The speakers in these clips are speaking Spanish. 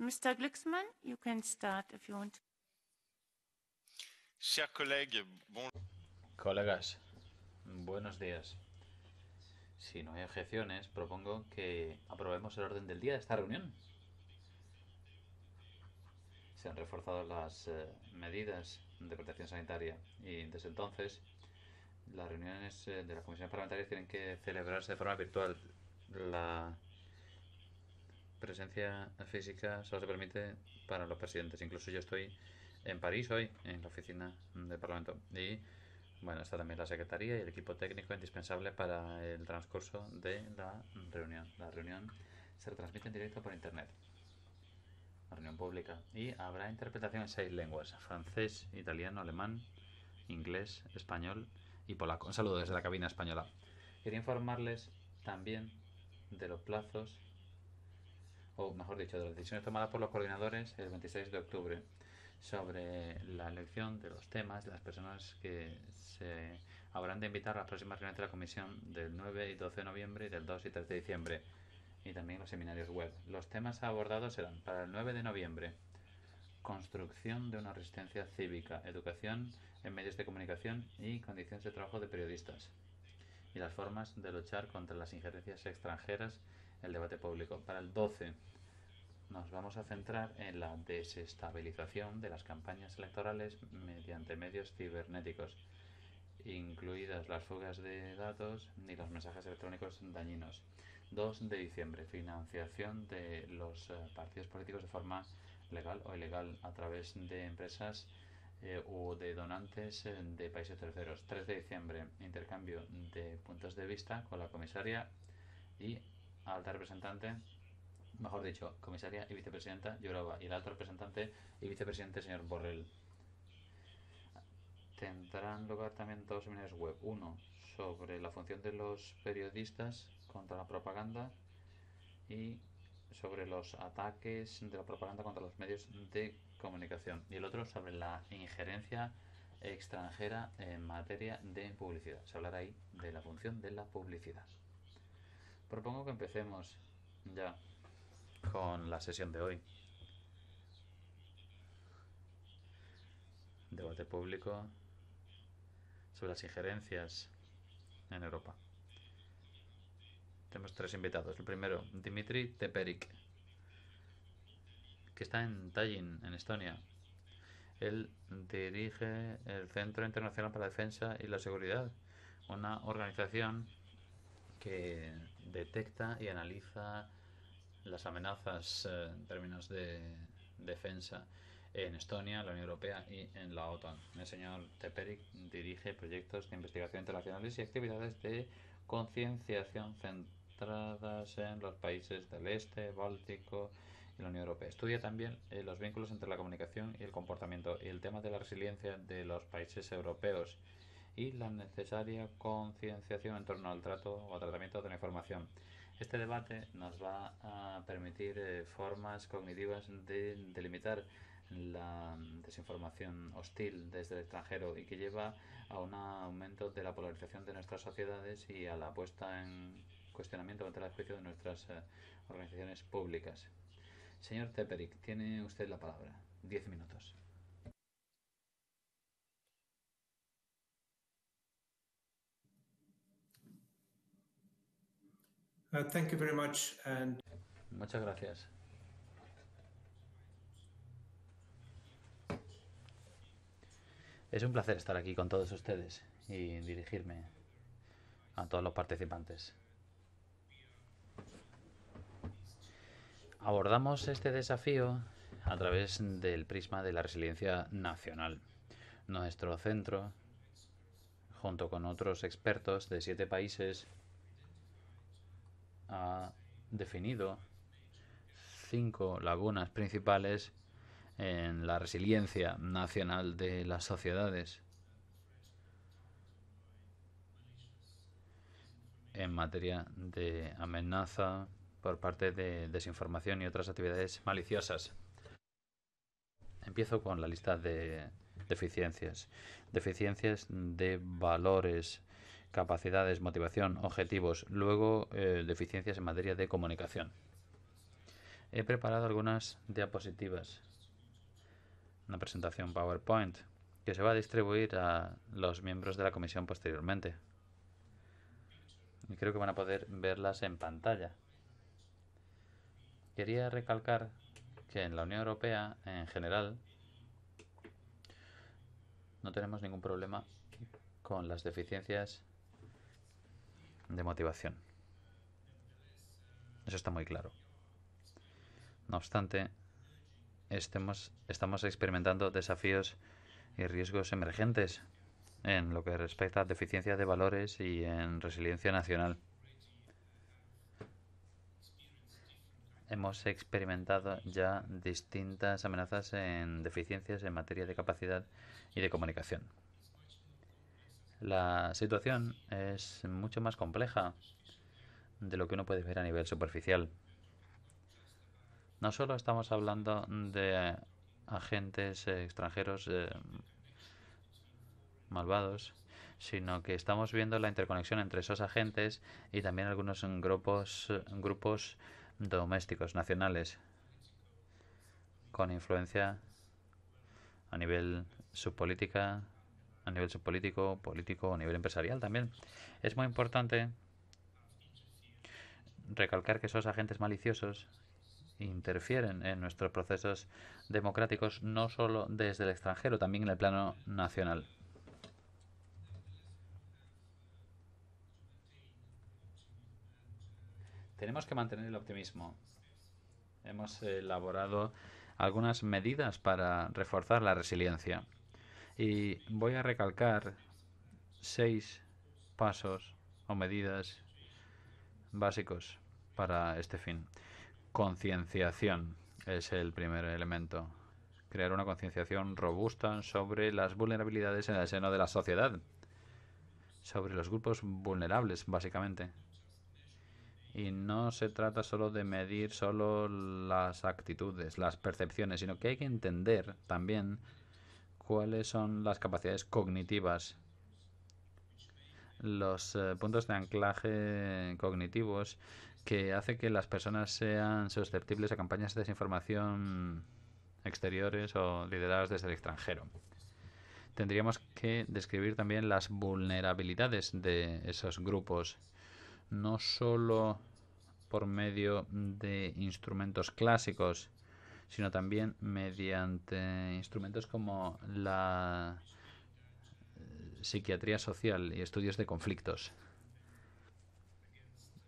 Mr. Glücksmann, you can start if you want. Chers collègues, bon... Colegas, buenos días. Si no hay objeciones, propongo que aprobemos el orden del día de esta reunión. Se han reforzado las eh, medidas de protección sanitaria y desde entonces las reuniones eh, de las comisiones parlamentarias tienen que celebrarse de forma virtual. La presencia física solo se permite para los presidentes. Incluso yo estoy en París hoy, en la oficina del Parlamento. Y bueno, está también la secretaría y el equipo técnico indispensable para el transcurso de la reunión. La reunión se retransmite en directo por internet. La reunión pública. Y habrá interpretación en seis lenguas: francés, italiano, alemán, inglés, español y polaco. Un saludo desde la cabina española. Quería informarles también de los plazos, o mejor dicho, de las decisiones tomadas por los coordinadores el 26 de octubre sobre la elección de los temas las personas que se habrán de invitar a las próximas reuniones de la Comisión del 9 y 12 de noviembre y del 2 y 3 de diciembre y también los seminarios web. Los temas abordados serán para el 9 de noviembre construcción de una resistencia cívica, educación en medios de comunicación y condiciones de trabajo de periodistas y las formas de luchar contra las injerencias extranjeras el debate público. Para el 12 nos vamos a centrar en la desestabilización de las campañas electorales mediante medios cibernéticos, incluidas las fugas de datos y los mensajes electrónicos dañinos. 2 de diciembre, financiación de los eh, partidos políticos de forma legal o ilegal a través de empresas eh, o de donantes eh, de países terceros. 3 de diciembre, intercambio de puntos de vista con la comisaria y alta representante mejor dicho, comisaria y vicepresidenta Llorova y el alto representante y vicepresidente señor Borrell. Tendrán lugar también dos seminarios web. Uno sobre la función de los periodistas contra la propaganda y sobre los ataques de la propaganda contra los medios de comunicación. Y el otro sobre la injerencia extranjera en materia de publicidad. Se hablará ahí de la función de la publicidad. Propongo que empecemos ya con la sesión de hoy. Debate público sobre las injerencias en Europa. Tenemos tres invitados. El primero, Dimitri Teperik, que está en Tallinn, en Estonia. Él dirige el Centro Internacional para la Defensa y la Seguridad, una organización que detecta y analiza las amenazas eh, en términos de defensa en Estonia, la Unión Europea y en la OTAN. El señor Teperik dirige proyectos de investigación internacionales y actividades de concienciación centradas en los países del este, Báltico y la Unión Europea. Estudia también eh, los vínculos entre la comunicación y el comportamiento y el tema de la resiliencia de los países europeos y la necesaria concienciación en torno al trato o tratamiento de la información. Este debate nos va a permitir eh, formas cognitivas de delimitar la desinformación hostil desde el extranjero y que lleva a un aumento de la polarización de nuestras sociedades y a la puesta en cuestionamiento contra el juicio de nuestras eh, organizaciones públicas. Señor Teperik, tiene usted la palabra. Diez minutos. Uh, Muchas gracias. Es un placer estar aquí con todos ustedes y dirigirme a todos los participantes. Abordamos este desafío a través del prisma de la resiliencia nacional. Nuestro centro, junto con otros expertos de siete países, ha definido cinco lagunas principales en la resiliencia nacional de las sociedades en materia de amenaza por parte de desinformación y otras actividades maliciosas. Empiezo con la lista de deficiencias. Deficiencias de valores capacidades, motivación, objetivos, luego eh, deficiencias en materia de comunicación. He preparado algunas diapositivas, una presentación PowerPoint que se va a distribuir a los miembros de la comisión posteriormente. Y creo que van a poder verlas en pantalla. Quería recalcar que en la Unión Europea, en general, no tenemos ningún problema con las deficiencias de motivación. Eso está muy claro. No obstante, estemos, estamos experimentando desafíos y riesgos emergentes en lo que respecta a deficiencia de valores y en resiliencia nacional. Hemos experimentado ya distintas amenazas en deficiencias en materia de capacidad y de comunicación. La situación es mucho más compleja de lo que uno puede ver a nivel superficial. No solo estamos hablando de agentes extranjeros eh, malvados, sino que estamos viendo la interconexión entre esos agentes y también algunos grupos, grupos domésticos, nacionales, con influencia a nivel subpolítica, a nivel subpolítico, político, a nivel empresarial también. Es muy importante recalcar que esos agentes maliciosos interfieren en nuestros procesos democráticos no solo desde el extranjero, también en el plano nacional. Tenemos que mantener el optimismo. Hemos elaborado algunas medidas para reforzar la resiliencia. Y voy a recalcar seis pasos o medidas básicos para este fin. Concienciación es el primer elemento. Crear una concienciación robusta sobre las vulnerabilidades en el seno de la sociedad. Sobre los grupos vulnerables, básicamente. Y no se trata solo de medir solo las actitudes, las percepciones, sino que hay que entender también cuáles son las capacidades cognitivas, los eh, puntos de anclaje cognitivos que hace que las personas sean susceptibles a campañas de desinformación exteriores o lideradas desde el extranjero. Tendríamos que describir también las vulnerabilidades de esos grupos, no solo por medio de instrumentos clásicos, sino también mediante instrumentos como la psiquiatría social y estudios de conflictos.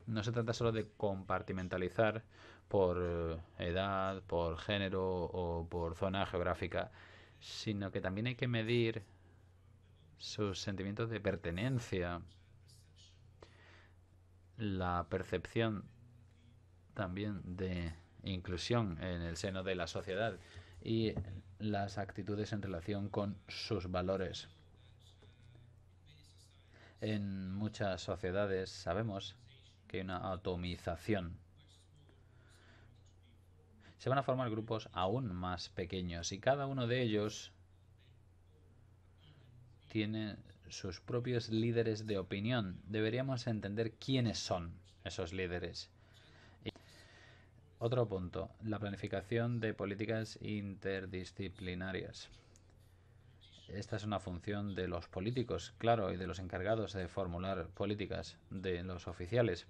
No se trata solo de compartimentalizar por eh, edad, por género o por zona geográfica, sino que también hay que medir sus sentimientos de pertenencia, la percepción también de inclusión en el seno de la sociedad y las actitudes en relación con sus valores. En muchas sociedades sabemos que hay una atomización. Se van a formar grupos aún más pequeños y cada uno de ellos tiene sus propios líderes de opinión. Deberíamos entender quiénes son esos líderes otro punto, la planificación de políticas interdisciplinarias. Esta es una función de los políticos, claro, y de los encargados de formular políticas, de los oficiales.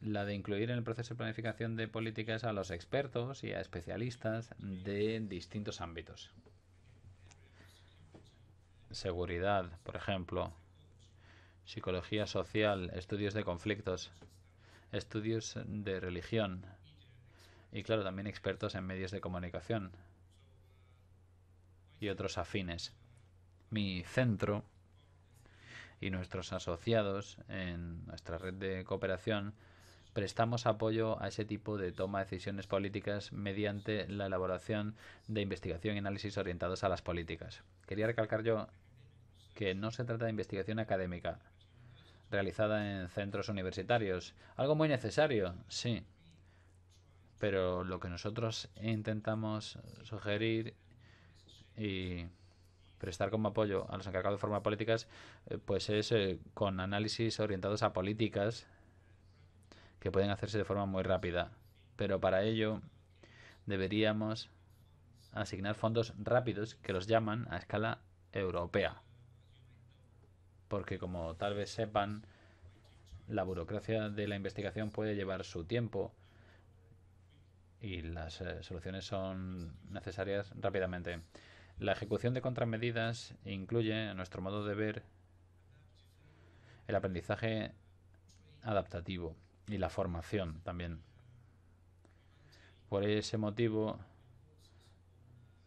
La de incluir en el proceso de planificación de políticas a los expertos y a especialistas de distintos ámbitos. Seguridad, por ejemplo, psicología social, estudios de conflictos, estudios de religión, y claro, también expertos en medios de comunicación y otros afines. Mi centro y nuestros asociados en nuestra red de cooperación prestamos apoyo a ese tipo de toma de decisiones políticas mediante la elaboración de investigación y análisis orientados a las políticas. Quería recalcar yo que no se trata de investigación académica realizada en centros universitarios. Algo muy necesario, sí, pero lo que nosotros intentamos sugerir y prestar como apoyo a los encargados de formar políticas, eh, pues es eh, con análisis orientados a políticas que pueden hacerse de forma muy rápida. pero para ello deberíamos asignar fondos rápidos que los llaman a escala europea. Porque como tal vez sepan, la burocracia de la investigación puede llevar su tiempo y las eh, soluciones son necesarias rápidamente. La ejecución de contramedidas incluye, a nuestro modo de ver, el aprendizaje adaptativo y la formación también. Por ese motivo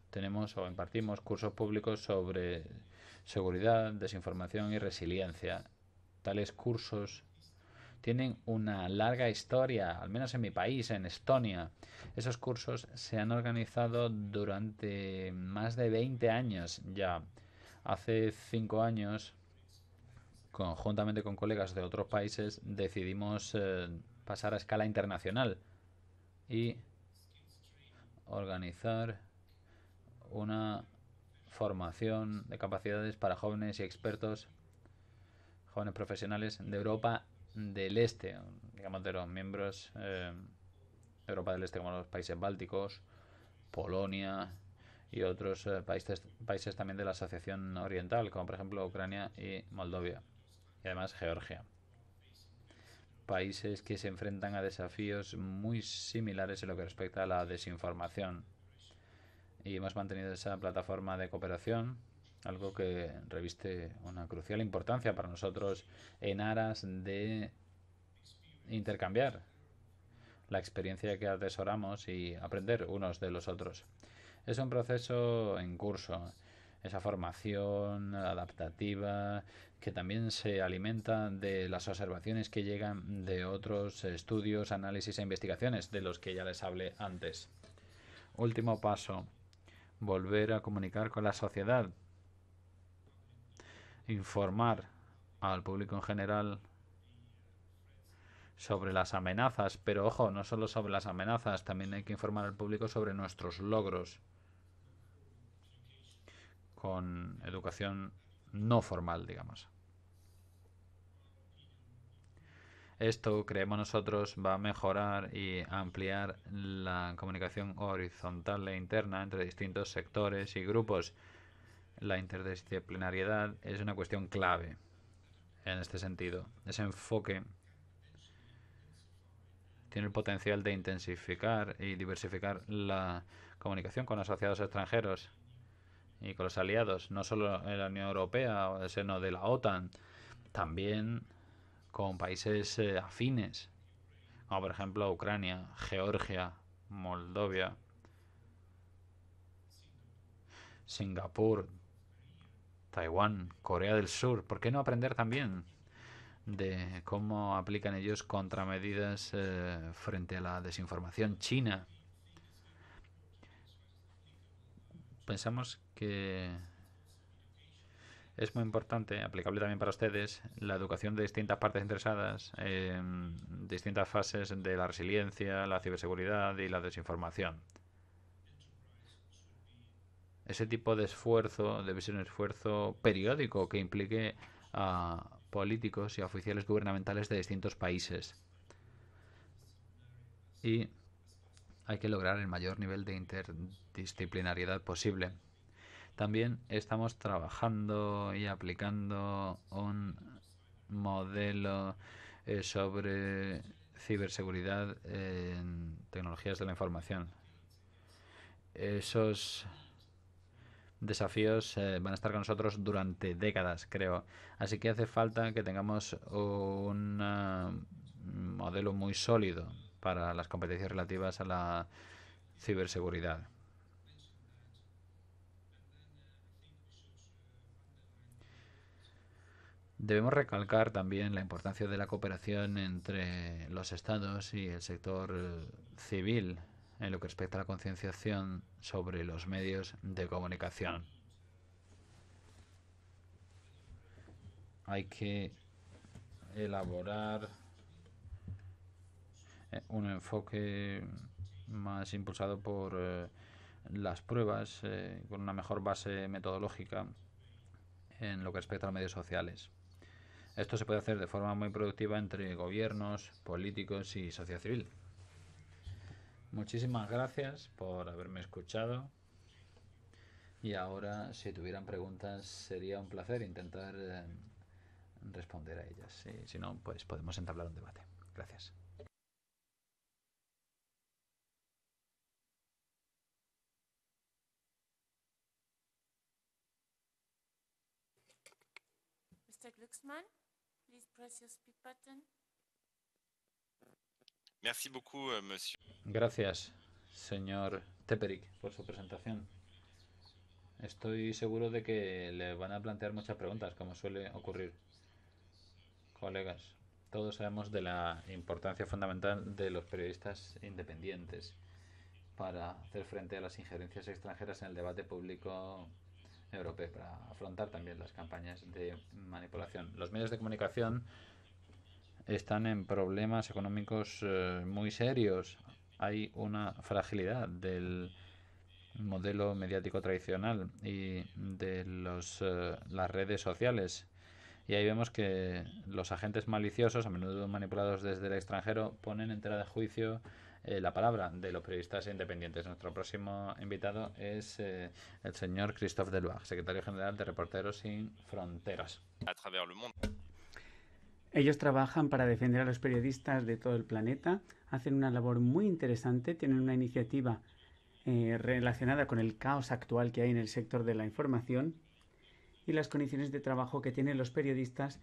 tenemos o impartimos cursos públicos sobre seguridad, desinformación y resiliencia. Tales cursos tienen una larga historia, al menos en mi país, en Estonia. Esos cursos se han organizado durante más de 20 años ya. Hace cinco años, conjuntamente con colegas de otros países, decidimos eh, pasar a escala internacional y organizar una formación de capacidades para jóvenes y expertos, jóvenes profesionales de Europa del Este, digamos de los miembros eh, Europa del Este como los países bálticos, Polonia y otros eh, países, países también de la Asociación Oriental, como por ejemplo Ucrania y Moldovia, y además Georgia. Países que se enfrentan a desafíos muy similares en lo que respecta a la desinformación y hemos mantenido esa plataforma de cooperación, algo que reviste una crucial importancia para nosotros en aras de intercambiar la experiencia que atesoramos y aprender unos de los otros. Es un proceso en curso, esa formación adaptativa que también se alimenta de las observaciones que llegan de otros estudios, análisis e investigaciones de los que ya les hablé antes. Último paso, volver a comunicar con la sociedad, informar al público en general sobre las amenazas, pero ojo, no solo sobre las amenazas, también hay que informar al público sobre nuestros logros con educación no formal, digamos. Esto, creemos nosotros, va a mejorar y ampliar la comunicación horizontal e interna entre distintos sectores y grupos. La interdisciplinariedad es una cuestión clave en este sentido. Ese enfoque tiene el potencial de intensificar y diversificar la comunicación con asociados extranjeros y con los aliados, no solo en la Unión Europea o el seno de la OTAN, también con países eh, afines, como por ejemplo Ucrania, Georgia, Moldovia, Singapur, Taiwán, Corea del Sur. ¿Por qué no aprender también de cómo aplican ellos contramedidas eh, frente a la desinformación china? Pensamos que es muy importante, aplicable también para ustedes, la educación de distintas partes interesadas en distintas fases de la resiliencia, la ciberseguridad y la desinformación. Ese tipo de esfuerzo debe ser un esfuerzo periódico que implique a políticos y oficiales gubernamentales de distintos países. Y hay que lograr el mayor nivel de interdisciplinariedad posible. También estamos trabajando y aplicando un modelo eh, sobre ciberseguridad en tecnologías de la información. Esos desafíos eh, van a estar con nosotros durante décadas, creo. Así que hace falta que tengamos un modelo muy sólido para las competencias relativas a la ciberseguridad. Debemos recalcar también la importancia de la cooperación entre los estados y el sector eh, civil en lo que respecta a la concienciación sobre los medios de comunicación. Hay que elaborar eh, un enfoque más impulsado por eh, las pruebas, con una mejor base metodológica en lo que respecta a los medios sociales. Esto se puede hacer de forma muy productiva entre gobiernos, políticos y sociedad civil. Muchísimas gracias por haberme escuchado. Y ahora, si tuvieran preguntas, sería un placer intentar eh, responder a ellas. Sí, si no, pues podemos entablar un debate. Gracias. Merci beaucoup, euh, monsieur. Gracias, señor Teperik, por su presentación. Estoy seguro de que le van a plantear muchas preguntas, como suele ocurrir. Colegas, todos sabemos de la importancia fundamental de los periodistas independientes para hacer frente a las injerencias extranjeras en el debate público europeo, para afrontar también las campañas de manipulación. Los medios de comunicación están en problemas económicos eh, muy serios. Hay una fragilidad del modelo mediático tradicional y de los, eh, las redes sociales. Y ahí vemos que los agentes maliciosos, a menudo manipulados desde el extranjero, ponen en tela de juicio eh, la palabra de los periodistas independientes. Nuestro próximo invitado es eh, el señor Christophe Deloire, secretario general de Reporteros Sin Fronteras. Ellos trabajan para defender a los periodistas de todo el planeta, hacen una labor muy interesante, tienen una iniciativa eh, relacionada con el caos actual que hay en el sector de la información y las condiciones de trabajo que tienen los periodistas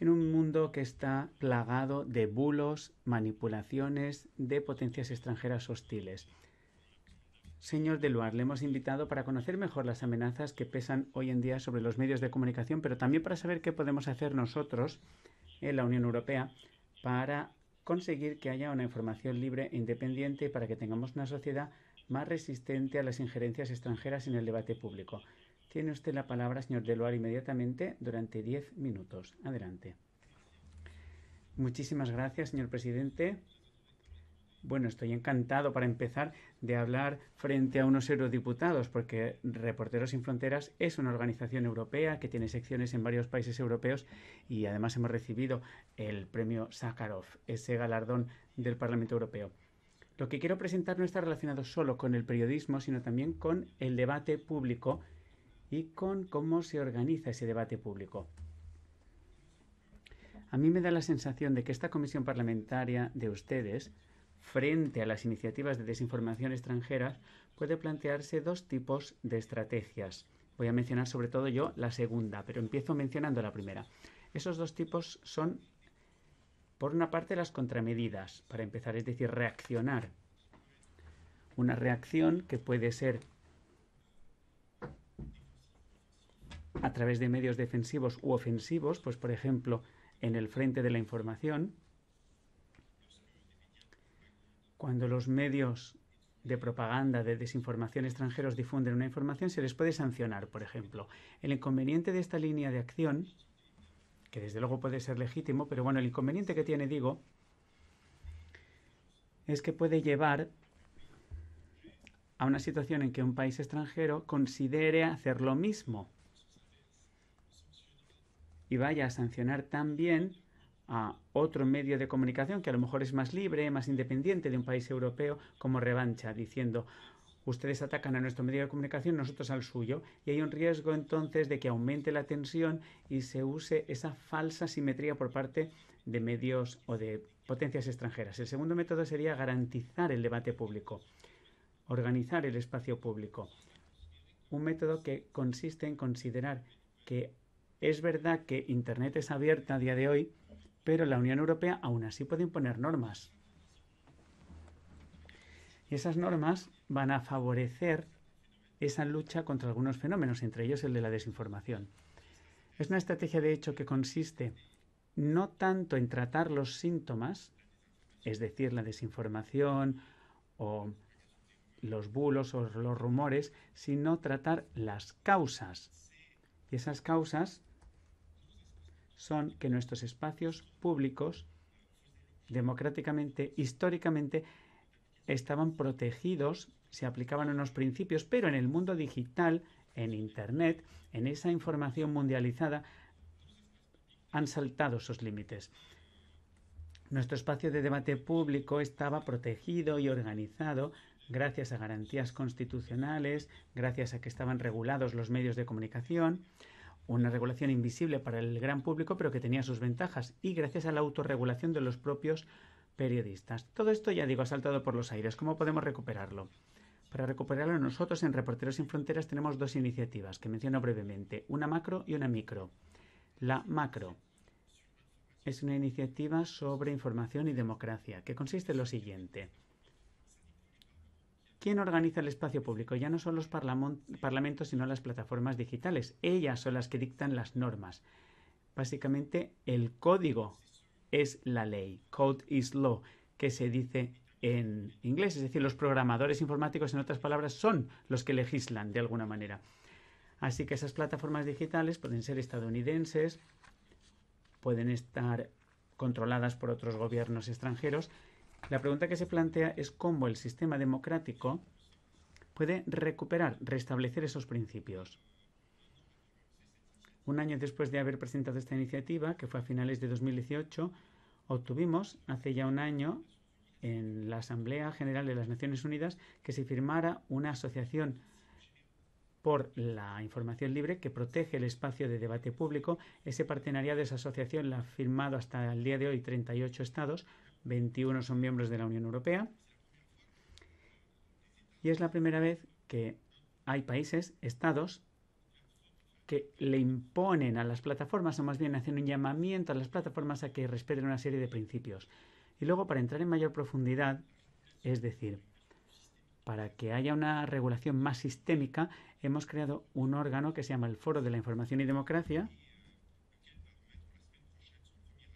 en un mundo que está plagado de bulos, manipulaciones de potencias extranjeras hostiles. Señor Deluar, le hemos invitado para conocer mejor las amenazas que pesan hoy en día sobre los medios de comunicación, pero también para saber qué podemos hacer nosotros en la Unión Europea para conseguir que haya una información libre e independiente para que tengamos una sociedad más resistente a las injerencias extranjeras en el debate público. Tiene usted la palabra, señor Deluar, inmediatamente durante diez minutos. Adelante. Muchísimas gracias, señor presidente. Bueno, estoy encantado para empezar de hablar frente a unos eurodiputados, porque Reporteros sin Fronteras es una organización europea que tiene secciones en varios países europeos y además hemos recibido el premio Sakharov, ese galardón del Parlamento Europeo. Lo que quiero presentar no está relacionado solo con el periodismo, sino también con el debate público y con cómo se organiza ese debate público. A mí me da la sensación de que esta comisión parlamentaria de ustedes, frente a las iniciativas de desinformación extranjeras, puede plantearse dos tipos de estrategias. Voy a mencionar sobre todo yo la segunda, pero empiezo mencionando la primera. Esos dos tipos son, por una parte, las contramedidas, para empezar, es decir, reaccionar. Una reacción que puede ser a través de medios defensivos u ofensivos, pues por ejemplo, en el frente de la información, cuando los medios de propaganda, de desinformación extranjeros difunden una información, se les puede sancionar, por ejemplo. El inconveniente de esta línea de acción, que desde luego puede ser legítimo, pero bueno, el inconveniente que tiene, digo, es que puede llevar a una situación en que un país extranjero considere hacer lo mismo y vaya a sancionar también a otro medio de comunicación que a lo mejor es más libre, más independiente de un país europeo, como revancha, diciendo ustedes atacan a nuestro medio de comunicación, nosotros al suyo, y hay un riesgo entonces de que aumente la tensión y se use esa falsa simetría por parte de medios o de potencias extranjeras. El segundo método sería garantizar el debate público, organizar el espacio público. Un método que consiste en considerar que es verdad que Internet es abierta a día de hoy, pero la Unión Europea aún así puede imponer normas. Y esas normas van a favorecer esa lucha contra algunos fenómenos, entre ellos el de la desinformación. Es una estrategia, de hecho, que consiste no tanto en tratar los síntomas, es decir, la desinformación o los bulos o los rumores, sino tratar las causas. Y esas causas son que nuestros espacios públicos, democráticamente, históricamente, estaban protegidos, se aplicaban unos principios, pero en el mundo digital, en Internet, en esa información mundializada, han saltado esos límites. Nuestro espacio de debate público estaba protegido y organizado gracias a garantías constitucionales, gracias a que estaban regulados los medios de comunicación, una regulación invisible para el gran público, pero que tenía sus ventajas, y gracias a la autorregulación de los propios periodistas. Todo esto, ya digo, ha saltado por los aires. ¿Cómo podemos recuperarlo? Para recuperarlo nosotros en Reporteros sin Fronteras tenemos dos iniciativas que menciono brevemente, una macro y una micro. La macro es una iniciativa sobre información y democracia, que consiste en lo siguiente. ¿Quién organiza el espacio público? Ya no son los parlamentos, sino las plataformas digitales. Ellas son las que dictan las normas. Básicamente, el código es la ley. Code is law, que se dice en inglés. Es decir, los programadores informáticos, en otras palabras, son los que legislan de alguna manera. Así que esas plataformas digitales pueden ser estadounidenses, pueden estar controladas por otros gobiernos extranjeros la pregunta que se plantea es cómo el sistema democrático puede recuperar, restablecer esos principios. Un año después de haber presentado esta iniciativa, que fue a finales de 2018, obtuvimos hace ya un año en la Asamblea General de las Naciones Unidas que se firmara una asociación por la información libre que protege el espacio de debate público. Ese partenariado esa asociación la ha firmado hasta el día de hoy 38 estados, 21 son miembros de la Unión Europea. Y es la primera vez que hay países, estados, que le imponen a las plataformas, o más bien hacen un llamamiento a las plataformas a que respeten una serie de principios. Y luego, para entrar en mayor profundidad, es decir, para que haya una regulación más sistémica, hemos creado un órgano que se llama el Foro de la Información y Democracia,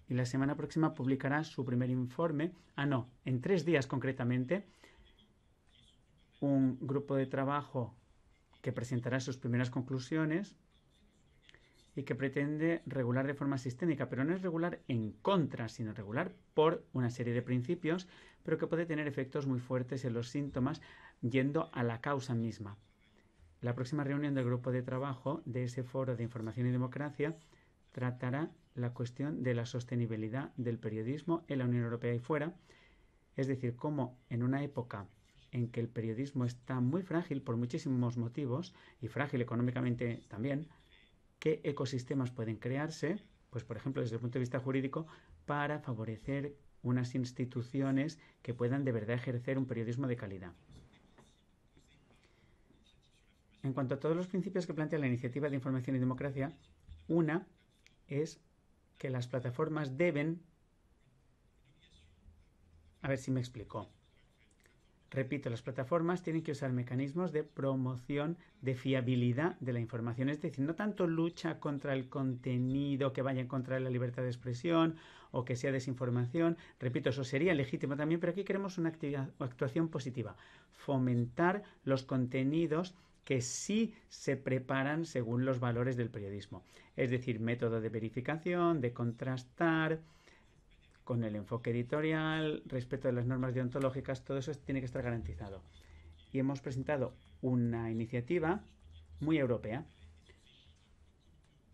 y la semana próxima publicará su primer informe. Ah, no, en tres días concretamente, un grupo de trabajo que presentará sus primeras conclusiones y que pretende regular de forma sistémica, pero no es regular en contra, sino regular por una serie de principios, pero que puede tener efectos muy fuertes en los síntomas yendo a la causa misma. La próxima reunión del grupo de trabajo de ese foro de información y democracia tratará la cuestión de la sostenibilidad del periodismo en la Unión Europea y fuera, es decir, cómo en una época en que el periodismo está muy frágil por muchísimos motivos y frágil económicamente también, qué ecosistemas pueden crearse, pues por ejemplo desde el punto de vista jurídico, para favorecer unas instituciones que puedan de verdad ejercer un periodismo de calidad. En cuanto a todos los principios que plantea la iniciativa de información y democracia, una es que las plataformas deben... A ver si me explico. Repito, las plataformas tienen que usar mecanismos de promoción de fiabilidad de la información, es decir, no tanto lucha contra el contenido que vaya en contra de la libertad de expresión o que sea desinformación. Repito, eso sería legítimo también, pero aquí queremos una actuación positiva, fomentar los contenidos que sí se preparan según los valores del periodismo. Es decir, método de verificación, de contrastar, con el enfoque editorial, respeto de las normas deontológicas, todo eso tiene que estar garantizado. Y hemos presentado una iniciativa muy europea,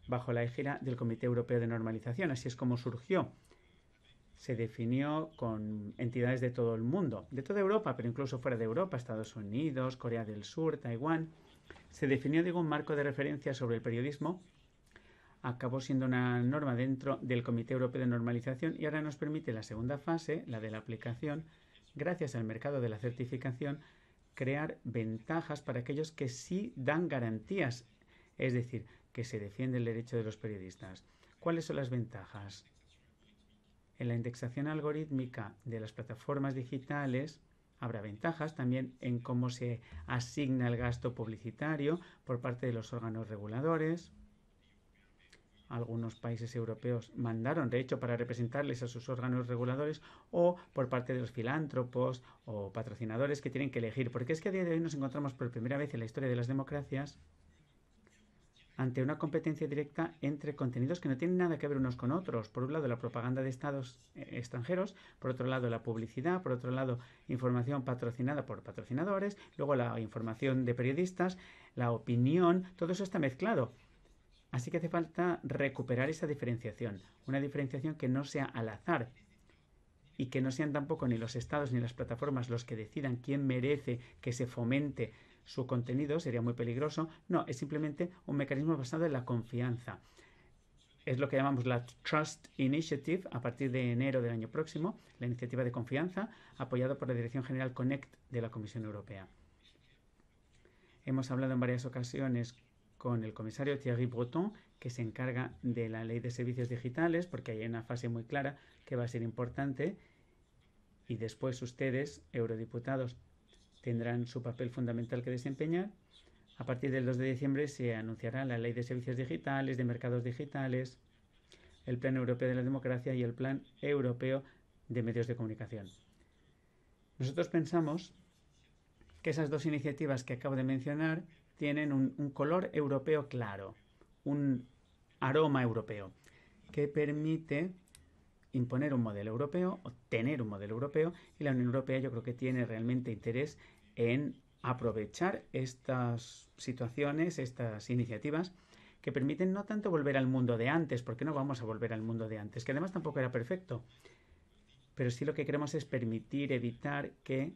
bajo la égida del Comité Europeo de Normalización. Así es como surgió. Se definió con entidades de todo el mundo, de toda Europa, pero incluso fuera de Europa, Estados Unidos, Corea del Sur, Taiwán se definió, digo, un marco de referencia sobre el periodismo, acabó siendo una norma dentro del Comité Europeo de Normalización y ahora nos permite la segunda fase, la de la aplicación, gracias al mercado de la certificación, crear ventajas para aquellos que sí dan garantías, es decir, que se defiende el derecho de los periodistas. ¿Cuáles son las ventajas? En la indexación algorítmica de las plataformas digitales, Habrá ventajas también en cómo se asigna el gasto publicitario por parte de los órganos reguladores. Algunos países europeos mandaron, de hecho, para representarles a sus órganos reguladores o por parte de los filántropos o patrocinadores que tienen que elegir. Porque es que a día de hoy nos encontramos por primera vez en la historia de las democracias ante una competencia directa entre contenidos que no tienen nada que ver unos con otros. Por un lado, la propaganda de estados eh, extranjeros, por otro lado, la publicidad, por otro lado, información patrocinada por patrocinadores, luego la información de periodistas, la opinión, todo eso está mezclado. Así que hace falta recuperar esa diferenciación, una diferenciación que no sea al azar, y que no sean tampoco ni los estados ni las plataformas los que decidan quién merece que se fomente su contenido, sería muy peligroso. No, es simplemente un mecanismo basado en la confianza. Es lo que llamamos la Trust Initiative a partir de enero del año próximo, la iniciativa de confianza, apoyado por la Dirección General Connect de la Comisión Europea. Hemos hablado en varias ocasiones con el comisario Thierry Breton, que se encarga de la ley de servicios digitales, porque hay una fase muy clara que va a ser importante. Y después ustedes, eurodiputados, tendrán su papel fundamental que desempeñar. A partir del 2 de diciembre se anunciará la Ley de Servicios Digitales, de Mercados Digitales, el Plan Europeo de la Democracia y el Plan Europeo de Medios de Comunicación. Nosotros pensamos que esas dos iniciativas que acabo de mencionar tienen un, color europeo claro, un aroma europeo, que permite imponer un modelo europeo o tener un modelo europeo y la Unión Europea yo creo que tiene realmente interés en aprovechar estas situaciones, estas iniciativas que permiten no tanto volver al mundo de antes, porque no vamos a volver al mundo de antes, que además tampoco era perfecto, pero sí lo que queremos es permitir evitar que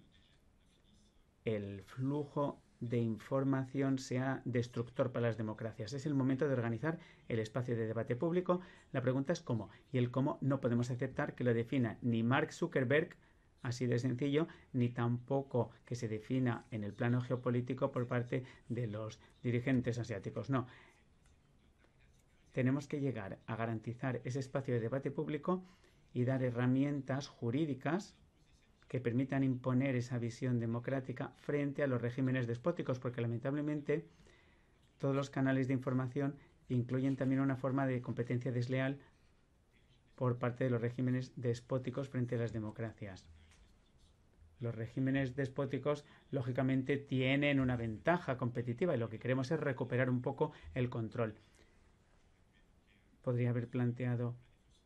el flujo de información sea destructor para las democracias. Es el momento de organizar el espacio de debate público. La pregunta es cómo. Y el cómo no podemos aceptar que lo defina ni Mark Zuckerberg, así de sencillo, ni tampoco que se defina en el plano geopolítico por parte de los dirigentes asiáticos. No. Tenemos que llegar a garantizar ese espacio de debate público y dar herramientas jurídicas que permitan imponer esa visión democrática frente a los regímenes despóticos, porque lamentablemente todos los canales de información incluyen también una forma de competencia desleal por parte de los regímenes despóticos frente a las democracias. Los regímenes despóticos, lógicamente, tienen una ventaja competitiva y lo que queremos es recuperar un poco el control. Podría haber planteado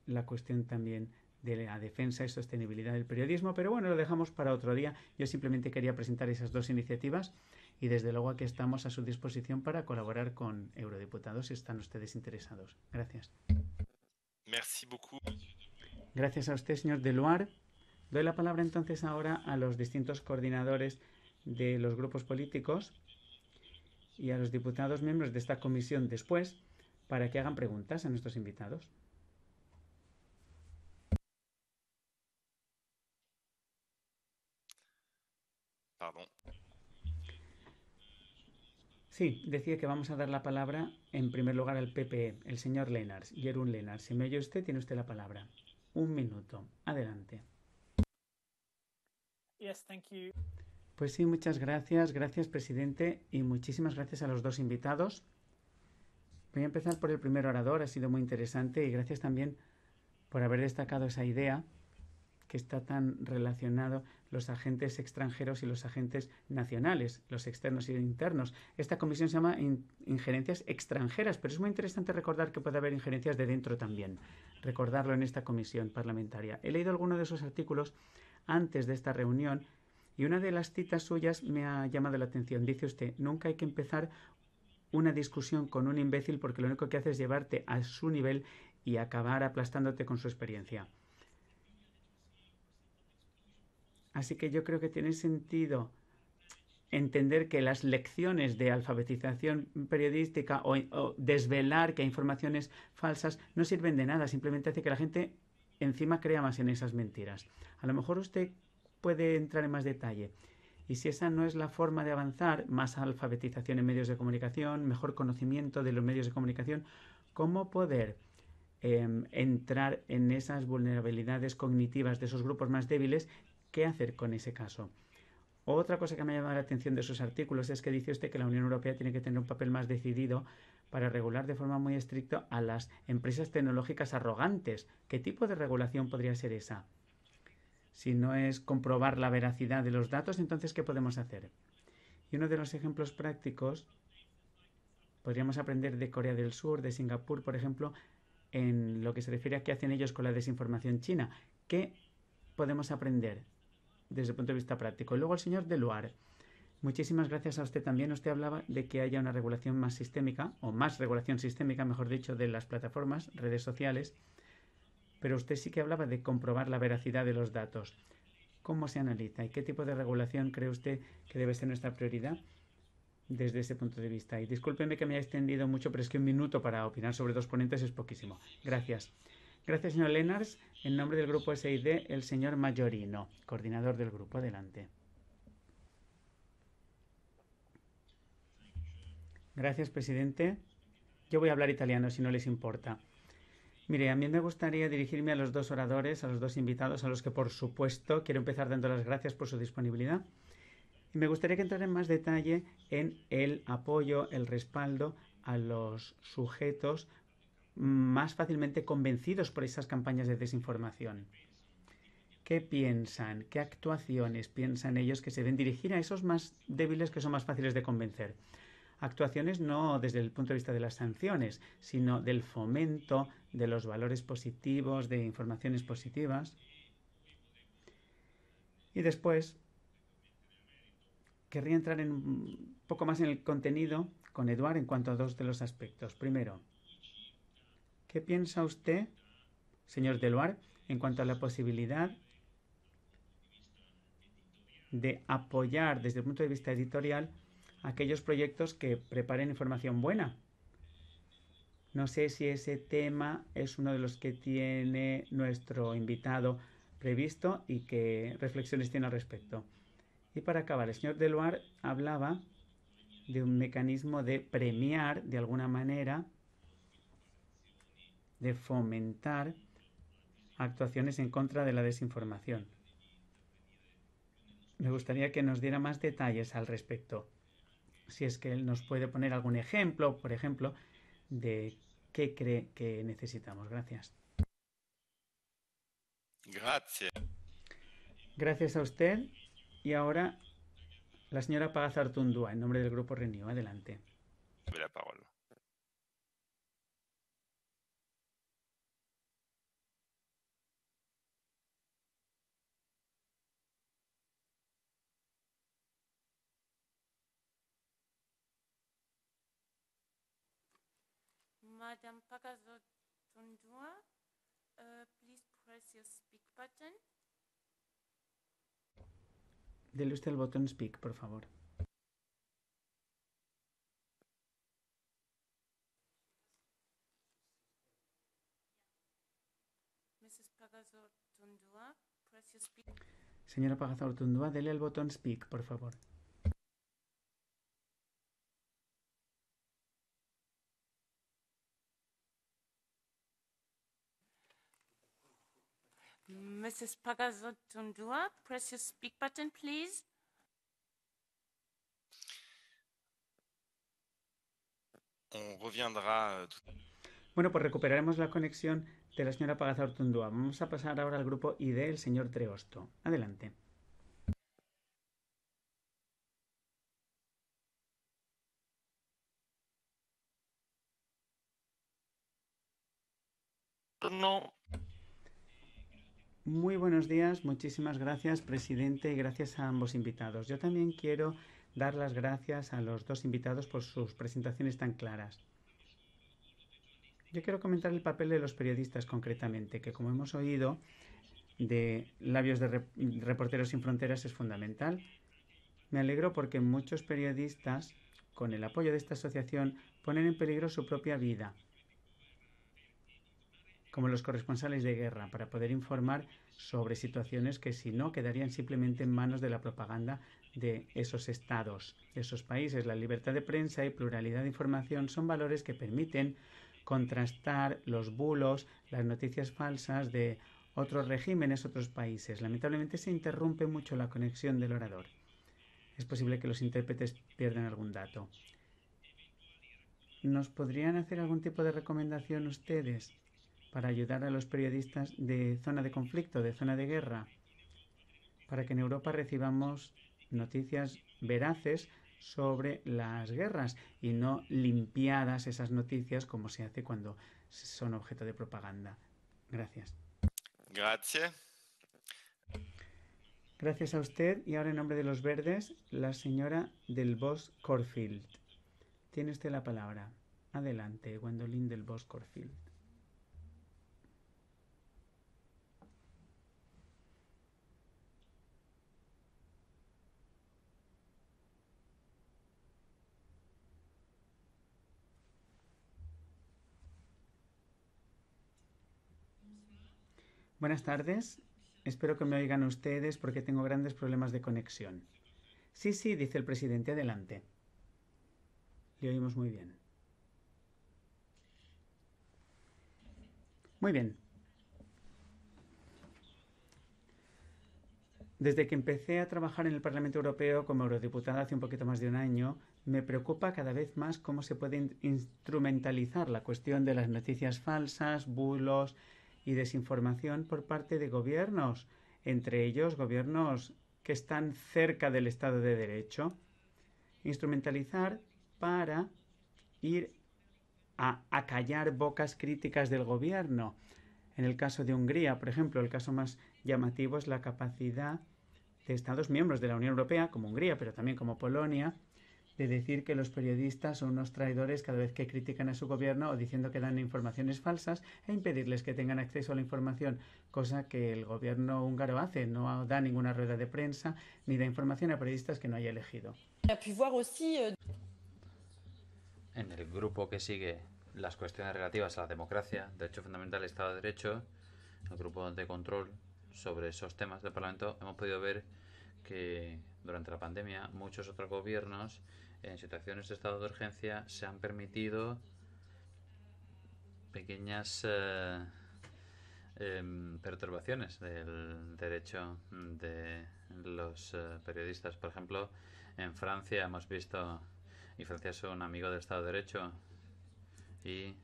la cuestión también de la defensa y sostenibilidad del periodismo, pero bueno, lo dejamos para otro día. Yo simplemente quería presentar esas dos iniciativas y desde luego aquí estamos a su disposición para colaborar con eurodiputados si están ustedes interesados. Gracias. Merci beaucoup. Gracias a usted, señor Deluar. Doy la palabra entonces ahora a los distintos coordinadores de los grupos políticos y a los diputados miembros de esta comisión después para que hagan preguntas a nuestros invitados. Pardon. Sí, decía que vamos a dar la palabra en primer lugar al PPE, el señor Lenars, Jerún Lenars. Si me oye usted, tiene usted la palabra. Un minuto. Adelante. Yes, thank you. Pues sí, muchas gracias, gracias presidente y muchísimas gracias a los dos invitados. Voy a empezar por el primer orador, ha sido muy interesante y gracias también por haber destacado esa idea que está tan relacionado los agentes extranjeros y los agentes nacionales, los externos y internos. Esta comisión se llama in injerencias extranjeras, pero es muy interesante recordar que puede haber injerencias de dentro también. Recordarlo en esta comisión parlamentaria. He leído alguno de esos artículos antes de esta reunión y una de las citas suyas me ha llamado la atención. Dice usted, nunca hay que empezar una discusión con un imbécil porque lo único que hace es llevarte a su nivel y acabar aplastándote con su experiencia. Así que yo creo que tiene sentido entender que las lecciones de alfabetización periodística o, desvelar que hay informaciones falsas no sirven de nada, simplemente hace que la gente encima crea más en esas mentiras. A lo mejor usted puede entrar en más detalle. Y si esa no es la forma de avanzar, más alfabetización en medios de comunicación, mejor conocimiento de los medios de comunicación, ¿cómo poder eh, entrar en esas vulnerabilidades cognitivas de esos grupos más débiles ¿Qué hacer con ese caso? Otra cosa que me ha llamado la atención de sus artículos es que dice usted que la Unión Europea tiene que tener un papel más decidido para regular de forma muy estricta a las empresas tecnológicas arrogantes. ¿Qué tipo de regulación podría ser esa? Si no es comprobar la veracidad de los datos, entonces ¿qué podemos hacer? Y uno de los ejemplos prácticos podríamos aprender de Corea del Sur, de Singapur, por ejemplo, en lo que se refiere a qué hacen ellos con la desinformación china. ¿Qué podemos aprender desde el punto de vista práctico. Y luego el señor Deluar. Muchísimas gracias a usted también. Usted hablaba de que haya una regulación más sistémica, o más regulación sistémica, mejor dicho, de las plataformas, redes sociales. pero usted sí que hablaba de comprobar la veracidad de los datos. ¿Cómo se analiza y qué tipo de regulación cree usted que debe ser nuestra prioridad desde ese punto de vista? Y discúlpeme que me haya extendido mucho, pero es que un minuto para opinar sobre dos ponentes es poquísimo. Gracias. Gracias, señor Lenars. En nombre del grupo SID, el señor Mayorino, coordinador del grupo. Adelante. Gracias, presidente. Yo voy a hablar italiano si no les importa. Mire, a mí me gustaría dirigirme a los dos oradores, a los dos invitados, a los que por supuesto quiero empezar dando las gracias por su disponibilidad. Y me gustaría que entrara en más detalle en el apoyo, el respaldo a los sujetos más fácilmente convencidos por esas campañas de desinformación. ¿Qué piensan? ¿Qué actuaciones piensan ellos que se deben dirigir a esos más débiles que son más fáciles de convencer? Actuaciones no desde el punto de vista de las sanciones, sino del fomento de los valores positivos, de informaciones positivas. Y después, querría entrar en un poco más en el contenido con Eduard en cuanto a dos de los aspectos. Primero, ¿qué piensa usted, señor Deluar, en cuanto a la posibilidad de apoyar desde el punto de vista editorial aquellos proyectos que preparen información buena? No sé si ese tema es uno de los que tiene nuestro invitado previsto y qué reflexiones tiene al respecto. Y para acabar, el señor Deluar hablaba de un mecanismo de premiar de alguna manera, de fomentar actuaciones en contra de la desinformación. Me gustaría que nos diera más detalles al respecto. Si es que él nos puede poner algún ejemplo, por ejemplo, de qué cree que necesitamos. Gracias. Grazie. Gracias a usted. Y ahora la señora Pagazartundúa, en nombre del Grupo Renew. Adelante. La parole. Madame Pagazotundua, uh, please press your speak button. Dele usted el botón speak, por favor. Mrs. Pagazotundua, press your speak. Señora Pagazartundúa, dele el botón speak, por favor. Mrs. Pagazotundua, press your speak button, please. On reviendra euh, Bueno, pues recuperaremos la conexión de la señora Pagazartundúa. Vamos a pasar ahora al grupo ID, el señor Treosto. Adelante. No. Buenos días, muchísimas gracias, presidente, y gracias a ambos invitados. Yo también quiero dar las gracias a los dos invitados por sus presentaciones tan claras. Yo quiero comentar el papel de los periodistas concretamente, que como hemos oído de labios de Rep- Reporteros sin Fronteras es fundamental. Me alegro porque muchos periodistas, con el apoyo de esta asociación, ponen en peligro su propia vida, como los corresponsales de guerra, para poder informar sobre situaciones que si no quedarían simplemente en manos de la propaganda de esos estados, de esos países. La libertad de prensa y pluralidad de información son valores que permiten contrastar los bulos, las noticias falsas de otros regímenes, otros países. Lamentablemente se interrumpe mucho la conexión del orador. Es posible que los intérpretes pierdan algún dato. ¿Nos podrían hacer algún tipo de recomendación ustedes para ayudar a los periodistas de zona de conflicto, de zona de guerra? Para que en Europa recibamos noticias veraces sobre las guerras y no limpiadas esas noticias como se hace cuando son objeto de propaganda. Gracias. Grazie. Gracias a usted y ahora en nombre de los verdes, la señora del Bosch Corfield. Tiene usted la palabra. Adelante, Gwendolyn del Bosch Corfield. Buenas tardes. Espero que me oigan ustedes porque tengo grandes problemas de conexión. Sí, sí, dice el presidente, adelante. Le oímos muy bien. Muy bien. Desde que empecé a trabajar en el Parlamento Europeo como eurodiputada hace un poquito más de un año, me preocupa cada vez más cómo se puede instrumentalizar la cuestión de las noticias falsas, bulos y desinformación por parte de gobiernos, entre ellos gobiernos que están cerca del Estado de Derecho. Instrumentalizar para ir a acallar bocas críticas del gobierno. En el caso de Hungría, por ejemplo, el caso más llamativo es la capacidad de Estados miembros de la Unión Europea, como Hungría, pero también como Polonia, de decir que los periodistas son unos traidores cada vez que critican a su gobierno o diciendo que dan informaciones falsas e impedirles que tengan acceso a la información, cosa que el gobierno húngaro hace, no da ninguna rueda de prensa ni da información a periodistas que no haya elegido. Euh, en el grupo que sigue las cuestiones relativas a la democracia, derecho fundamental, Estado de Derecho, el grupo de control sobre esos temas del Parlamento, hemos podido ver que durante la pandemia muchos otros gobiernos en situaciones de estado de urgencia se han permitido pequeñas eh, em, perturbaciones del derecho de los eh, periodistas. Por ejemplo, en Francia hemos visto, y Francia es un amigo del Estado de Derecho, y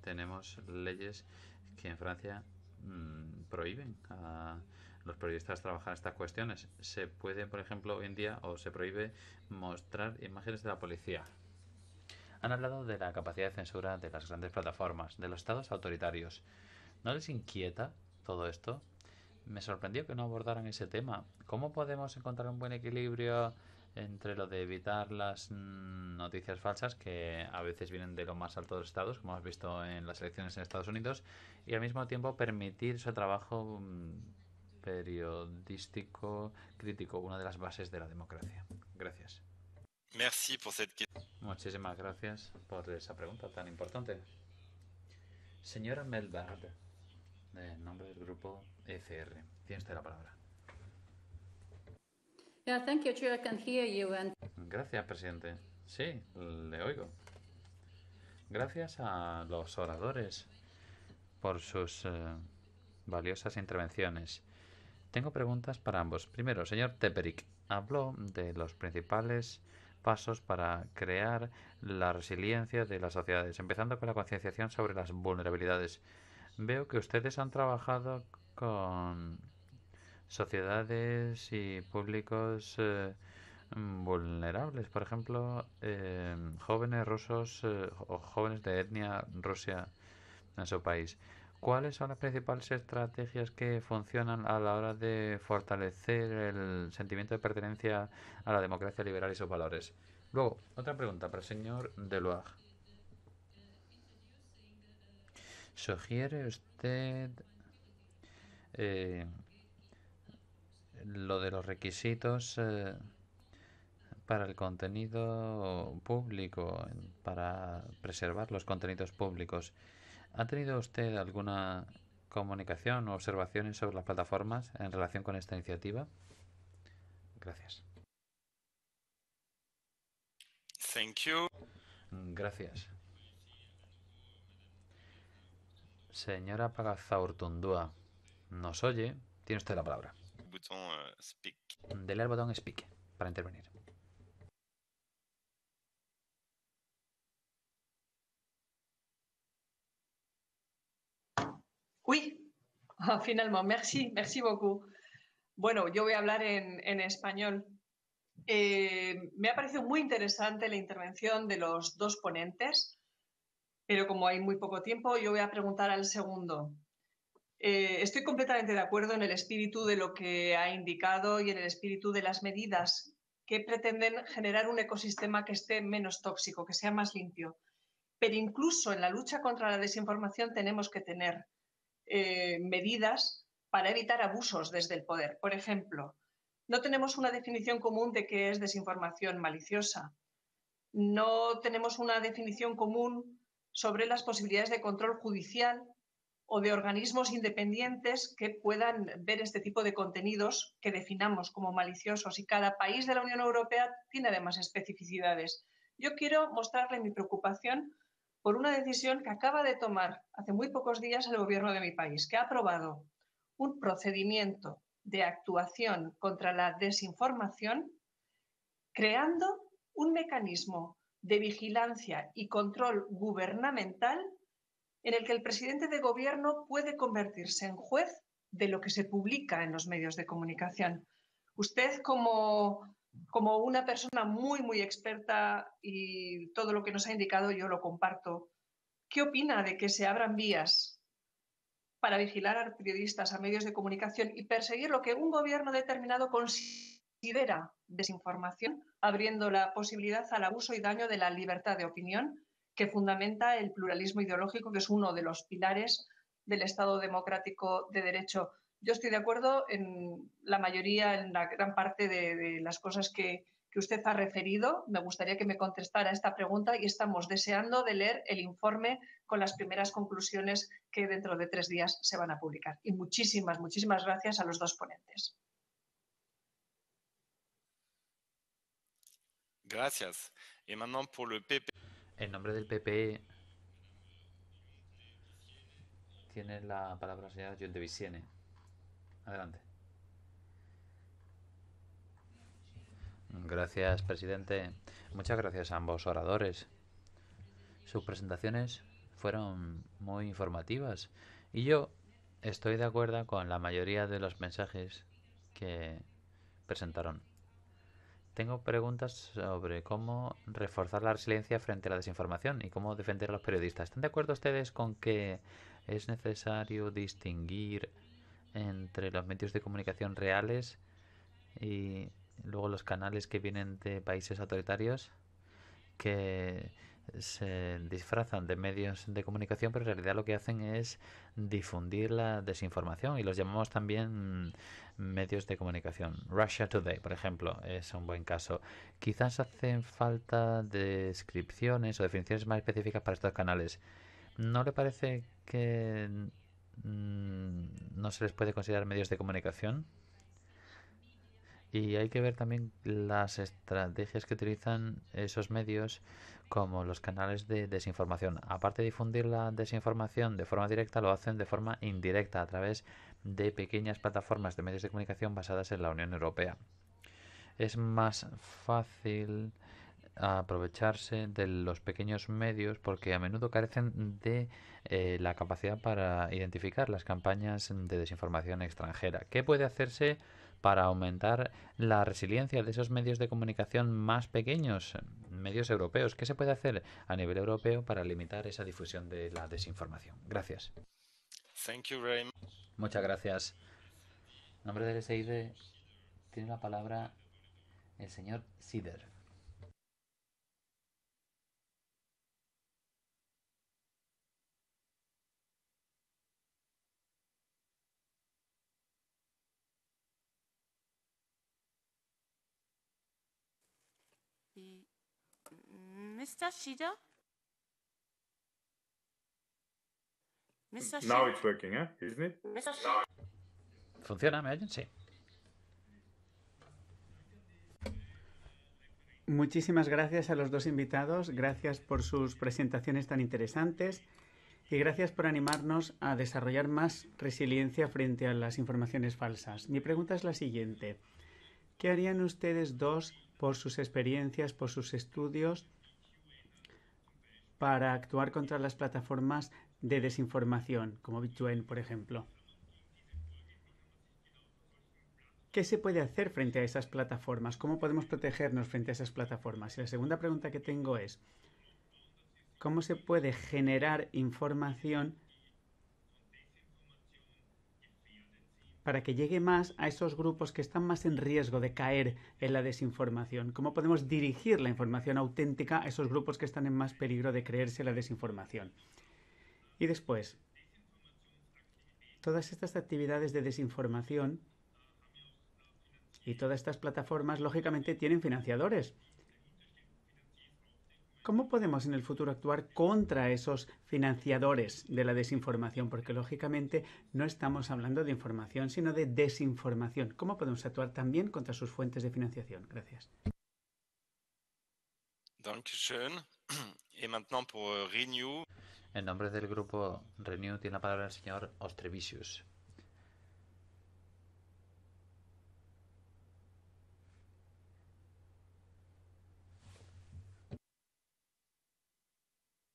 tenemos leyes que en Francia mm, prohíben a los periodistas trabajar estas cuestiones. Se puede, por ejemplo, hoy en día, o se prohíbe mostrar imágenes de la policía. Han hablado de la capacidad de censura de las grandes plataformas, de los estados autoritarios. ¿No les inquieta todo esto? Me sorprendió que no abordaran ese tema. ¿Cómo podemos encontrar un buen equilibrio entre lo de evitar las noticias falsas que a veces vienen de lo más alto de los estados, como hemos visto en las elecciones en Estados Unidos, y al mismo tiempo permitir ese trabajo mm, periodístico crítico, una de las bases de la democracia. Gracias. Merci por cette... Muchísimas gracias por esa pregunta tan importante. Señora Melbard, en nombre del grupo ECR, tiene usted la palabra. thank you, Chair. I can hear you and... Gracias, presidente. Sí, le oigo. Gracias a los oradores por sus eh, valiosas intervenciones. Tengo preguntas para ambos. Primero, señor Teperick, habló de los principales pasos para crear la resiliencia de las sociedades, empezando con la concienciación sobre las vulnerabilidades. Veo que ustedes han trabajado con sociedades y públicos eh, vulnerables, por ejemplo, eh, jóvenes rusos eh, o jóvenes de etnia rusia en su país. ¿Cuáles son las principales estrategias que funcionan a la hora de fortalecer el sentimiento de pertenencia a la democracia liberal y sus valores? Luego, otra pregunta para el señor Deloire. ¿Sugiere usted eh, lo de los requisitos eh, para el contenido público, para preservar los contenidos públicos? ¿Ha tenido usted alguna comunicación o observaciones sobre las plataformas en relación con esta iniciativa? Gracias. Thank you. Gracias. Señora Pagazaurtundúa, ¿nos oye? Tiene usted la palabra. Uh, speak. Dele al botón Speak para intervenir. Oui, ah, finalement, merci, merci beaucoup. Bueno, yo voy a hablar en, español. Eh, me ha parecido muy interesante la intervención de los dos ponentes, pero como hay muy poco tiempo, yo voy a preguntar al segundo. Eh, estoy completamente de acuerdo en el espíritu de lo que ha indicado y en el espíritu de las medidas que pretenden generar un ecosistema que esté menos tóxico, que sea más limpio. Pero incluso en la lucha contra la desinformación tenemos que tener eh, medidas para evitar abusos desde el poder. Por ejemplo, no tenemos una definición común de qué es desinformación maliciosa. No tenemos una definición común sobre las posibilidades de control judicial o de organismos independientes que puedan ver este tipo de contenidos que definamos como maliciosos y cada país de la Unión Europea tiene además especificidades. Yo quiero mostrarle mi preocupación por una decisión que acaba de tomar hace muy pocos días el gobierno de mi país, que ha aprobado un procedimiento de actuación contra la desinformación, creando un mecanismo de vigilancia y control gubernamental en el que el presidente de gobierno puede convertirse en juez de lo que se publica en los medios de comunicación. Usted, como, como una persona muy, muy experta y todo lo que nos ha indicado yo lo comparto, ¿qué opina de que se abran vías para vigilar a periodistas, a medios de comunicación y perseguir lo que un gobierno determinado considera desinformación, abriendo la posibilidad al abuso y daño de la libertad de opinión que fundamenta el pluralismo ideológico, que es uno de los pilares del Estado democrático de derecho. Yo estoy de acuerdo en la mayoría, en la gran parte de, de las cosas que, que usted ha referido. Me gustaría que me contestara esta pregunta y estamos deseando de leer el informe con las primeras conclusiones que dentro de tres días se van a publicar. Y muchísimas, muchísimas gracias a los dos ponentes. Gracias. Et maintenant pour le PP. En nombre del PP tiene la palabra la señora John de Visiene. Adelante. Gracias, presidente. Muchas gracias a ambos oradores. Sus presentaciones fueron muy informativas y yo estoy de acuerdo con la mayoría de los mensajes que presentaron. Tengo preguntas sobre cómo reforzar la resiliencia frente a la desinformación y cómo defender a los periodistas. ¿Están de acuerdo ustedes con que es necesario distinguir entre los medios de comunicación reales y luego los canales que vienen de países autoritarios que se disfrazan de medios de comunicación, pero en realidad lo que hacen es difundir la desinformación y los llamamos también medios de comunicación. Russia Today, por ejemplo, es un buen caso. Quizás hacen falta descripciones o definiciones más específicas para estos canales. ¿No le parece que no se les puede considerar medios de comunicación? Y hay que ver también las estrategias que utilizan esos medios como los canales de desinformación. Aparte de difundir la desinformación de forma directa, lo hacen de forma indirecta a través de pequeñas plataformas de medios de comunicación basadas en la Unión Europea. Es más fácil aprovecharse de los pequeños medios porque a menudo carecen de eh, la capacidad para identificar las campañas de desinformación extranjera. ¿Qué puede hacerse para aumentar la resiliencia de esos medios de comunicación más pequeños, medios europeos? ¿Qué se puede hacer a nivel europeo para limitar esa difusión de la desinformación? Gracias. Thank you very much. Muchas gracias. En nombre del SID tiene la palabra el señor Sider. Mr. Shida? Mr. Now it's working, eh? isn't it? Mr. Shida? ¿Funciona? ¿Me oyen? Sí. Muchísimas gracias a los dos invitados, gracias por sus presentaciones tan interesantes y gracias por animarnos a desarrollar más resiliencia frente a las informaciones falsas. Mi pregunta es la siguiente. ¿Qué harían ustedes dos por sus experiencias, por sus estudios, para actuar contra las plataformas de desinformación, como Bitcoin, por ejemplo? ¿Qué se puede hacer frente a esas plataformas? ¿Cómo podemos protegernos frente a esas plataformas? Y la segunda pregunta que tengo es, ¿cómo se puede generar información para que llegue más a esos grupos que están más en riesgo de caer en la desinformación? ¿Cómo podemos dirigir la información auténtica a esos grupos que están en más peligro de creerse la desinformación? Y después, todas estas actividades de desinformación y todas estas plataformas, lógicamente, tienen financiadores. ¿Cómo podemos en el futuro actuar contra esos financiadores de la desinformación? Porque lógicamente no estamos hablando de información, sino de desinformación. ¿Cómo podemos actuar también contra sus fuentes de financiación? Gracias. Renew. En nombre del grupo Renew tiene la palabra el señor Ostrevicius.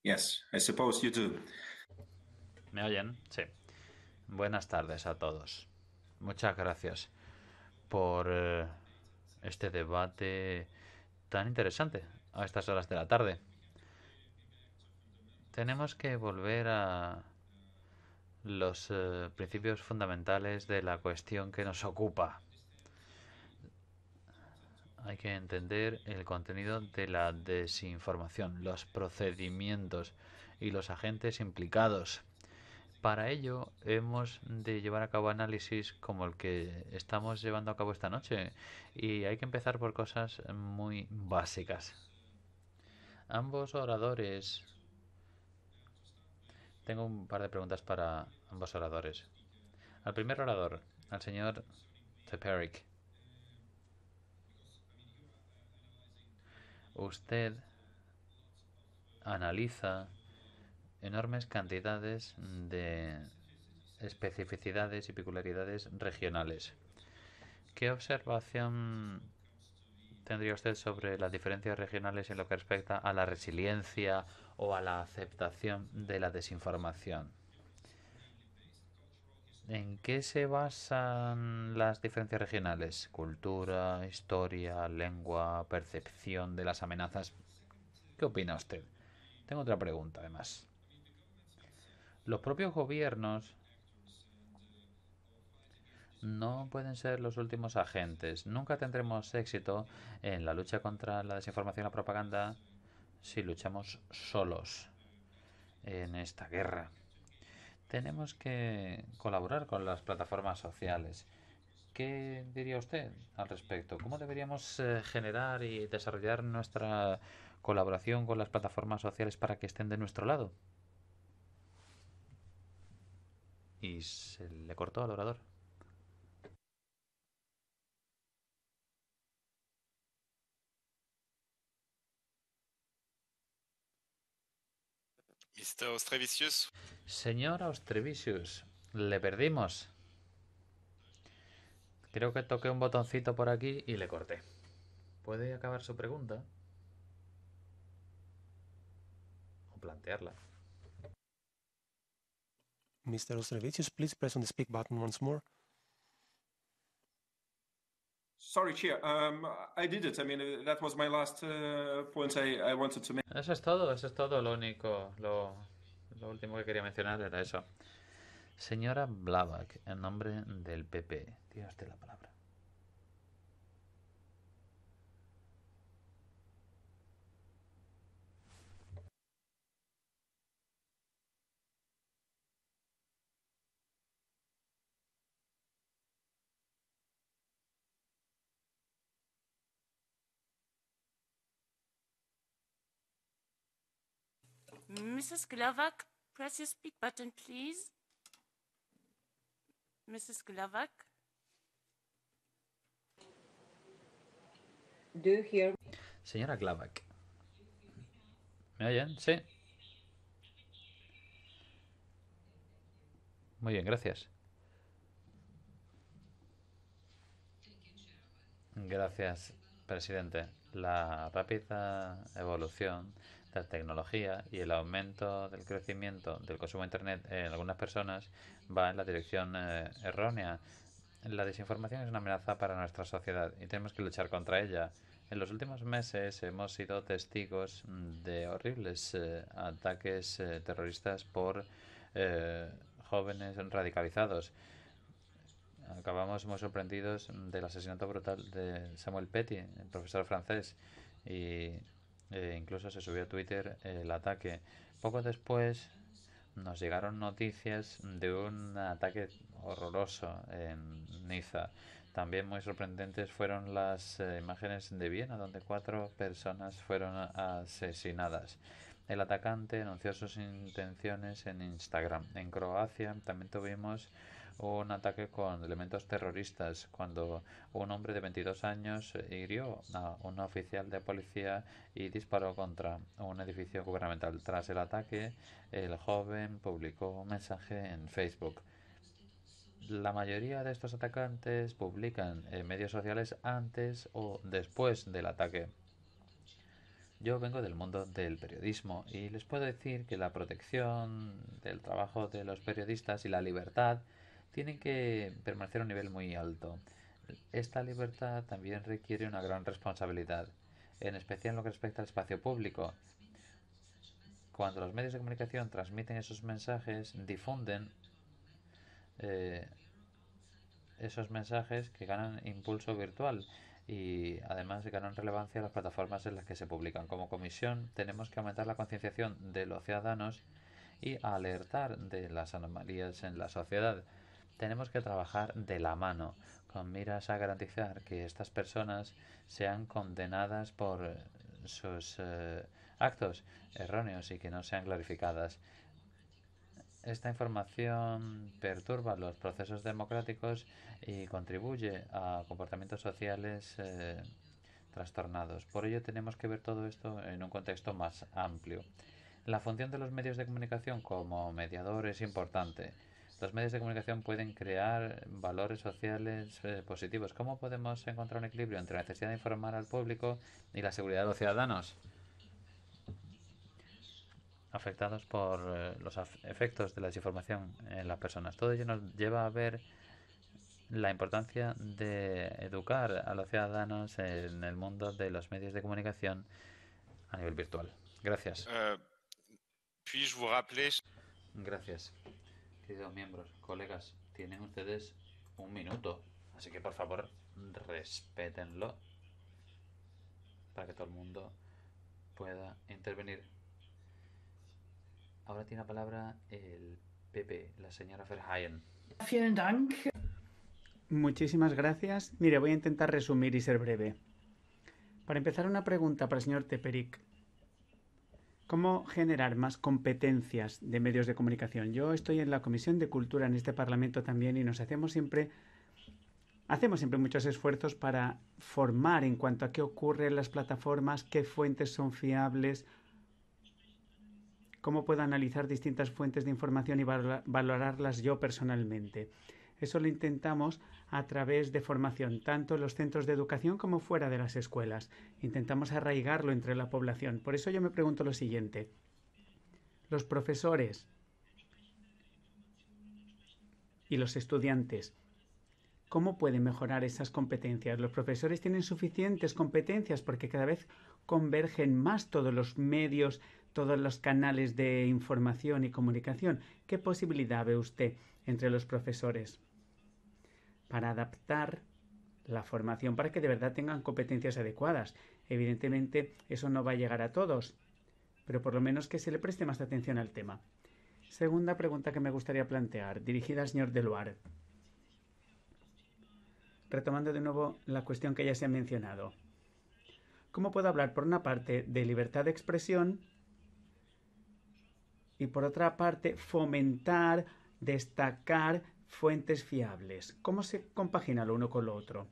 Yes, I suppose you do. ¿Me oyen? Sí. Buenas tardes a todos. Muchas gracias por eh, este debate tan interesante a estas horas de la tarde. Tenemos que volver a los eh, principios fundamentales de la cuestión que nos ocupa. Hay que entender el contenido de la desinformación, los procedimientos y los agentes implicados. Para ello hemos de llevar a cabo análisis como el que estamos llevando a cabo esta noche y hay que empezar por cosas muy básicas. Ambos oradores. Tengo un par de preguntas para ambos oradores. Al primer orador, al señor Teperick. Usted analiza enormes cantidades de especificidades y peculiaridades regionales. ¿Qué observación tendría usted sobre las diferencias regionales en lo que respecta a la resiliencia o a la aceptación de la desinformación? ¿En qué se basan las diferencias regionales? Cultura, historia, lengua, percepción de las amenazas. ¿Qué opina usted? Tengo otra pregunta, además. Los propios gobiernos no pueden ser los últimos agentes. Nunca tendremos éxito en la lucha contra la desinformación y la propaganda si luchamos solos en esta guerra. Tenemos que colaborar con las plataformas sociales. ¿Qué diría usted al respecto? ¿Cómo deberíamos eh, generar y desarrollar nuestra colaboración con las plataformas sociales para que estén de nuestro lado? Y se le cortó al orador. Mr. Ostrevicius. Señor Ostrevicius, le perdimos. Creo que toqué un botoncito por aquí y le corté. ¿Puede acabar su pregunta? O plantearla. Mr. Ostrevicius, please press on the speak button once more. Sorry, Chair. Um, I did it. I mean, uh, that was my last uh, point I, wanted to make. Eso es todo, eso es todo. Lo único, lo, lo último que quería mencionar era eso. Señora Blavak, en nombre del PP, tiene usted la palabra. Mrs. Glavak, press your speak button, please. Mrs. Glavak. Do you hear Señora Glavak. ¿Me oyen? Sí. Muy bien, gracias. Gracias, presidente. La rápida evolución de la tecnología y el aumento del crecimiento del consumo de Internet en algunas personas va en la dirección eh, errónea. La desinformación es una amenaza para nuestra sociedad y tenemos que luchar contra ella. En los últimos meses hemos sido testigos de horribles eh, ataques eh, terroristas por jóvenes radicalizados. Acabamos muy sorprendidos del asesinato brutal de Samuel Petty, el profesor francés, y eh, incluso se subió a Twitter el ataque. Poco después nos llegaron noticias de un ataque horroroso en Niza. También muy sorprendentes fueron las eh, imágenes de Viena, donde cuatro personas fueron asesinadas. El atacante anunció sus intenciones en Instagram. En Croacia también tuvimos un ataque con elementos terroristas cuando un hombre de 22 años hirió a un oficial de policía y disparó contra un edificio gubernamental. Tras el ataque, el joven publicó un mensaje en Facebook. La mayoría de estos atacantes publican en medios sociales antes o después del ataque. Yo vengo del mundo del periodismo y les puedo decir que la protección del trabajo de los periodistas y la libertad tienen que permanecer a un nivel muy alto. Esta libertad también requiere una gran responsabilidad, en especial en lo que respecta al espacio público. Cuando los medios de comunicación transmiten esos mensajes, difunden eh, esos mensajes que ganan impulso virtual y además ganan relevancia las plataformas en las que se publican. Como comisión tenemos que aumentar la concienciación de los ciudadanos y alertar de las anomalías en la sociedad. Tenemos que trabajar de la mano con miras a garantizar que estas personas sean condenadas por sus eh, actos erróneos y que no sean clarificadas. Esta información perturba los procesos democráticos y contribuye a comportamientos sociales eh, trastornados. Por ello tenemos que ver todo esto en un contexto más amplio. La función de los medios de comunicación como mediador es importante. Los medios de comunicación pueden crear valores sociales eh, positivos. ¿Cómo podemos encontrar un equilibrio entre la necesidad de informar al público y la seguridad de los ciudadanos? afectados por eh, los efectos de la desinformación en las personas. Todo ello nos lleva a ver la importancia de educar a los ciudadanos en el mundo de los medios de comunicación a nivel virtual. Gracias. Uh, Gracias. Queridos miembros, colegas, tienen ustedes un minuto, así que por favor respétenlo para que todo el mundo pueda intervenir. Ahora tiene la palabra el PP, la señora Verheyen. Muchísimas gracias. Mire, voy a intentar resumir y ser breve. Para empezar, una pregunta para el señor Teperic. ¿Cómo generar más competencias de medios de comunicación? Yo estoy en la Comisión de Cultura en este Parlamento también y nos hacemos siempre hacemos siempre muchos esfuerzos para formar en cuanto a qué ocurre en las plataformas, qué fuentes son fiables, cómo puedo analizar distintas fuentes de información y valorarlas yo personalmente. Eso lo intentamos a través de formación, tanto en los centros de educación como fuera de las escuelas. Intentamos arraigarlo entre la población. Por eso yo me pregunto lo siguiente. Los profesores y los estudiantes, ¿cómo pueden mejorar esas competencias? Los profesores tienen suficientes competencias porque cada vez convergen más todos los medios todos los canales de información y comunicación. ¿Qué posibilidad ve usted entre los profesores para adaptar la formación para que de verdad tengan competencias adecuadas? Evidentemente eso no va a llegar a todos, pero por lo menos que se le preste más atención al tema. Segunda pregunta que me gustaría plantear, dirigida al señor Deluar. Retomando de nuevo la cuestión que ya se ha mencionado. ¿Cómo puedo hablar, por una parte, de libertad de expresión y por otra parte fomentar, destacar fuentes fiables. ¿Cómo se compagina lo uno con lo otro?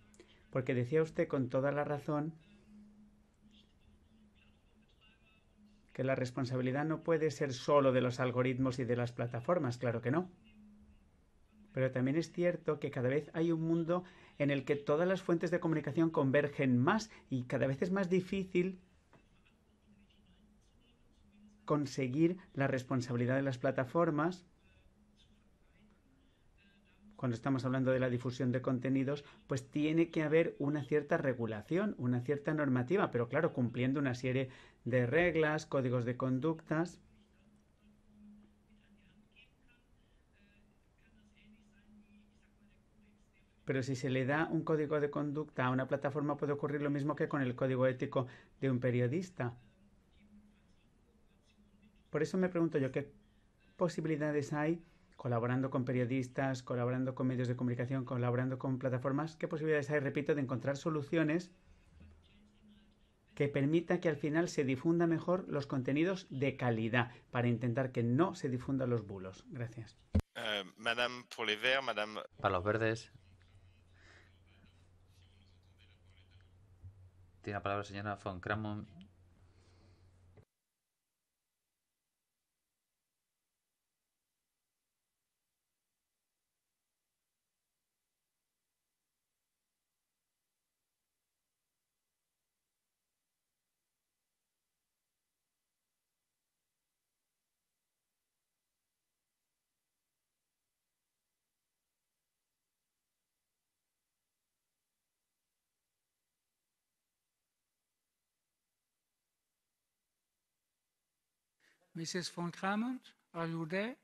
Porque decía usted con toda la razón que la responsabilidad no puede ser solo de los algoritmos y de las plataformas, claro que no. Pero también es cierto que cada vez hay un mundo en el que todas las fuentes de comunicación convergen más y cada vez es más difícil conseguir la responsabilidad de las plataformas cuando estamos hablando de la difusión de contenidos, pues tiene que haber una cierta regulación, una cierta normativa, pero claro, cumpliendo una serie de reglas, códigos de conductas. Pero si se le da un código de conducta a una plataforma puede ocurrir lo mismo que con el código ético de un periodista. Por eso me pregunto yo, ¿qué posibilidades hay colaborando con periodistas, colaborando con medios de comunicación, colaborando con plataformas, ¿qué posibilidades hay, repito, de encontrar soluciones que permita que al final se difunda mejor los contenidos de calidad para intentar que no se difundan los bulos? Gracias. Uh, Madame pour les verts, Madame. Para los verdes. Tiene la palabra la señora von Kramon Mrs. von Kramont, are you there?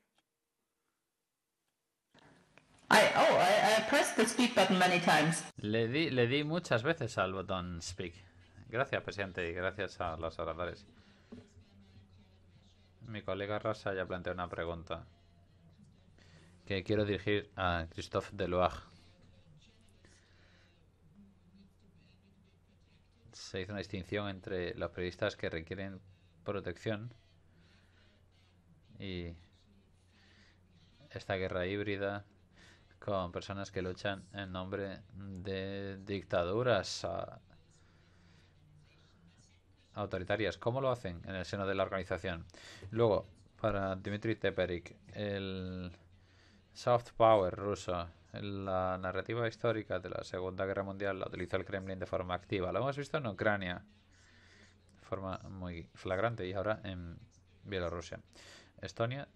I, oh, I, I pressed the speak button many times. Le di, le di muchas veces al botón speak. Gracias, presidente, y gracias a los oradores. Mi colega Rasa ya planteó una pregunta que quiero dirigir a Christophe Deloire. Se hizo una distinción entre los periodistas que requieren protección y esta guerra híbrida con personas que luchan en nombre de dictaduras autoritarias. ¿Cómo lo hacen en el seno de la organización? Luego, para Dmitry Teperik, el soft power ruso, la narrativa histórica de la Segunda Guerra Mundial la utilizó el Kremlin de forma activa. Lo hemos visto en Ucrania de forma muy flagrante y ahora en Bielorrusia. Estonia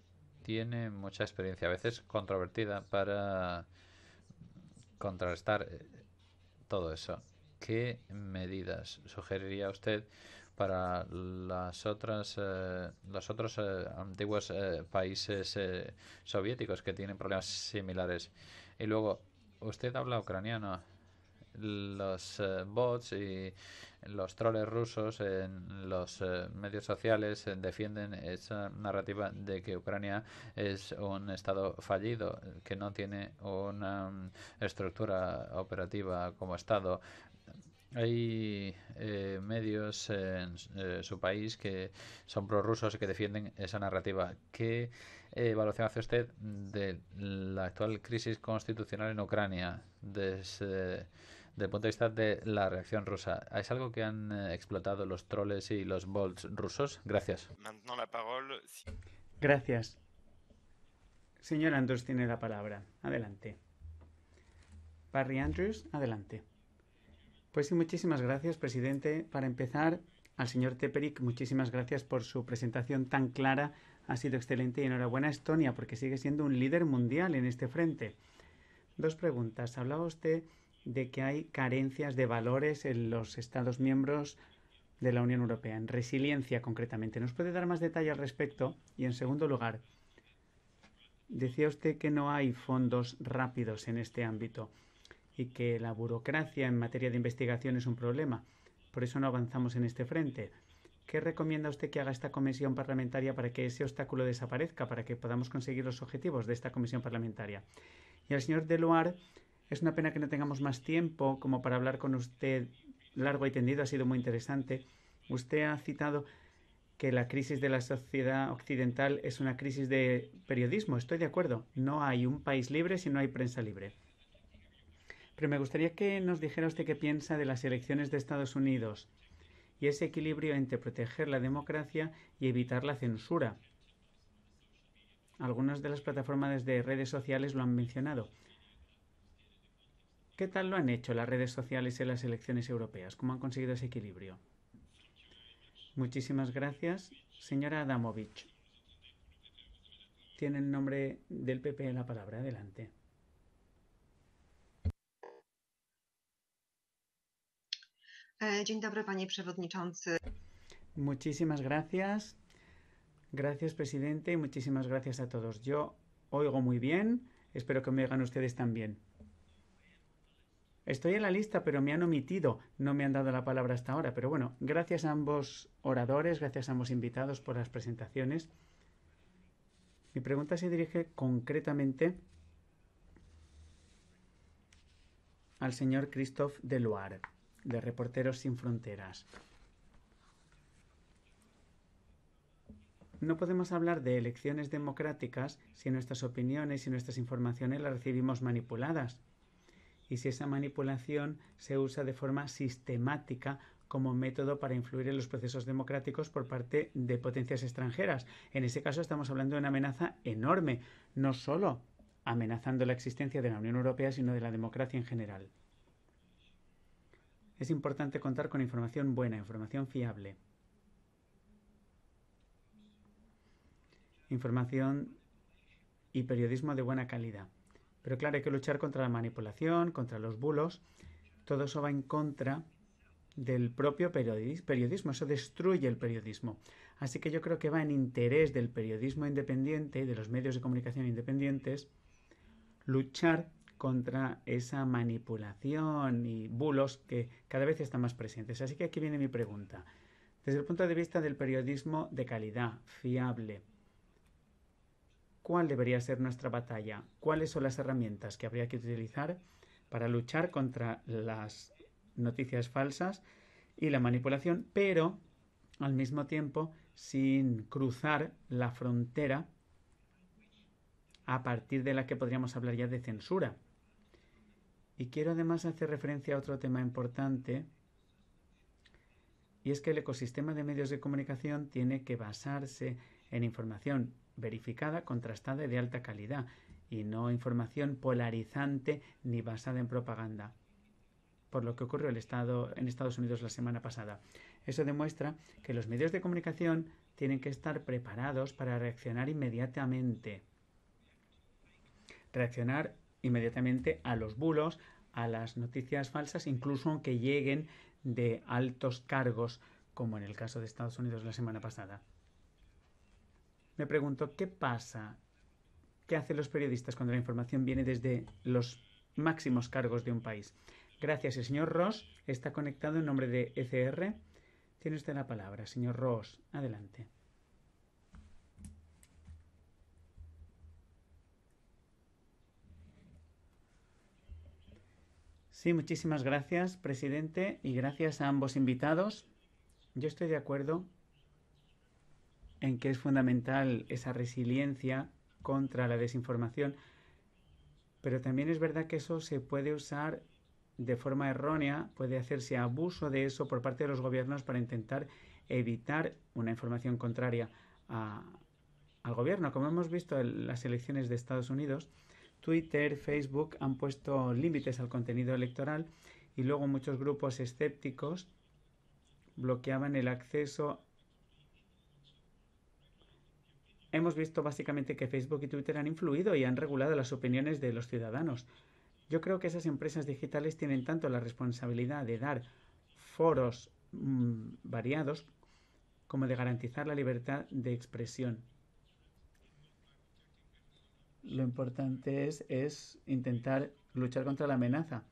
tiene mucha experiencia, a veces controvertida, para contrarrestar eh, todo eso. ¿Qué medidas sugeriría usted para las otras, eh, los otros eh, antiguos países soviéticos que tienen problemas similares? Y luego, usted habla ucraniano. Los bots y los troles rusos en los eh, medios sociales eh, defienden esa narrativa de que Ucrania es un estado fallido, que no tiene una mm, estructura operativa como estado. Hay eh, medios en su país que son prorrusos y que defienden esa narrativa. ¿Qué evaluación hace usted de la actual crisis constitucional en Ucrania? Desde el punto de vista de la reacción rusa. ¿Es algo que han eh, explotado los troles y los bots rusos? Gracias. Gracias. Señor Andrews tiene la palabra. Adelante. Barry Andrews, adelante. Pues sí, muchísimas gracias, presidente. Para empezar, al señor Teperik, muchísimas gracias por su presentación tan clara. Ha sido excelente y enhorabuena a Estonia porque sigue siendo un líder mundial en este frente. Dos preguntas. Hablaba usted de que hay carencias de valores en los Estados miembros de la Unión Europea, en resiliencia concretamente. ¿Nos puede dar más detalle al respecto? Y en segundo lugar, decía usted que no hay fondos rápidos en este ámbito y que la burocracia en materia de investigación es un problema. Por eso no avanzamos en este frente. ¿Qué recomienda usted que haga esta comisión parlamentaria para que ese obstáculo desaparezca, para que podamos conseguir los objetivos de esta comisión parlamentaria? Y al señor Deloire es una pena que no tengamos más tiempo como para hablar con usted largo y tendido. Ha sido muy interesante. Usted ha citado que la crisis de la sociedad occidental es una crisis de periodismo. Estoy de acuerdo. No hay un país libre si no hay prensa libre. Pero me gustaría que nos dijera usted qué piensa de las elecciones de Estados Unidos y ese equilibrio entre proteger la democracia y evitar la censura. Algunas de las plataformas de redes sociales lo han mencionado. ¿Qué tal lo han hecho las redes sociales en las elecciones europeas? ¿Cómo han conseguido ese equilibrio? Muchísimas gracias. Señora Adamovich, tiene el nombre del PP en la palabra. Adelante. E, dzień dobry, panie przewodniczący. Muchísimas gracias. Gracias, presidente, y muchísimas gracias a todos. Yo oigo muy bien. Espero que me oigan ustedes también. Estoy en la lista, pero me han omitido, no me han dado la palabra hasta ahora. Pero bueno, gracias a ambos oradores, gracias a ambos invitados por las presentaciones. Mi pregunta se dirige concretamente al señor Christophe Deloire, de Reporteros Sin Fronteras. No podemos hablar de elecciones democráticas si nuestras opiniones y nuestras informaciones las recibimos manipuladas y si esa manipulación se usa de forma sistemática como método para influir en los procesos democráticos por parte de potencias extranjeras. En ese caso estamos hablando de una amenaza enorme, no solo amenazando la existencia de la Unión Europea, sino de la democracia en general. Es importante contar con información buena, información fiable. Información y periodismo de buena calidad. Pero claro, hay que luchar contra la manipulación, contra los bulos. Todo eso va en contra del propio periodismo. Eso destruye el periodismo. Así que yo creo que va en interés del periodismo independiente y de los medios de comunicación independientes luchar contra esa manipulación y bulos que cada vez están más presentes. Así que aquí viene mi pregunta. Desde el punto de vista del periodismo de calidad, fiable, ¿cuál debería ser nuestra batalla? ¿Cuáles son las herramientas que habría que utilizar para luchar contra las noticias falsas y la manipulación, pero al mismo tiempo sin cruzar la frontera a partir de la que podríamos hablar ya de censura. Y quiero además hacer referencia a otro tema importante, y es que el ecosistema de medios de comunicación tiene que basarse en información verificada, contrastada y de alta calidad, y no información polarizante ni basada en propaganda, por lo que ocurrió en Estados Unidos la semana pasada. Eso demuestra que los medios de comunicación tienen que estar preparados para reaccionar inmediatamente reaccionar inmediatamente a los bulos, a las noticias falsas, incluso aunque lleguen de altos cargos, como en el caso de Estados Unidos la semana pasada. Me pregunto, ¿qué pasa? ¿Qué hacen los periodistas cuando la información viene desde los máximos cargos de un país? Gracias. El señor Ross está conectado en nombre de ECR. Tiene usted la palabra, señor Ross. Adelante. Sí, muchísimas gracias, presidente, y gracias a ambos invitados. Yo estoy de acuerdo en que es fundamental esa resiliencia contra la desinformación, pero también es verdad que eso se puede usar de forma errónea, puede hacerse abuso de eso por parte de los gobiernos para intentar evitar una información contraria al gobierno. Como hemos visto en las elecciones de Estados Unidos, Twitter, Facebook han puesto límites al contenido electoral y luego muchos grupos escépticos bloqueaban el acceso. Hemos visto básicamente que Facebook y Twitter han influido y han regulado las opiniones de los ciudadanos. Yo creo que esas empresas digitales tienen tanto la responsabilidad de dar foros mmm, variados como de garantizar la libertad de expresión lo importante es, es intentar luchar contra la amenaza.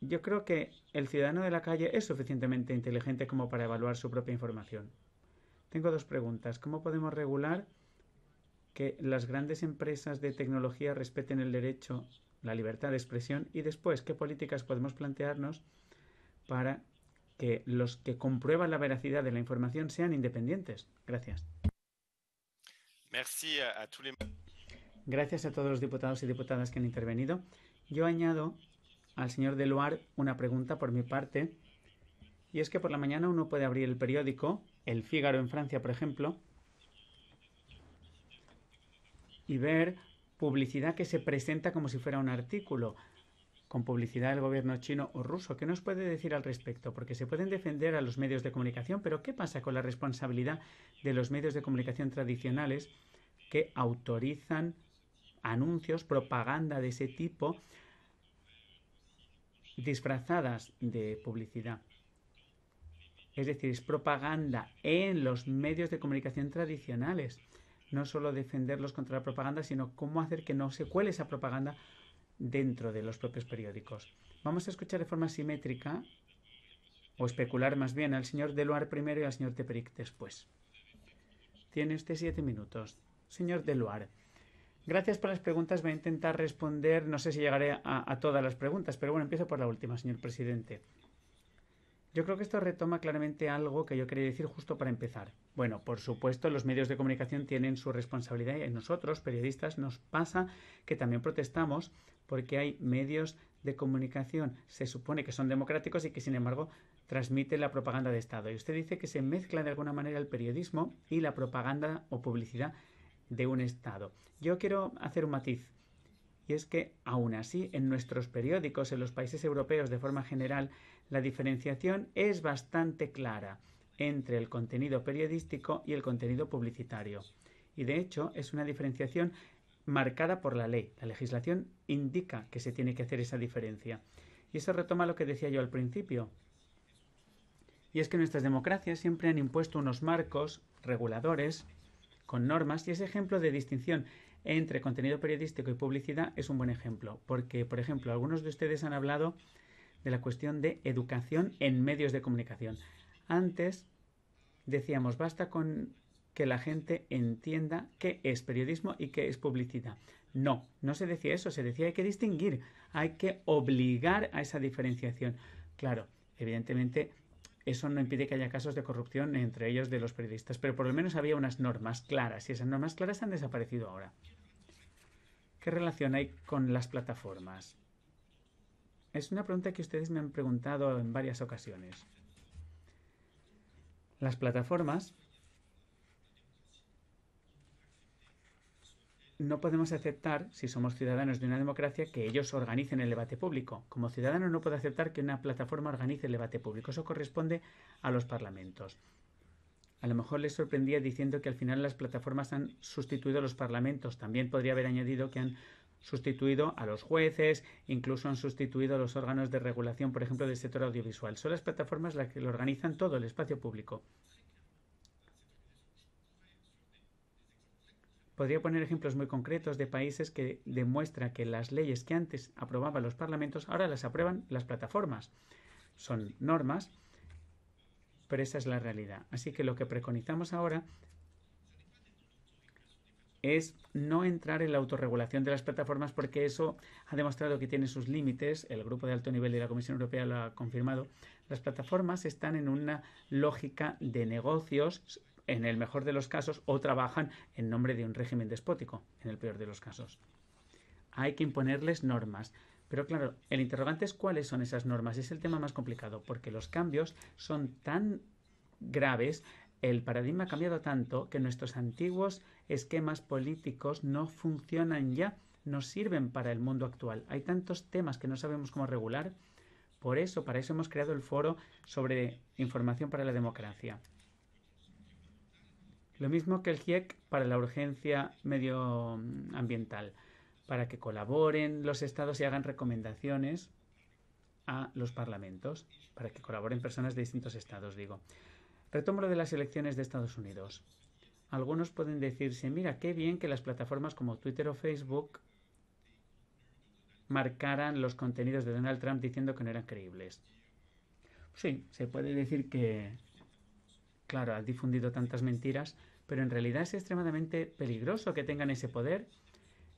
Yo creo que el ciudadano de la calle es suficientemente inteligente como para evaluar su propia información. Tengo dos preguntas. ¿Cómo podemos regular que las grandes empresas de tecnología respeten el derecho, la libertad de expresión? Y después, ¿qué políticas podemos plantearnos para que los que comprueban la veracidad de la información sean independientes? Gracias. Gracias a todos los diputados y diputadas que han intervenido. Yo añado al señor Deluar una pregunta por mi parte. Y es que por la mañana uno puede abrir el periódico, El Fígaro en Francia, por ejemplo, y ver publicidad que se presenta como si fuera un artículo, con publicidad del gobierno chino o ruso. ¿Qué nos puede decir al respecto? Porque se pueden defender a los medios de comunicación, pero ¿qué pasa con la responsabilidad de los medios de comunicación tradicionales que autorizan anuncios, propaganda de ese tipo, disfrazadas de publicidad? Es decir, es propaganda en los medios de comunicación tradicionales. No solo defenderlos contra la propaganda, sino cómo hacer que no se cuele esa propaganda dentro de los propios periódicos. Vamos a escuchar de forma simétrica, o especular más bien, al señor Deluar primero y al señor Teperic después. Tiene usted siete minutos. Señor Deluar. Gracias por las preguntas. Voy a intentar responder. No sé si llegaré a, a todas las preguntas, pero bueno, empiezo por la última, señor presidente. Yo creo que esto retoma claramente algo que yo quería decir justo para empezar. Bueno, por supuesto, los medios de comunicación tienen su responsabilidad y nosotros, periodistas, nos pasa que también protestamos porque hay medios de comunicación, se supone que son democráticos y que, sin embargo, transmiten la propaganda de Estado. Y usted dice que se mezcla de alguna manera el periodismo y la propaganda o publicidad de un Estado. Yo quiero hacer un matiz. Y es que, aún así, en nuestros periódicos, en los países europeos de forma general, la diferenciación es bastante clara entre el contenido periodístico y el contenido publicitario. Y de hecho es una diferenciación marcada por la ley. La legislación indica que se tiene que hacer esa diferencia. Y eso retoma lo que decía yo al principio. Y es que nuestras democracias siempre han impuesto unos marcos reguladores con normas y ese ejemplo de distinción entre contenido periodístico y publicidad es un buen ejemplo. Porque, por ejemplo, algunos de ustedes han hablado de la cuestión de educación en medios de comunicación. Antes decíamos, basta con que la gente entienda qué es periodismo y qué es publicidad. No, no se decía eso, se decía hay que distinguir, hay que obligar a esa diferenciación. Claro, evidentemente eso no impide que haya casos de corrupción entre ellos de los periodistas, pero por lo menos había unas normas claras y esas normas claras han desaparecido ahora. ¿Qué relación hay con las plataformas? Es una pregunta que ustedes me han preguntado en varias ocasiones. Las plataformas no podemos aceptar, si somos ciudadanos de una democracia, que ellos organicen el debate público. Como ciudadano no puedo aceptar que una plataforma organice el debate público. Eso corresponde a los parlamentos. A lo mejor les sorprendía diciendo que al final las plataformas han sustituido a los parlamentos. También podría haber añadido que han sustituido a los jueces, incluso han sustituido a los órganos de regulación, por ejemplo, del sector audiovisual. Son las plataformas las que lo organizan todo el espacio público. Podría poner ejemplos muy concretos de países que demuestran que las leyes que antes aprobaban los parlamentos ahora las aprueban las plataformas. Son normas, pero esa es la realidad. Así que lo que preconizamos ahora es no entrar en la autorregulación de las plataformas porque eso ha demostrado que tiene sus límites. El grupo de alto nivel de la Comisión Europea lo ha confirmado. Las plataformas están en una lógica de negocios, en el mejor de los casos, o trabajan en nombre de un régimen despótico, en el peor de los casos. Hay que imponerles normas. Pero claro, el interrogante es cuáles son esas normas. Es el tema más complicado porque los cambios son tan graves el paradigma ha cambiado tanto que nuestros antiguos esquemas políticos no funcionan ya, no sirven para el mundo actual. Hay tantos temas que no sabemos cómo regular. Por eso, para eso hemos creado el foro sobre información para la democracia. Lo mismo que el GIEC para la urgencia medioambiental, para que colaboren los estados y hagan recomendaciones a los parlamentos, para que colaboren personas de distintos estados, digo. Retomo lo de las elecciones de Estados Unidos. Algunos pueden decirse, mira, qué bien que las plataformas como Twitter o Facebook marcaran los contenidos de Donald Trump diciendo que no eran creíbles. Sí, se puede decir que, claro, ha difundido tantas mentiras, pero en realidad es extremadamente peligroso que tengan ese poder.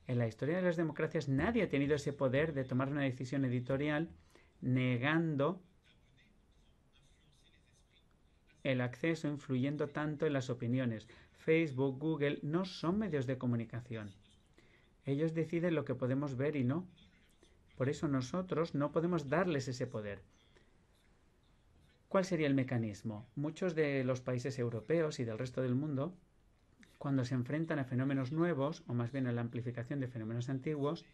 En la historia de las democracias nadie ha tenido ese poder de tomar una decisión editorial negando el acceso influyendo tanto en las opiniones. Facebook, Google no son medios de comunicación. Ellos deciden lo que podemos ver y no. Por eso nosotros no podemos darles ese poder. ¿Cuál sería el mecanismo? Muchos de los países europeos y del resto del mundo, cuando se enfrentan a fenómenos nuevos, o más bien a la amplificación de fenómenos antiguos,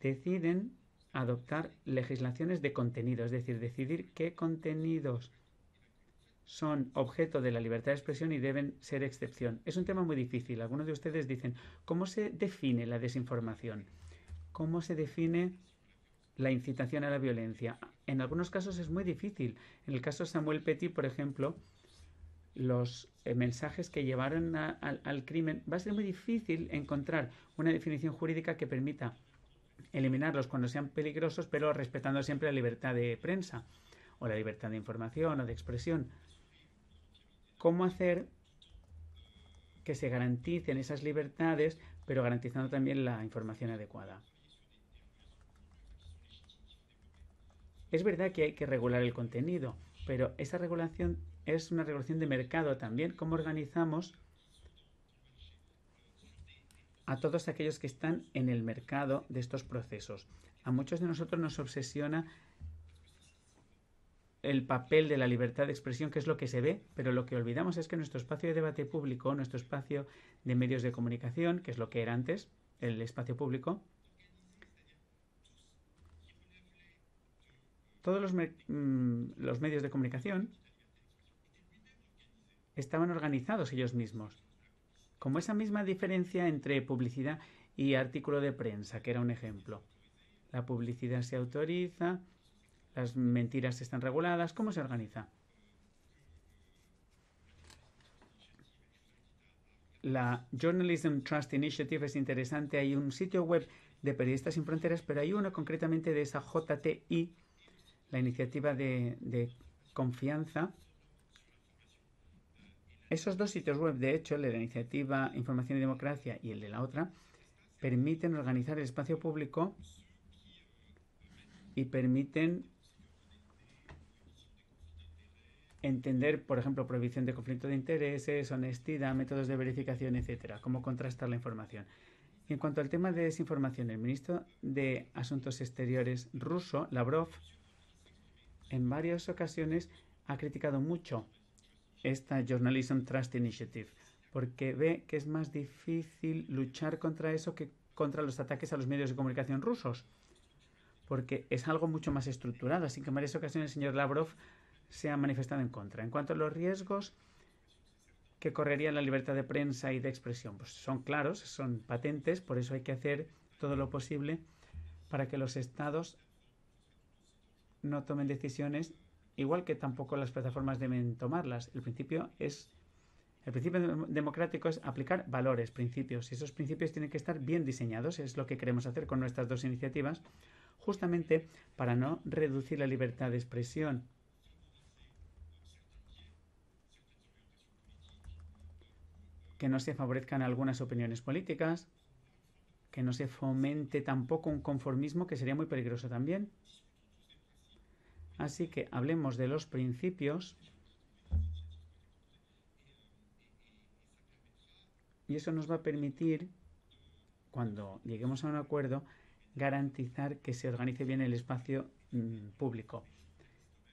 deciden adoptar legislaciones de contenido, es decir, decidir qué contenidos son objeto de la libertad de expresión y deben ser excepción. Es un tema muy difícil. Algunos de ustedes dicen, ¿cómo se define la desinformación? ¿Cómo se define la incitación a la violencia? En algunos casos es muy difícil. En el caso de Samuel Petit, por ejemplo, los eh, mensajes que llevaron al crimen, va a ser muy difícil encontrar una definición jurídica que permita eliminarlos cuando sean peligrosos, pero respetando siempre la libertad de prensa o la libertad de información o de expresión cómo hacer que se garanticen esas libertades, pero garantizando también la información adecuada. Es verdad que hay que regular el contenido, pero esa regulación es una regulación de mercado también. ¿Cómo organizamos a todos aquellos que están en el mercado de estos procesos? A muchos de nosotros nos obsesiona el papel de la libertad de expresión, que es lo que se ve, pero lo que olvidamos es que nuestro espacio de debate público, nuestro espacio de medios de comunicación, que es lo que era antes, el espacio público, todos los, mm, los medios de comunicación estaban organizados ellos mismos. Como esa misma diferencia entre publicidad y artículo de prensa, que era un ejemplo. La publicidad se autoriza, las mentiras están reguladas. ¿Cómo se organiza? La Journalism Trust Initiative es interesante. Hay un sitio web de Periodistas Sin Fronteras, pero hay uno concretamente de esa JTI, la iniciativa de, de confianza. Esos dos sitios web, de hecho, el de la iniciativa Información y Democracia y el de la otra, permiten organizar el espacio público y permiten entender, por ejemplo, prohibición de conflicto de intereses, honestidad, métodos de verificación, etcétera, cómo contrastar la información. Y en cuanto al tema de desinformación, el ministro de Asuntos Exteriores ruso, Lavrov, en varias ocasiones ha criticado mucho esta Journalism Trust Initiative, porque ve que es más difícil luchar contra eso que contra los ataques a los medios de comunicación rusos, porque es algo mucho más estructurado. Así que en varias ocasiones el señor Lavrov se ha manifestado en contra. En cuanto a los riesgos que correría la libertad de prensa y de expresión, pues son claros, son patentes, por eso hay que hacer todo lo posible para que los estados no tomen decisiones, igual que tampoco las plataformas deben tomarlas. El principio es el principio democrático es aplicar valores, principios, y esos principios tienen que estar bien diseñados, es lo que queremos hacer con nuestras dos iniciativas, justamente para no reducir la libertad de expresión que no se favorezcan algunas opiniones políticas, que no se fomente tampoco un conformismo que sería muy peligroso también. Así que hablemos de los principios y eso nos va a permitir, cuando lleguemos a un acuerdo, garantizar que se organice bien el espacio mm, público.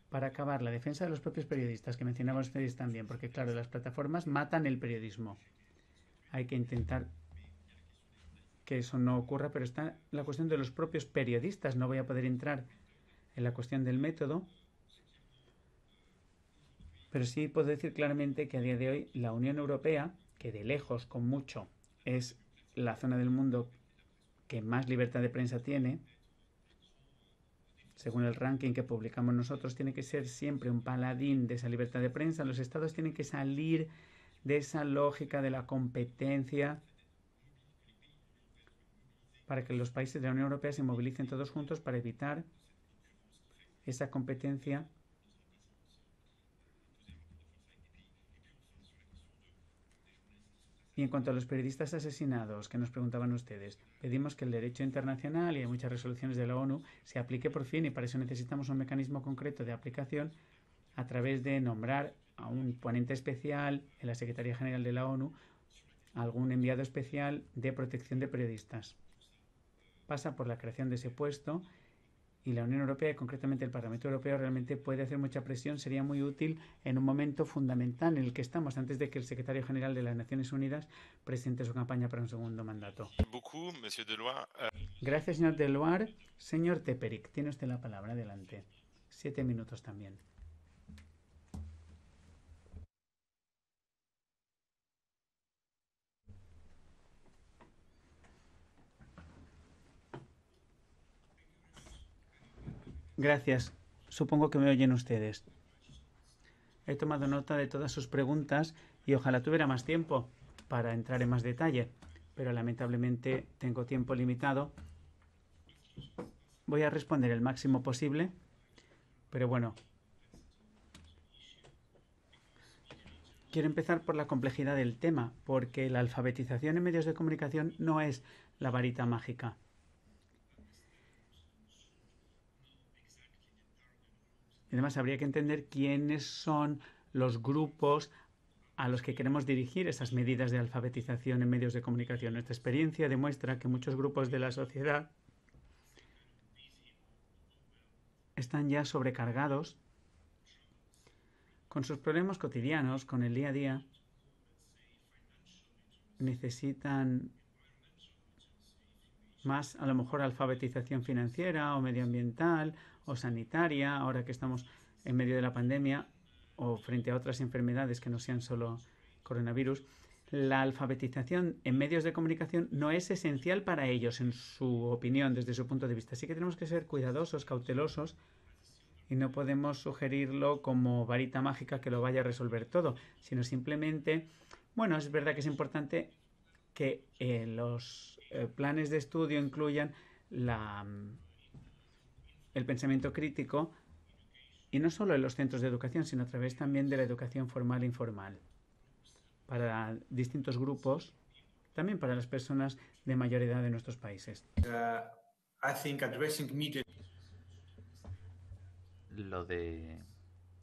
Para acabar, la defensa de los propios periodistas, que mencionaban ustedes también, porque claro, las plataformas matan el periodismo. Hay que intentar que eso no ocurra, pero está la cuestión de los propios periodistas. No voy a poder entrar en la cuestión del método, pero sí puedo decir claramente que a día de hoy la Unión Europea, que de lejos, con mucho, es la zona del mundo que más libertad de prensa tiene, según el ranking que publicamos nosotros, tiene que ser siempre un paladín de esa libertad de prensa. Los estados tienen que salir de esa lógica de la competencia para que los países de la Unión Europea se movilicen todos juntos para evitar esa competencia Y en cuanto a los periodistas asesinados que nos preguntaban ustedes, pedimos que el derecho internacional y hay muchas resoluciones de la ONU se aplique por fin y para eso necesitamos un mecanismo concreto de aplicación a través de nombrar a un ponente especial en la Secretaría General de la ONU, algún enviado especial de protección de periodistas. Pasa por la creación de ese puesto y la Unión Europea y concretamente el Parlamento Europeo realmente puede hacer mucha presión, sería muy útil en un momento fundamental en el que estamos antes de que el secretario general de las Naciones Unidas presente su campaña para un segundo mandato. Gracias, señor Deloire. Señor Teperick, tiene usted la palabra. Adelante. Siete minutos también. Gracias. Supongo que me oyen ustedes. He tomado nota de todas sus preguntas y ojalá tuviera más tiempo para entrar en más detalle, pero lamentablemente tengo tiempo limitado. Voy a responder el máximo posible, pero bueno. quiero empezar por la complejidad del tema, porque la alfabetización en medios de comunicación no es la varita mágica. Además habría que entender quiénes son los grupos a los que queremos dirigir esas medidas de alfabetización en medios de comunicación. Nuestra experiencia demuestra que muchos grupos de la sociedad están ya sobrecargados con sus problemas cotidianos, con el día a día. Necesitan más, a lo mejor, alfabetización financiera o medioambiental o sanitaria, ahora que estamos en medio de la pandemia o frente a otras enfermedades que no sean solo coronavirus, la alfabetización en medios de comunicación no es esencial para ellos, en su opinión, desde su punto de vista. Así que tenemos que ser cuidadosos, cautelosos y no podemos sugerirlo como varita mágica que lo vaya a resolver todo, sino simplemente, bueno, es verdad que es importante que eh, los eh, planes de estudio incluyan la el pensamiento crítico y no solo en los centros de educación, sino a través también de la educación formal e informal para distintos grupos, también para las personas de mayor edad de nuestros países. Uh, Lo de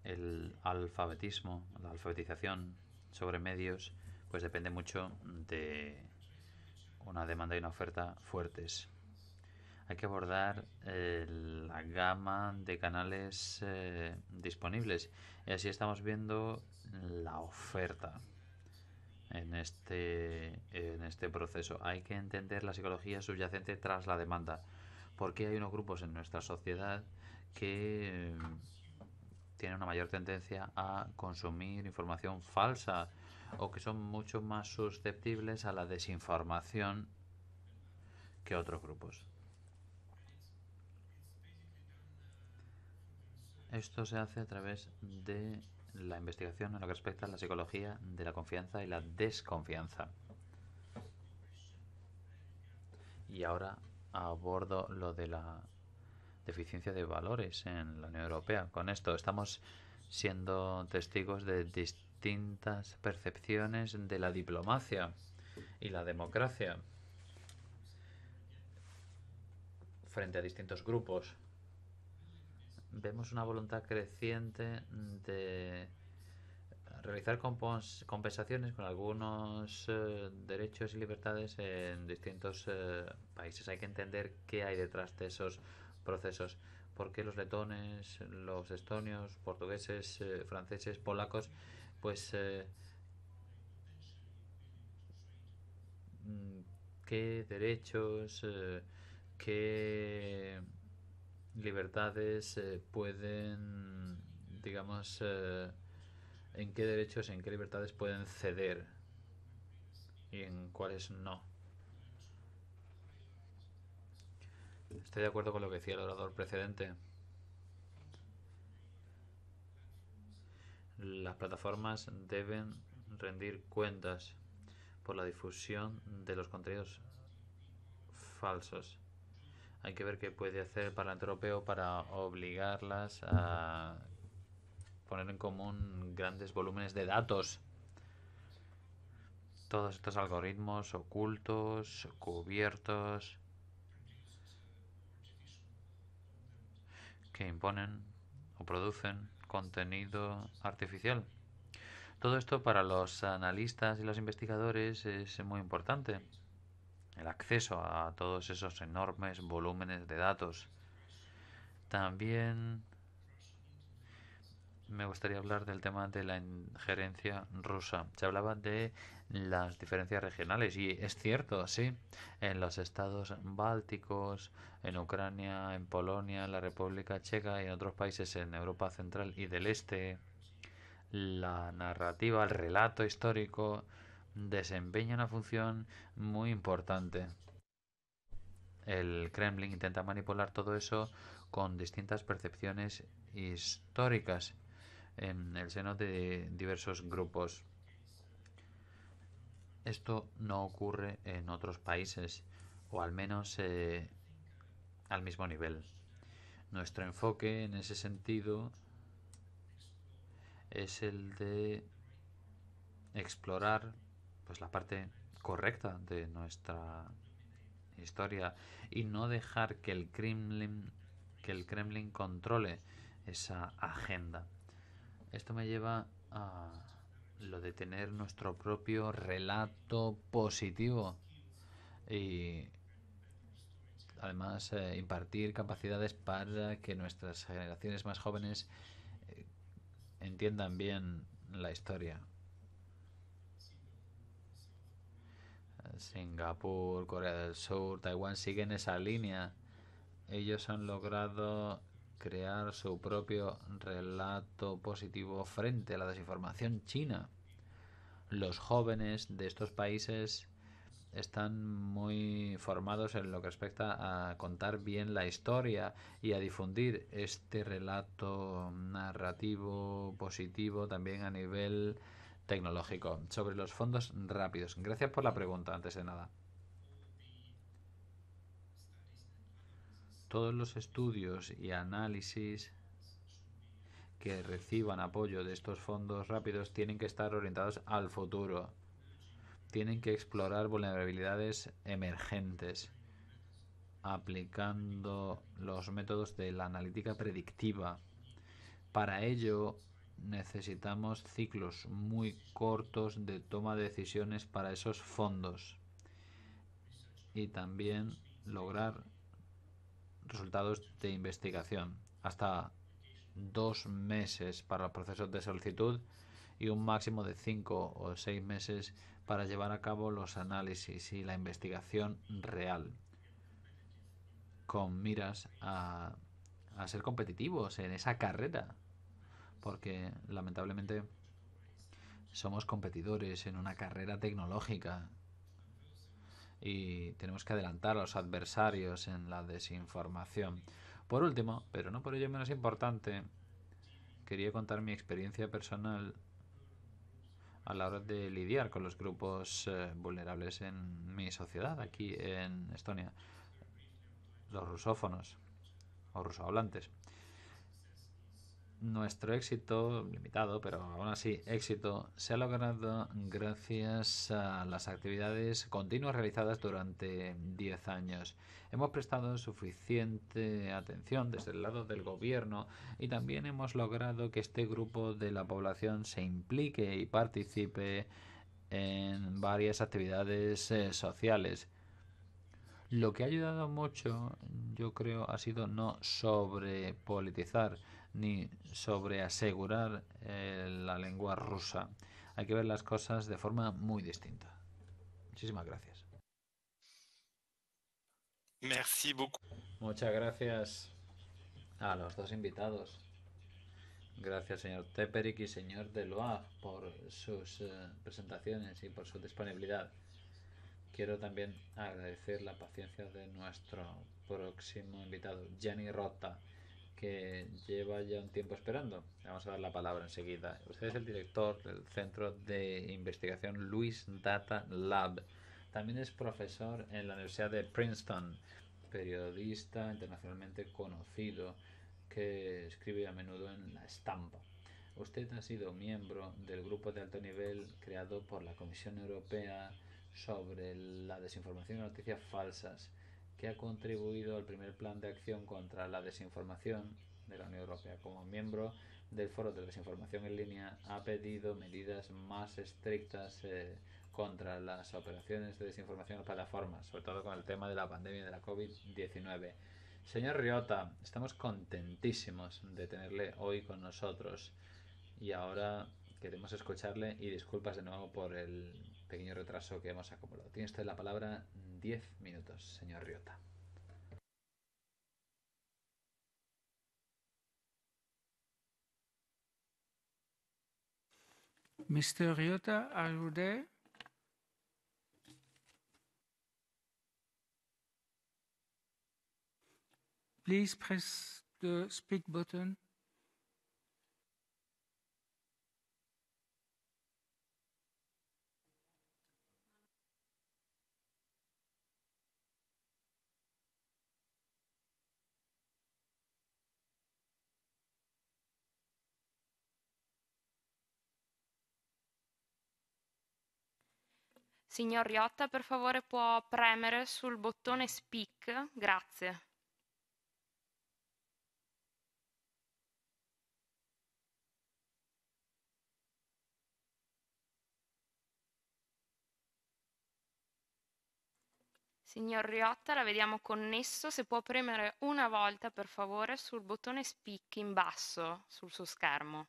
el alfabetismo, la alfabetización sobre medios, pues depende mucho de una demanda y una oferta fuertes hay que abordar eh, la gama de canales eh, disponibles. Y así estamos viendo la oferta en este, en este proceso. Hay que entender la psicología subyacente tras la demanda. Porque hay unos grupos en nuestra sociedad que eh, tienen una mayor tendencia a consumir información falsa o que son mucho más susceptibles a la desinformación que otros grupos. Esto se hace a través de la investigación en lo que respecta a la psicología de la confianza y la desconfianza. Y ahora abordo lo de la deficiencia de valores en la Unión Europea. Con esto estamos siendo testigos de distintas percepciones de la diplomacia y la democracia frente a distintos grupos vemos una voluntad creciente de realizar compensaciones con algunos eh, derechos y libertades en distintos eh, países. Hay que entender qué hay detrás de esos procesos. Porque los letones, los estonios, portugueses, eh, franceses, polacos, pues mm, qué derechos, qué libertades eh, pueden, digamos, eh, en qué derechos, en qué libertades pueden ceder y en cuáles no. Estoy de acuerdo con lo que decía el orador precedente. Las plataformas deben rendir cuentas por la difusión de los contenidos falsos hay que ver qué puede hacer el Parlamento Europeo para obligarlas a poner en común grandes volúmenes de datos. Todos estos algoritmos ocultos, cubiertos, que imponen o producen contenido artificial. Todo esto para los analistas y los investigadores es muy importante el acceso a todos esos enormes volúmenes de datos. También me gustaría hablar del tema de la injerencia rusa. Se hablaba de las diferencias regionales y es cierto, sí, en los estados bálticos, en Ucrania, en Polonia, en la República Checa y en otros países en Europa Central y del Este, la narrativa, el relato histórico desempeña una función muy importante. El Kremlin intenta manipular todo eso con distintas percepciones históricas en el seno de diversos grupos. Esto no ocurre en otros países, o al menos eh, al mismo nivel. Nuestro enfoque en ese sentido es el de explorar pues la parte correcta de nuestra historia y no dejar que el Kremlin que el Kremlin controle esa agenda. Esto me lleva a lo de tener nuestro propio relato positivo y además eh, impartir capacidades para que nuestras generaciones más jóvenes eh, entiendan bien la historia. Singapur, Corea del Sur, Taiwán siguen esa línea. Ellos han logrado crear su propio relato positivo frente a la desinformación china. Los jóvenes de estos países están muy formados en lo que respecta a contar bien la historia y a difundir este relato narrativo positivo también a nivel tecnológico. Sobre los fondos rápidos. Gracias por la pregunta, antes de nada. Todos los estudios y análisis que reciban apoyo de estos fondos rápidos tienen que estar orientados al futuro. Tienen que explorar vulnerabilidades emergentes aplicando los métodos de la analítica predictiva. Para ello necesitamos ciclos muy cortos de toma de decisiones para esos fondos y también lograr resultados de investigación. Hasta dos meses para el proceso de solicitud y un máximo de cinco o seis meses para llevar a cabo los análisis y la investigación real con miras a ser competitivos en esa carrera. Porque lamentablemente somos competidores en una carrera tecnológica y tenemos que adelantar a los adversarios en la desinformación. Por último, pero no por ello menos importante, quería contar mi experiencia personal a la hora de lidiar con los grupos eh, vulnerables en mi sociedad aquí en Estonia, los rusófonos o rusohablantes nuestro éxito, limitado, pero aún así éxito, se ha logrado gracias a las actividades continuas realizadas durante 10 años. Hemos prestado suficiente atención desde el lado del gobierno y también hemos logrado que este grupo de la población se implique y participe en varias actividades eh, sociales. Lo que ha ayudado mucho, yo creo, ha sido no sobrepolitizar ni sobre asegurar eh, la lengua rusa. Hay que ver las cosas de forma muy distinta. Muchísimas gracias. Merci beaucoup. Muchas gracias a los dos invitados. Gracias, señor Teperik y señor Deloitte, por sus eh, presentaciones y por su disponibilidad. Quiero también agradecer la paciencia de nuestro próximo invitado, Jenny Rota que lleva ya un tiempo esperando. Le vamos a dar la palabra enseguida. Usted es el director del Centro de Investigación Luis Data Lab. También es profesor en la Universidad de Princeton, periodista internacionalmente conocido que escribe a menudo en La Estampa. Usted ha sido miembro del grupo de alto nivel creado por la Comisión Europea sobre la desinformación y noticias falsas que ha contribuido al primer plan de acción contra la desinformación de la Unión Europea. Como miembro del Foro de Desinformación en línea, ha pedido medidas más estrictas eh, contra las operaciones de desinformación en plataformas, sobre todo con el tema de la pandemia de la COVID-19. Señor Riota, estamos contentísimos de tenerle hoy con nosotros y ahora queremos escucharle y disculpas de nuevo por el pequeño retraso que hemos acumulado. Tiene usted la palabra 10 minutos, señor Riota. Mr. Riota, are you there? Please press the speak button. Signor Riotta, per favore può premere sul bottone speak? Grazie. Signor Riotta, la vediamo connesso. Se può premere una volta, per favore, sul bottone speak in basso sul suo schermo.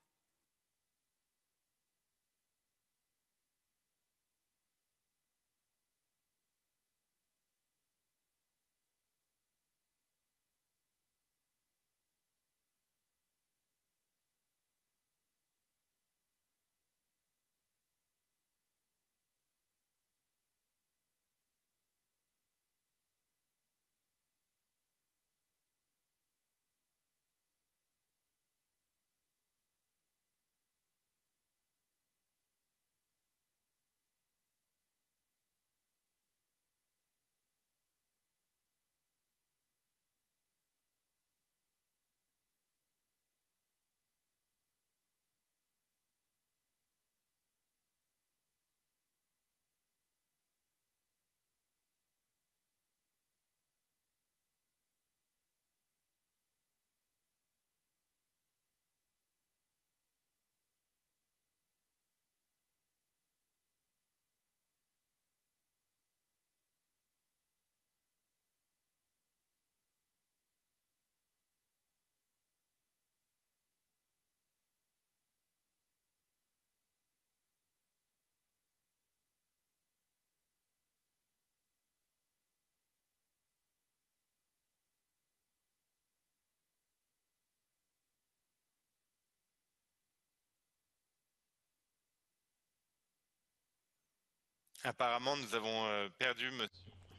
Euh.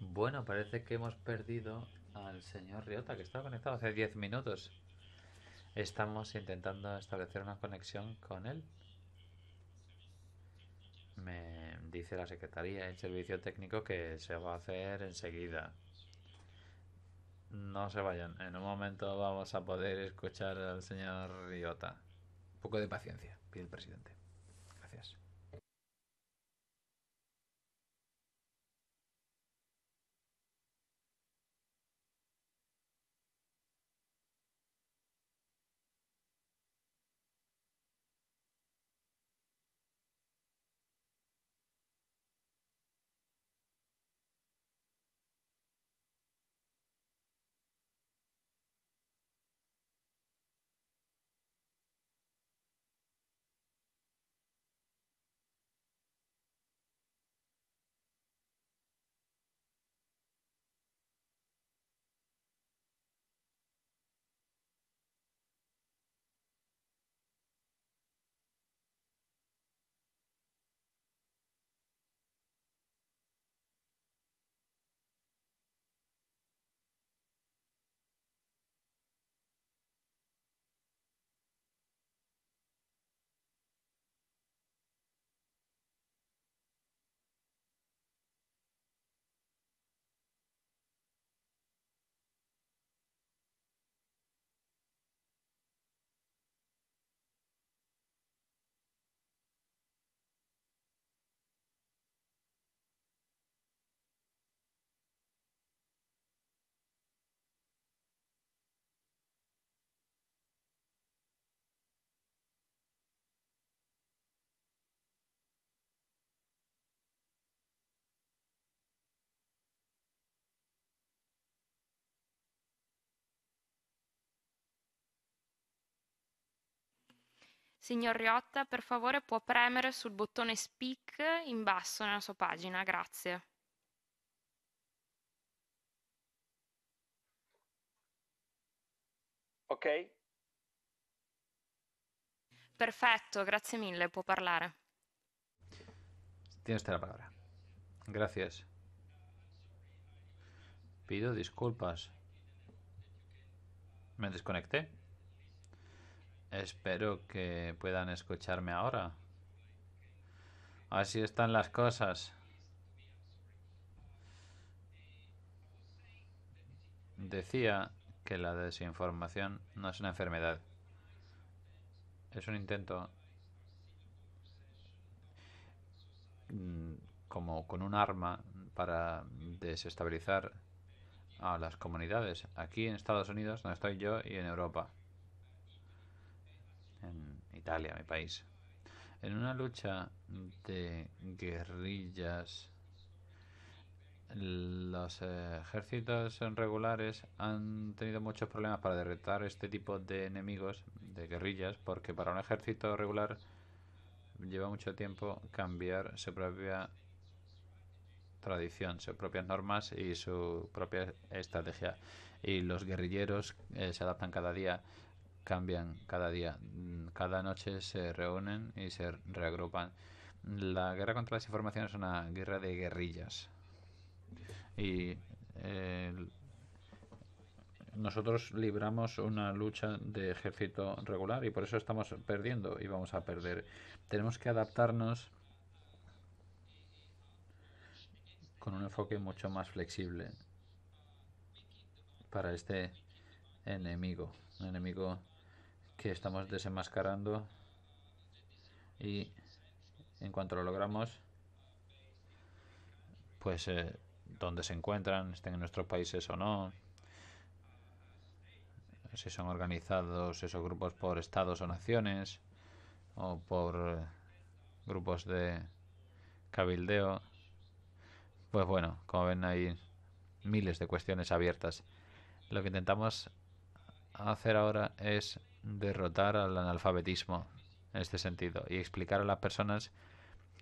Bueno, parece que hemos perdido al señor Riota, que estaba conectado hace 10 minutos. Estamos intentando establecer una conexión con él. Me dice la secretaría, el servicio técnico, que se va a hacer enseguida. No se vayan, en un momento vamos a poder escuchar al señor Riota. Un poco de paciencia, pide el presidente. Gracias. Signor Riotta, per favore può premere sul bottone speak in basso nella sua pagina, grazie. Ok. Perfetto, grazie mille, può parlare. Tienes la palabra. Gracias. Pido disculpas. Me desconecté. Espero que puedan escucharme ahora. Así están las cosas. Decía que la desinformación no es una enfermedad. Es un intento como con un arma para desestabilizar a las comunidades aquí en Estados Unidos, donde estoy yo, y en Europa, en Italia, mi país. En una lucha de guerrillas, los ejércitos regulares han tenido muchos problemas para derrotar este tipo de enemigos, de guerrillas, porque para un ejército regular lleva mucho tiempo cambiar su propia tradición, sus propias normas y su propia estrategia. Y los guerrilleros eh, se adaptan cada día, cambian cada día. Mm, cada noche se reúnen y se reagrupan. La guerra contra la desinformación es una guerra de guerrillas. Y nosotros libramos una lucha de ejército regular y por eso estamos perdiendo y vamos a perder. Tenemos que adaptarnos con un enfoque mucho más flexible para este enemigo, enemigo que estamos desenmascarando y en cuanto lo logramos, pues eh, donde se encuentran, estén en nuestros países o no, si son organizados esos grupos por estados o naciones o por eh, grupos de cabildeo, pues bueno, como ven hay miles de cuestiones abiertas. Lo que intentamos hacer ahora es derrotar al analfabetismo en este sentido y explicar a las personas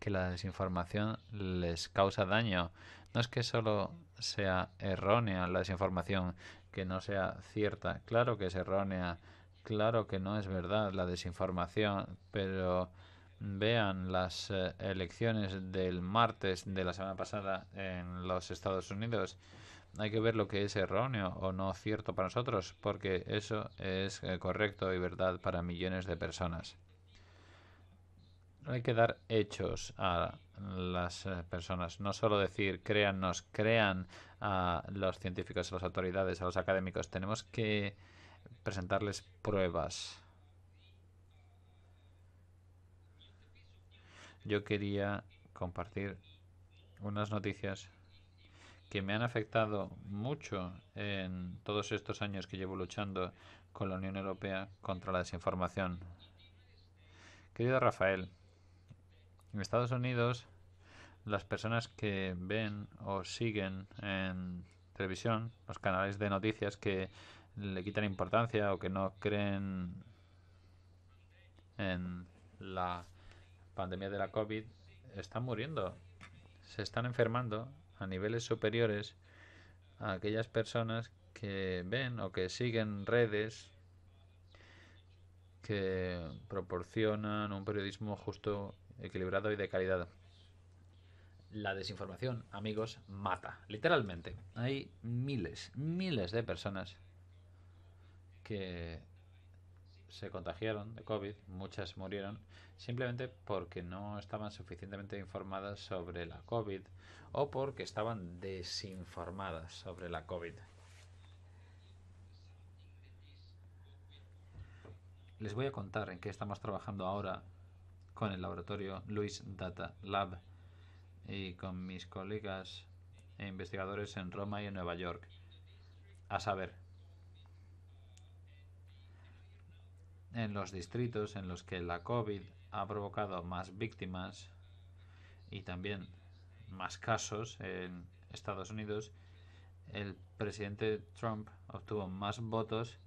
que la desinformación les causa daño. No es que solo sea errónea la desinformación, que no sea cierta. Claro que es errónea, claro que no es verdad la desinformación, pero vean las eh, elecciones del martes de la semana pasada en los Estados Unidos. Hay que ver lo que es erróneo o no cierto para nosotros, porque eso es eh, correcto y verdad para millones de personas. Hay que dar hechos a las eh, personas, no solo decir créannos, crean a los científicos, a las autoridades, a los académicos. Tenemos que presentarles pruebas yo quería compartir unas noticias que me han afectado mucho en todos estos años que llevo luchando con la Unión Europea contra la desinformación. Querido Rafael, en Estados Unidos las personas que ven o siguen en televisión los canales de noticias que le quitan importancia o que no creen en la pandemia de la COVID están muriendo, se están enfermando a niveles superiores a aquellas personas que ven o que siguen redes que proporcionan un periodismo justo, equilibrado y de calidad. La desinformación, amigos, mata, literalmente. Hay miles, miles de personas que se contagiaron de COVID, muchas murieron, simplemente porque no estaban suficientemente informadas sobre la COVID o porque estaban desinformadas sobre la COVID. Les voy a contar en qué estamos trabajando ahora con el laboratorio Luis Data Lab y con mis colegas e investigadores en Roma y en Nueva York. A saber, en los distritos en los que la COVID ha provocado más víctimas y también más casos en Estados Unidos, el presidente Trump obtuvo más votos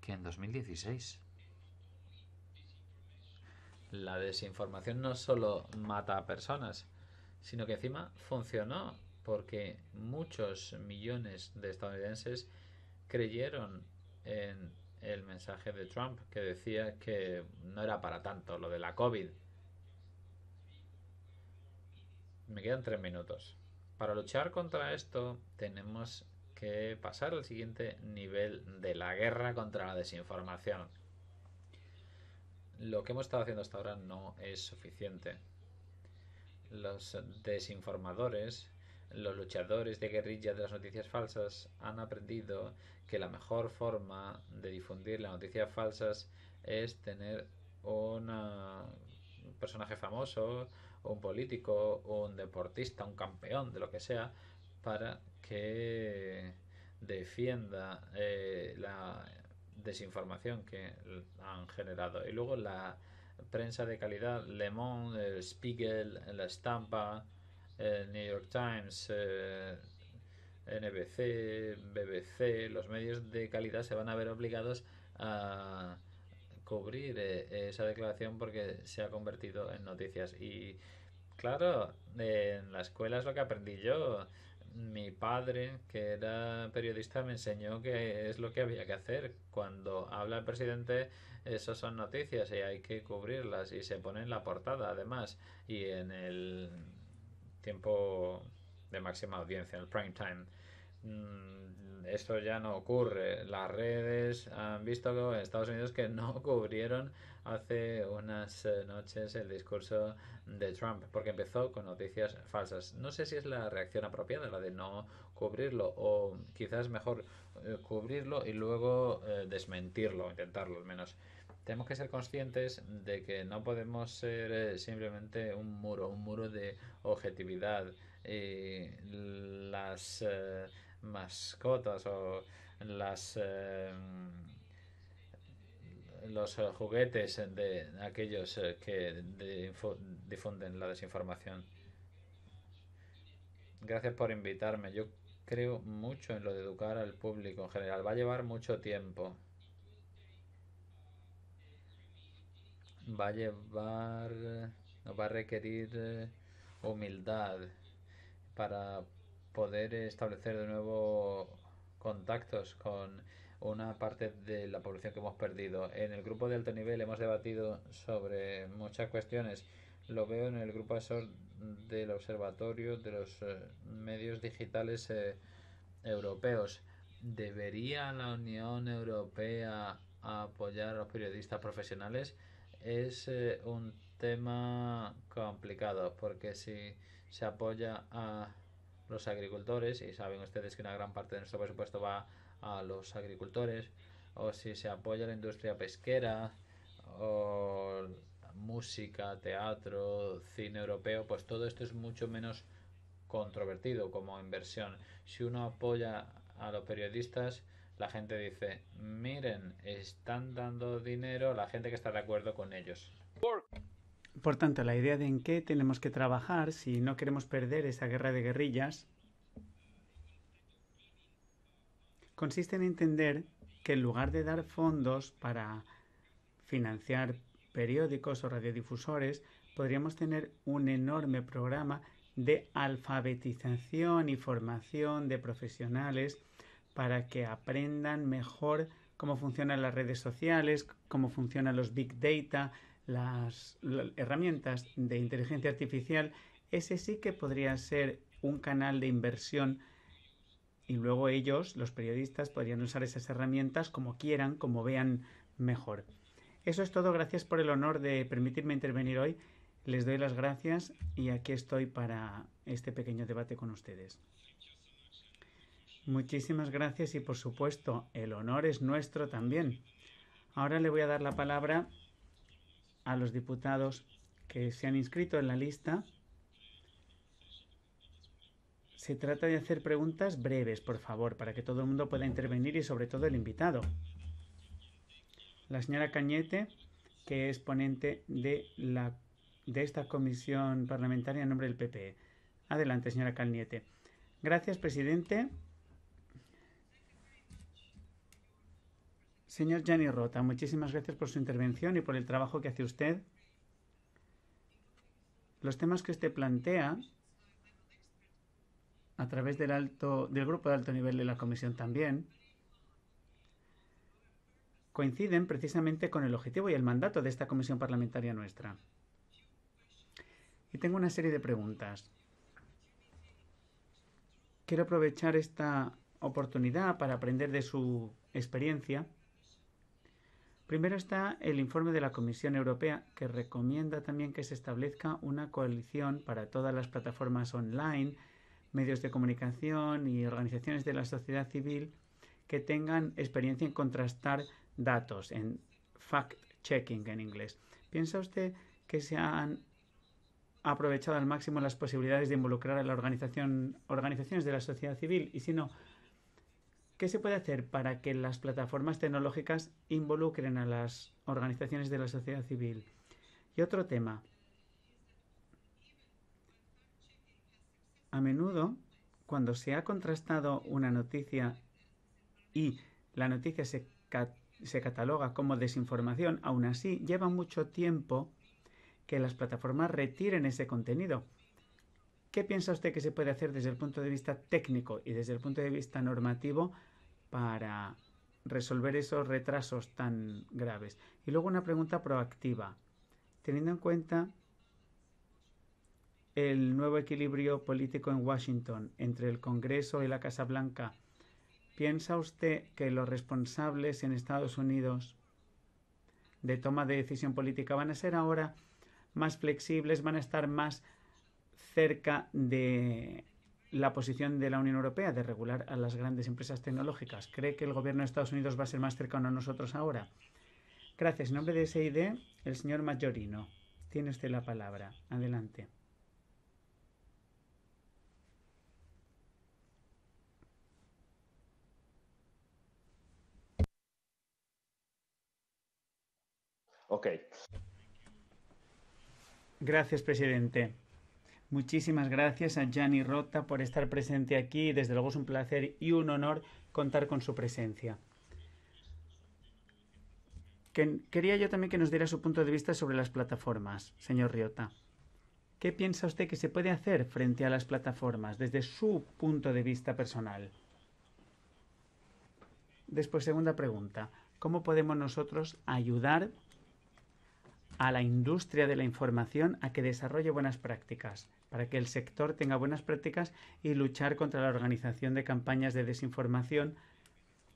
que en 2016. La desinformación no solo mata a personas, sino que encima funcionó porque muchos millones de estadounidenses creyeron en el mensaje de Trump que decía que no era para tanto lo de la COVID. Me quedan tres minutos. Para luchar contra esto tenemos que pasar al siguiente nivel de la guerra contra la desinformación. Lo que hemos estado haciendo hasta ahora no es suficiente. Los desinformadores los luchadores de guerrilla de las noticias falsas han aprendido que la mejor forma de difundir las noticias falsas es tener un personaje famoso un político, un deportista, un campeón, de lo que sea, para que defienda eh, la desinformación que han generado. Y luego la prensa de calidad, Le Monde, el Spiegel, la Estampa, el New York Times, eh, NBC, BBC, los medios de calidad se van a ver obligados a cubrir eh, esa declaración porque se ha convertido en noticias. Y claro, en la escuela es lo que aprendí yo. Mi padre, que era periodista, me enseñó que es lo que había que hacer. Cuando habla el presidente, eso son noticias y hay que cubrirlas y se pone en la portada además y en el tiempo de máxima audiencia, el prime time. Mm, esto ya no ocurre. Las redes han visto en Estados Unidos que no cubrieron hace unas eh, noches el discurso de Trump, porque empezó con noticias falsas. No sé si es la reacción apropiada, la de no cubrirlo, o quizás mejor eh, cubrirlo y luego eh, desmentirlo, intentarlo al menos. Tenemos que ser conscientes de que no podemos ser simplemente un muro, un muro de objetividad. Y las mascotas o las eh, los juguetes de aquellos eh, que difunden la desinformación. Gracias por invitarme. Yo creo mucho en lo de educar al público en general. Va a llevar mucho tiempo. Va a llevar, va a requerir eh, humildad para poder establecer de nuevo contactos con una parte de la población que hemos perdido. En el grupo de alto nivel hemos debatido sobre muchas cuestiones. Lo veo en el grupo asesor del Observatorio de los eh, Medios Digitales eh, Europeos. ¿Debería la Unión Europea apoyar a los periodistas profesionales? Es un tema complicado porque si se apoya a los agricultores, y saben ustedes que una gran parte de nuestro presupuesto va a los agricultores, o si se apoya la industria pesquera, o música, teatro, cine europeo, pues todo esto es mucho menos controvertido como inversión. Si uno apoya a los periodistas, la gente dice, miren, están dando dinero a la gente que está de acuerdo con ellos. Por tanto, la idea de en qué tenemos que trabajar si no queremos perder esa guerra de guerrillas consiste en entender que en lugar de dar fondos para financiar periódicos o radiodifusores, podríamos tener un enorme programa de alfabetización y formación de profesionales para que aprendan mejor cómo funcionan las redes sociales, cómo funcionan los big data, las, herramientas de inteligencia artificial, ese sí que podría ser un canal de inversión y luego ellos, los periodistas, podrían usar esas herramientas como quieran, como vean mejor. Eso es todo. Gracias por el honor de permitirme intervenir hoy. Les doy las gracias y aquí estoy para este pequeño debate con ustedes. Muchísimas gracias y por supuesto el honor es nuestro también. Ahora le voy a dar la palabra a los diputados que se han inscrito en la lista. Se trata de hacer preguntas breves, por favor, para que todo el mundo pueda intervenir y sobre todo el invitado. La señora Cañete, que es ponente de, la, de esta comisión parlamentaria en nombre del PPE. Adelante, señora Cañete. Gracias, presidente. Señor Gianni Rota, muchísimas gracias por su intervención y por el trabajo que hace usted. Los temas que usted plantea a través del, del grupo de alto nivel de la Comisión también coinciden precisamente con el objetivo y el mandato de esta comisión parlamentaria nuestra. Y tengo una serie de preguntas. Quiero aprovechar esta oportunidad para aprender de su experiencia Primero está el informe de la Comisión Europea que recomienda también que se establezca una coalición para todas las plataformas online, medios de comunicación y organizaciones de la sociedad civil que tengan experiencia en contrastar datos, en fact-checking en inglés. ¿Piensa usted que se han ha aprovechado al máximo las posibilidades de involucrar a la organización, organizaciones de la sociedad civil y si no, ¿qué se puede hacer para que las plataformas tecnológicas involucren a las organizaciones de la sociedad civil? Y otro tema. A menudo, cuando se ha contrastado una noticia y la noticia se, se cataloga como desinformación, aún así lleva mucho tiempo que las plataformas retiren ese contenido. ¿Qué piensa usted que se puede hacer desde el punto de vista técnico y desde el punto de vista normativo para resolver esos retrasos tan graves? Y luego una pregunta proactiva. Teniendo en cuenta el nuevo equilibrio político en Washington entre el Congreso y la Casa Blanca, ¿piensa usted que los responsables en Estados Unidos de toma de decisión política van a ser ahora más flexibles, van a estar más cerca de la posición de la Unión Europea de regular a las grandes empresas tecnológicas. ¿Cree que el gobierno de Estados Unidos va a ser más cercano a nosotros ahora? Gracias. En nombre de SID, el señor Mayorino. Tiene usted la palabra. Adelante. Ok. Gracias, presidente. Muchísimas gracias a Gianni Rota por estar presente aquí. Desde luego es un placer y un honor contar con su presencia. quería yo también que nos diera su punto de vista sobre las plataformas, señor Riota. ¿Qué piensa usted que se puede hacer frente a las plataformas desde su punto de vista personal? Después, segunda pregunta. ¿Cómo podemos nosotros ayudar a la industria de la información a que desarrolle buenas prácticas, para que el sector tenga buenas prácticas y luchar contra la organización de campañas de desinformación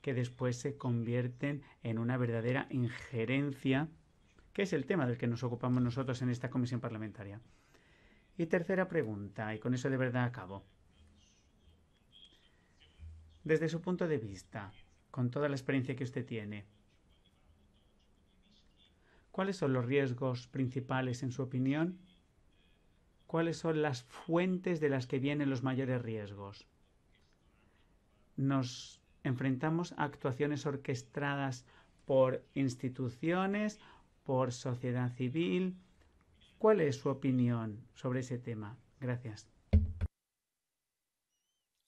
que después se convierten en una verdadera injerencia, que es el tema del que nos ocupamos nosotros en esta comisión parlamentaria. Y tercera pregunta, y con eso de verdad acabo. Desde su punto de vista, con toda la experiencia que usted tiene, ¿Cuáles son los riesgos principales en su opinión? ¿Cuáles son las fuentes de las que vienen los mayores riesgos? Nos enfrentamos a actuaciones orquestadas por instituciones, por sociedad civil. ¿Cuál es su opinión sobre ese tema? Gracias.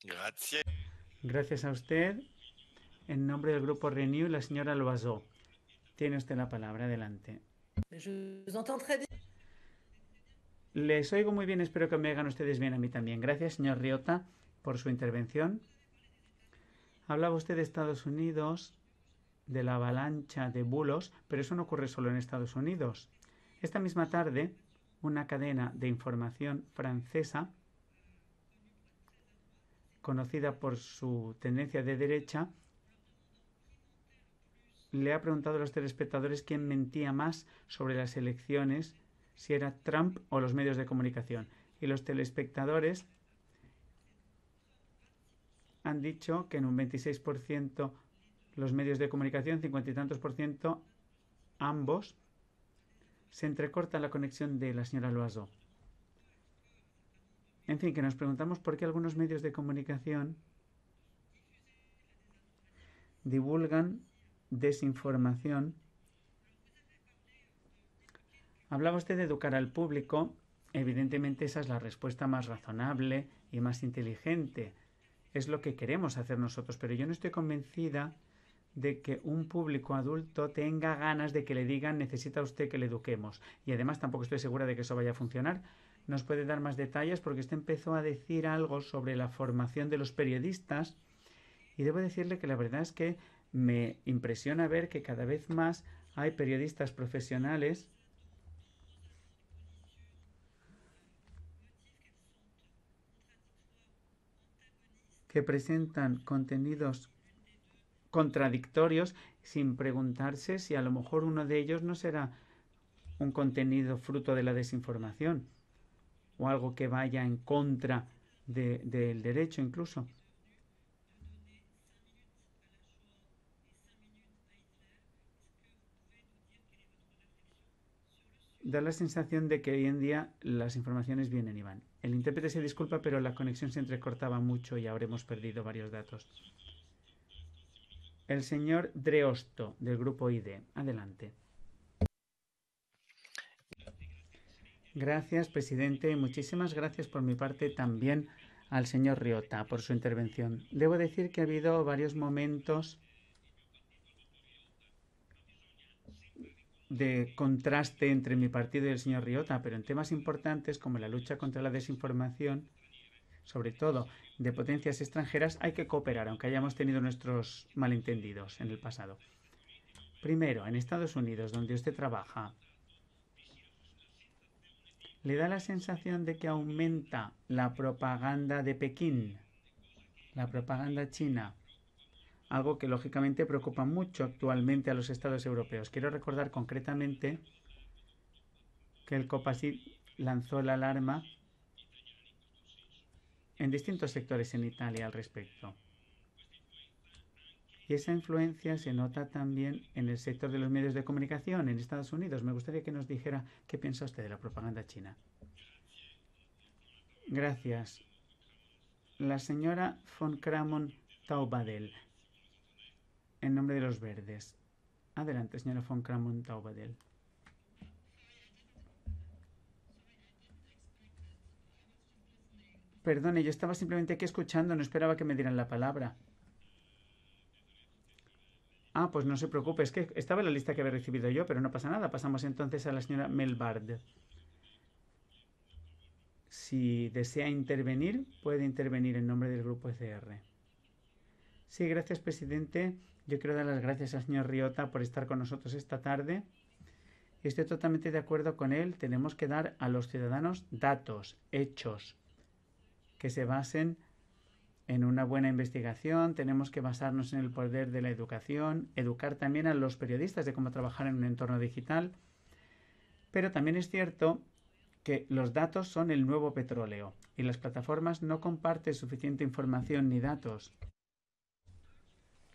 Gracias. Gracias a usted. En nombre del grupo Renew, la señora Loiseau. Tiene usted la palabra, adelante. Les oigo muy bien, espero que me hagan ustedes bien a mí también. Gracias, señor Riota, por su intervención. Hablaba usted de Estados Unidos, de la avalancha de bulos, pero eso no ocurre solo en Estados Unidos. Esta misma tarde, una cadena de información francesa, conocida por su tendencia de derecha, le ha preguntado a los telespectadores quién mentía más sobre las elecciones, si era Trump o los medios de comunicación. Y los telespectadores han dicho que en un 26% los medios de comunicación, 50 y tantos por ciento ambos, se entrecorta la conexión de la señora Loiseau. En fin, que nos preguntamos por qué algunos medios de comunicación divulgan desinformación. Hablaba usted de educar al público. Evidentemente esa es la respuesta más razonable y más inteligente. Es lo que queremos hacer nosotros, pero yo no estoy convencida de que un público adulto tenga ganas de que le digan necesita usted que le eduquemos. Y además tampoco estoy segura de que eso vaya a funcionar. Nos puede dar más detalles porque usted empezó a decir algo sobre la formación de los periodistas y debo decirle que la verdad es que me impresiona ver que cada vez más hay periodistas profesionales que presentan contenidos contradictorios sin preguntarse si a lo mejor uno de ellos no será un contenido fruto de la desinformación o algo que vaya en contra del derecho incluso. Da la sensación de que hoy en día las informaciones vienen y van. El intérprete se disculpa, pero la conexión se entrecortaba mucho y ahora hemos perdido varios datos. El señor Dreosto, del grupo ID. Adelante. Gracias, presidente. Muchísimas gracias por mi parte también al señor Riota por su intervención. Debo decir que ha habido varios momentos de contraste entre mi partido y el señor Riota, pero en temas importantes como la lucha contra la desinformación, sobre todo de potencias extranjeras, hay que cooperar, aunque hayamos tenido nuestros malentendidos en el pasado. Primero, en Estados Unidos, donde usted trabaja, le da la sensación de que aumenta la propaganda de Pekín, la propaganda china, algo que lógicamente preocupa mucho actualmente a los estados europeos. Quiero recordar concretamente que el COPASIT lanzó la alarma en distintos sectores en Italia al respecto. Y esa influencia se nota también en el sector de los medios de comunicación en Estados Unidos. Me gustaría que nos dijera qué piensa usted de la propaganda china. Gracias. La señora von Kramon Taubadel, en nombre de los verdes. Adelante, señora von Kramon Taubadel. Perdone, yo estaba simplemente aquí escuchando, no esperaba que me dieran la palabra. Ah, pues no se preocupe, es que estaba en la lista que había recibido yo, pero no pasa nada. Pasamos entonces a la señora Melbard. Si desea intervenir, puede intervenir en nombre del grupo ECR. Sí, gracias, presidente. Yo quiero dar las gracias al señor Riota por estar con nosotros esta tarde. Estoy totalmente de acuerdo con él. Tenemos que dar a los ciudadanos datos, hechos, que se basen en una buena investigación, tenemos que basarnos en el poder de la educación, educar también a los periodistas de cómo trabajar en un entorno digital. Pero también es cierto que los datos son el nuevo petróleo y las plataformas no comparten suficiente información ni datos.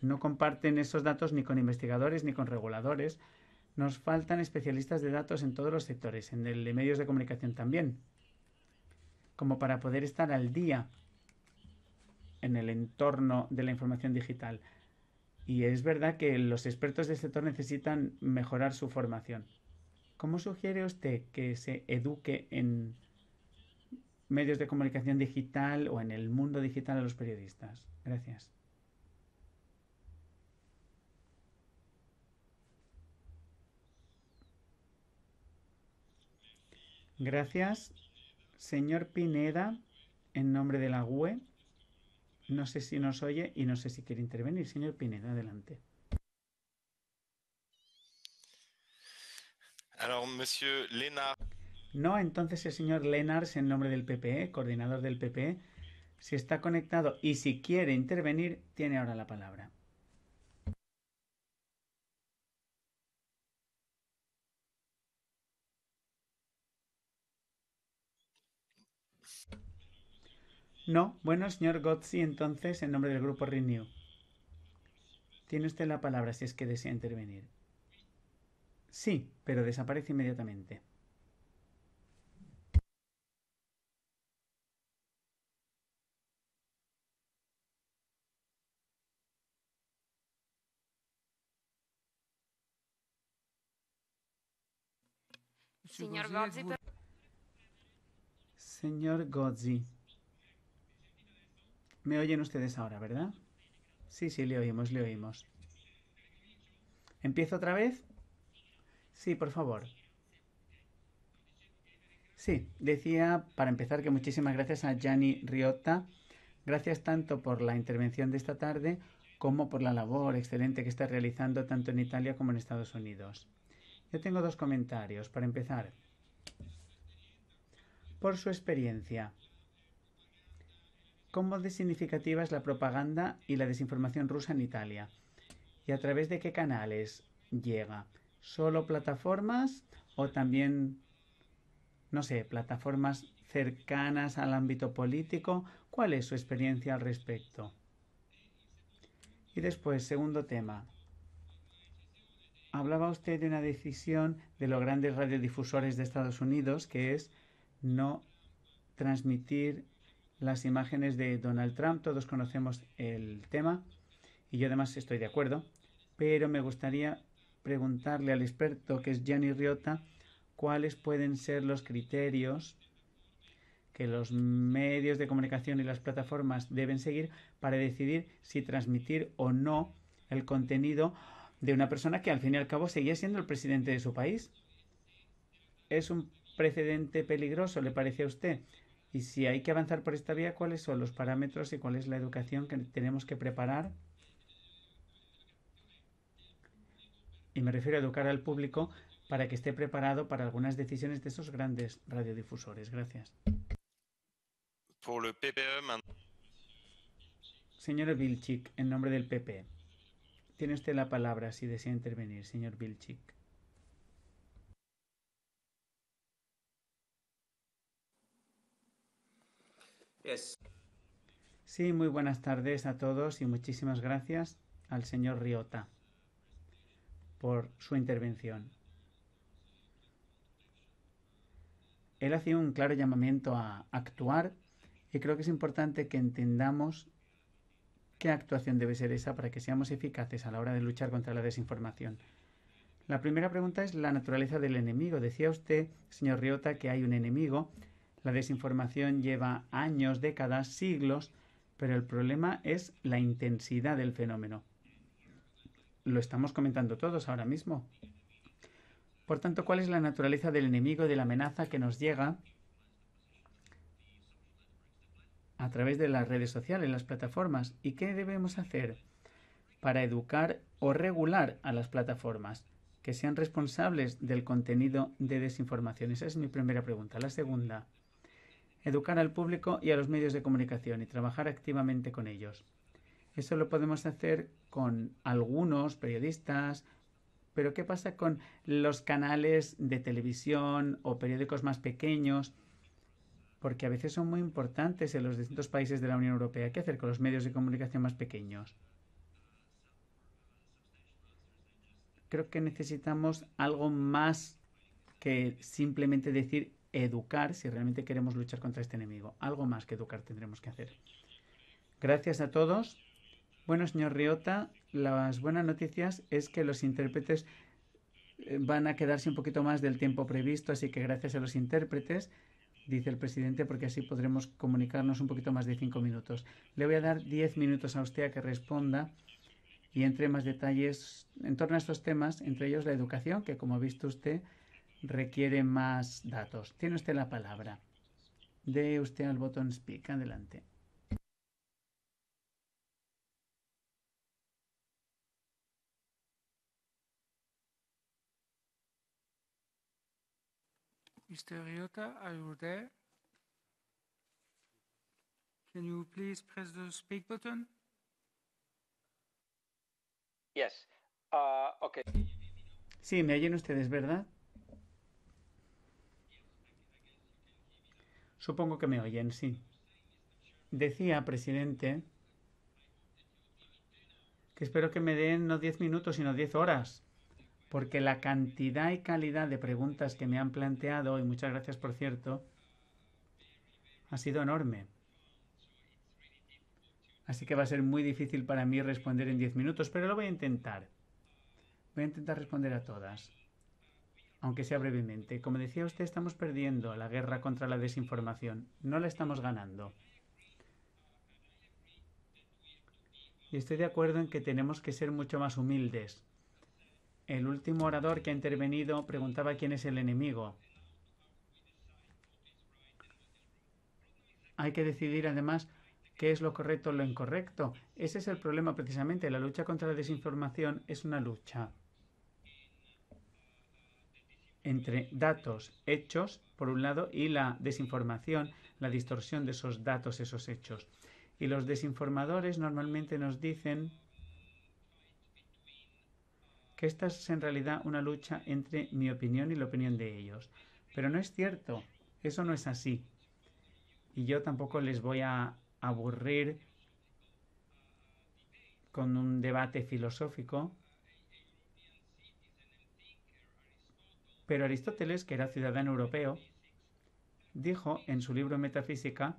No comparten esos datos ni con investigadores ni con reguladores. Nos faltan especialistas de datos en todos los sectores, en el de medios de comunicación también, como para poder estar al día en el entorno de la información digital. Y es verdad que los expertos del sector necesitan mejorar su formación. ¿Cómo sugiere usted que se eduque en medios de comunicación digital o en el mundo digital a los periodistas? Gracias. Gracias, señor Pineda, en nombre de la UE. No sé si nos oye y no sé si quiere intervenir. Señor Pineda, adelante. Alors, monsieur Lénard. No, entonces el señor Lenars, en nombre del PPE, coordinador del PPE, si está conectado y si quiere intervenir, tiene ahora la palabra. No, bueno, señor Gotzi, entonces, en nombre del grupo Renew. Tiene usted la palabra si es que desea intervenir. Sí, pero desaparece inmediatamente. Signor Gozzi, Señor Gozzi. Me oyen ustedes ahora, ¿verdad? Sí, sí, le oímos, le oímos. ¿Empiezo otra vez? Sí, por favor. Sí, decía para empezar que muchísimas gracias a Gianni Riotta. Gracias tanto por la intervención de esta tarde como por la labor excelente que está realizando tanto en Italia como en Estados Unidos. Yo tengo dos comentarios. Para empezar, por su experiencia, ¿cómo de significativa es la propaganda y la desinformación rusa en Italia? ¿Y a través de qué canales llega? ¿Solo plataformas o también, no sé, plataformas cercanas al ámbito político? ¿Cuál es su experiencia al respecto? Y después, segundo tema. Hablaba usted de una decisión de los grandes radiodifusores de Estados Unidos, que es no transmitir las imágenes de Donald Trump. Todos conocemos el tema y yo además estoy de acuerdo, pero me gustaría preguntarle al experto que es Gianni Riota cuáles pueden ser los criterios que los medios de comunicación y las plataformas deben seguir para decidir si transmitir o no el contenido de una persona que al fin y al cabo seguía siendo el presidente de su país. ¿Es un precedente peligroso, le parece a usted? Y si hay que avanzar por esta vía, ¿cuáles son los parámetros y cuál es la educación que tenemos que preparar? Y me refiero a educar al público para que esté preparado para algunas decisiones de esos grandes radiodifusores. Gracias. PPE, Señor Vilchik, en nombre del PP. Tiene usted la palabra si desea intervenir, señor Vilchik. Sí, muy buenas tardes a todos y muchísimas gracias al señor Riota por su intervención. Él hacía un claro llamamiento a actuar y creo que es importante que entendamos qué actuación debe ser esa para que seamos eficaces a la hora de luchar contra la desinformación. La primera pregunta es la naturaleza del enemigo. Decía usted, señor Riota, que hay un enemigo. La desinformación lleva años, décadas, siglos, pero el problema es la intensidad del fenómeno. Lo estamos comentando todos ahora mismo. Por tanto, ¿cuál es la naturaleza del enemigo, de la amenaza que nos llega a través de las redes sociales, las plataformas? ¿Y qué debemos hacer para educar o regular a las plataformas? Que sean responsables del contenido de desinformación. Esa es mi primera pregunta. La segunda, educar al público y a los medios de comunicación y trabajar activamente con ellos. Eso lo podemos hacer con algunos periodistas, pero ¿qué pasa con los canales de televisión o periódicos más pequeños? Porque a veces son muy importantes en los distintos países de la Unión Europea. ¿Qué hacer con los medios de comunicación más pequeños? Creo que necesitamos algo más que simplemente decir educar si realmente queremos luchar contra este enemigo. Algo más que educar tendremos que hacer. Gracias a todos. Bueno, señor Riota, las buenas noticias es que los intérpretes eh, van a quedarse un poquito más del tiempo previsto, así que gracias a los intérpretes, dice el presidente, porque así podremos comunicarnos un poquito más de cinco minutos. Le voy a dar diez minutos a usted a que responda y entre más detalles en torno a estos temas, entre ellos la educación, que como ha visto usted requiere más datos. Tiene usted la palabra. De usted al botón Speak. Adelante. Mr. Ryota, are you there? Can you please press the speak button? Yes. Uh, okay. Sí, me oyen ustedes, ¿verdad? Supongo que me oyen, sí. Decía, presidente, que espero que me den no 10 minutos, sino 10 horas porque la cantidad y calidad de preguntas que me han planteado, y muchas gracias por cierto, ha sido enorme. Así que va a ser muy difícil para mí responder en 10 minutos, pero lo voy a intentar. Voy a intentar responder a todas, aunque sea brevemente. Como decía usted, estamos perdiendo la guerra contra la desinformación, no la estamos ganando. Y estoy de acuerdo en que tenemos que ser mucho más humildes el último orador que ha intervenido preguntaba quién es el enemigo. Hay que decidir además qué es lo correcto o lo incorrecto. Ese es el problema precisamente. La lucha contra la desinformación es una lucha entre datos, hechos, por un lado, y la desinformación, la distorsión de esos datos, esos hechos. Y los desinformadores normalmente nos dicen que esta es en realidad una lucha entre mi opinión y la opinión de ellos. Pero no es cierto, eso no es así. Y yo tampoco les voy a aburrir con un debate filosófico. Pero Aristóteles, que era ciudadano europeo, dijo en su libro Metafísica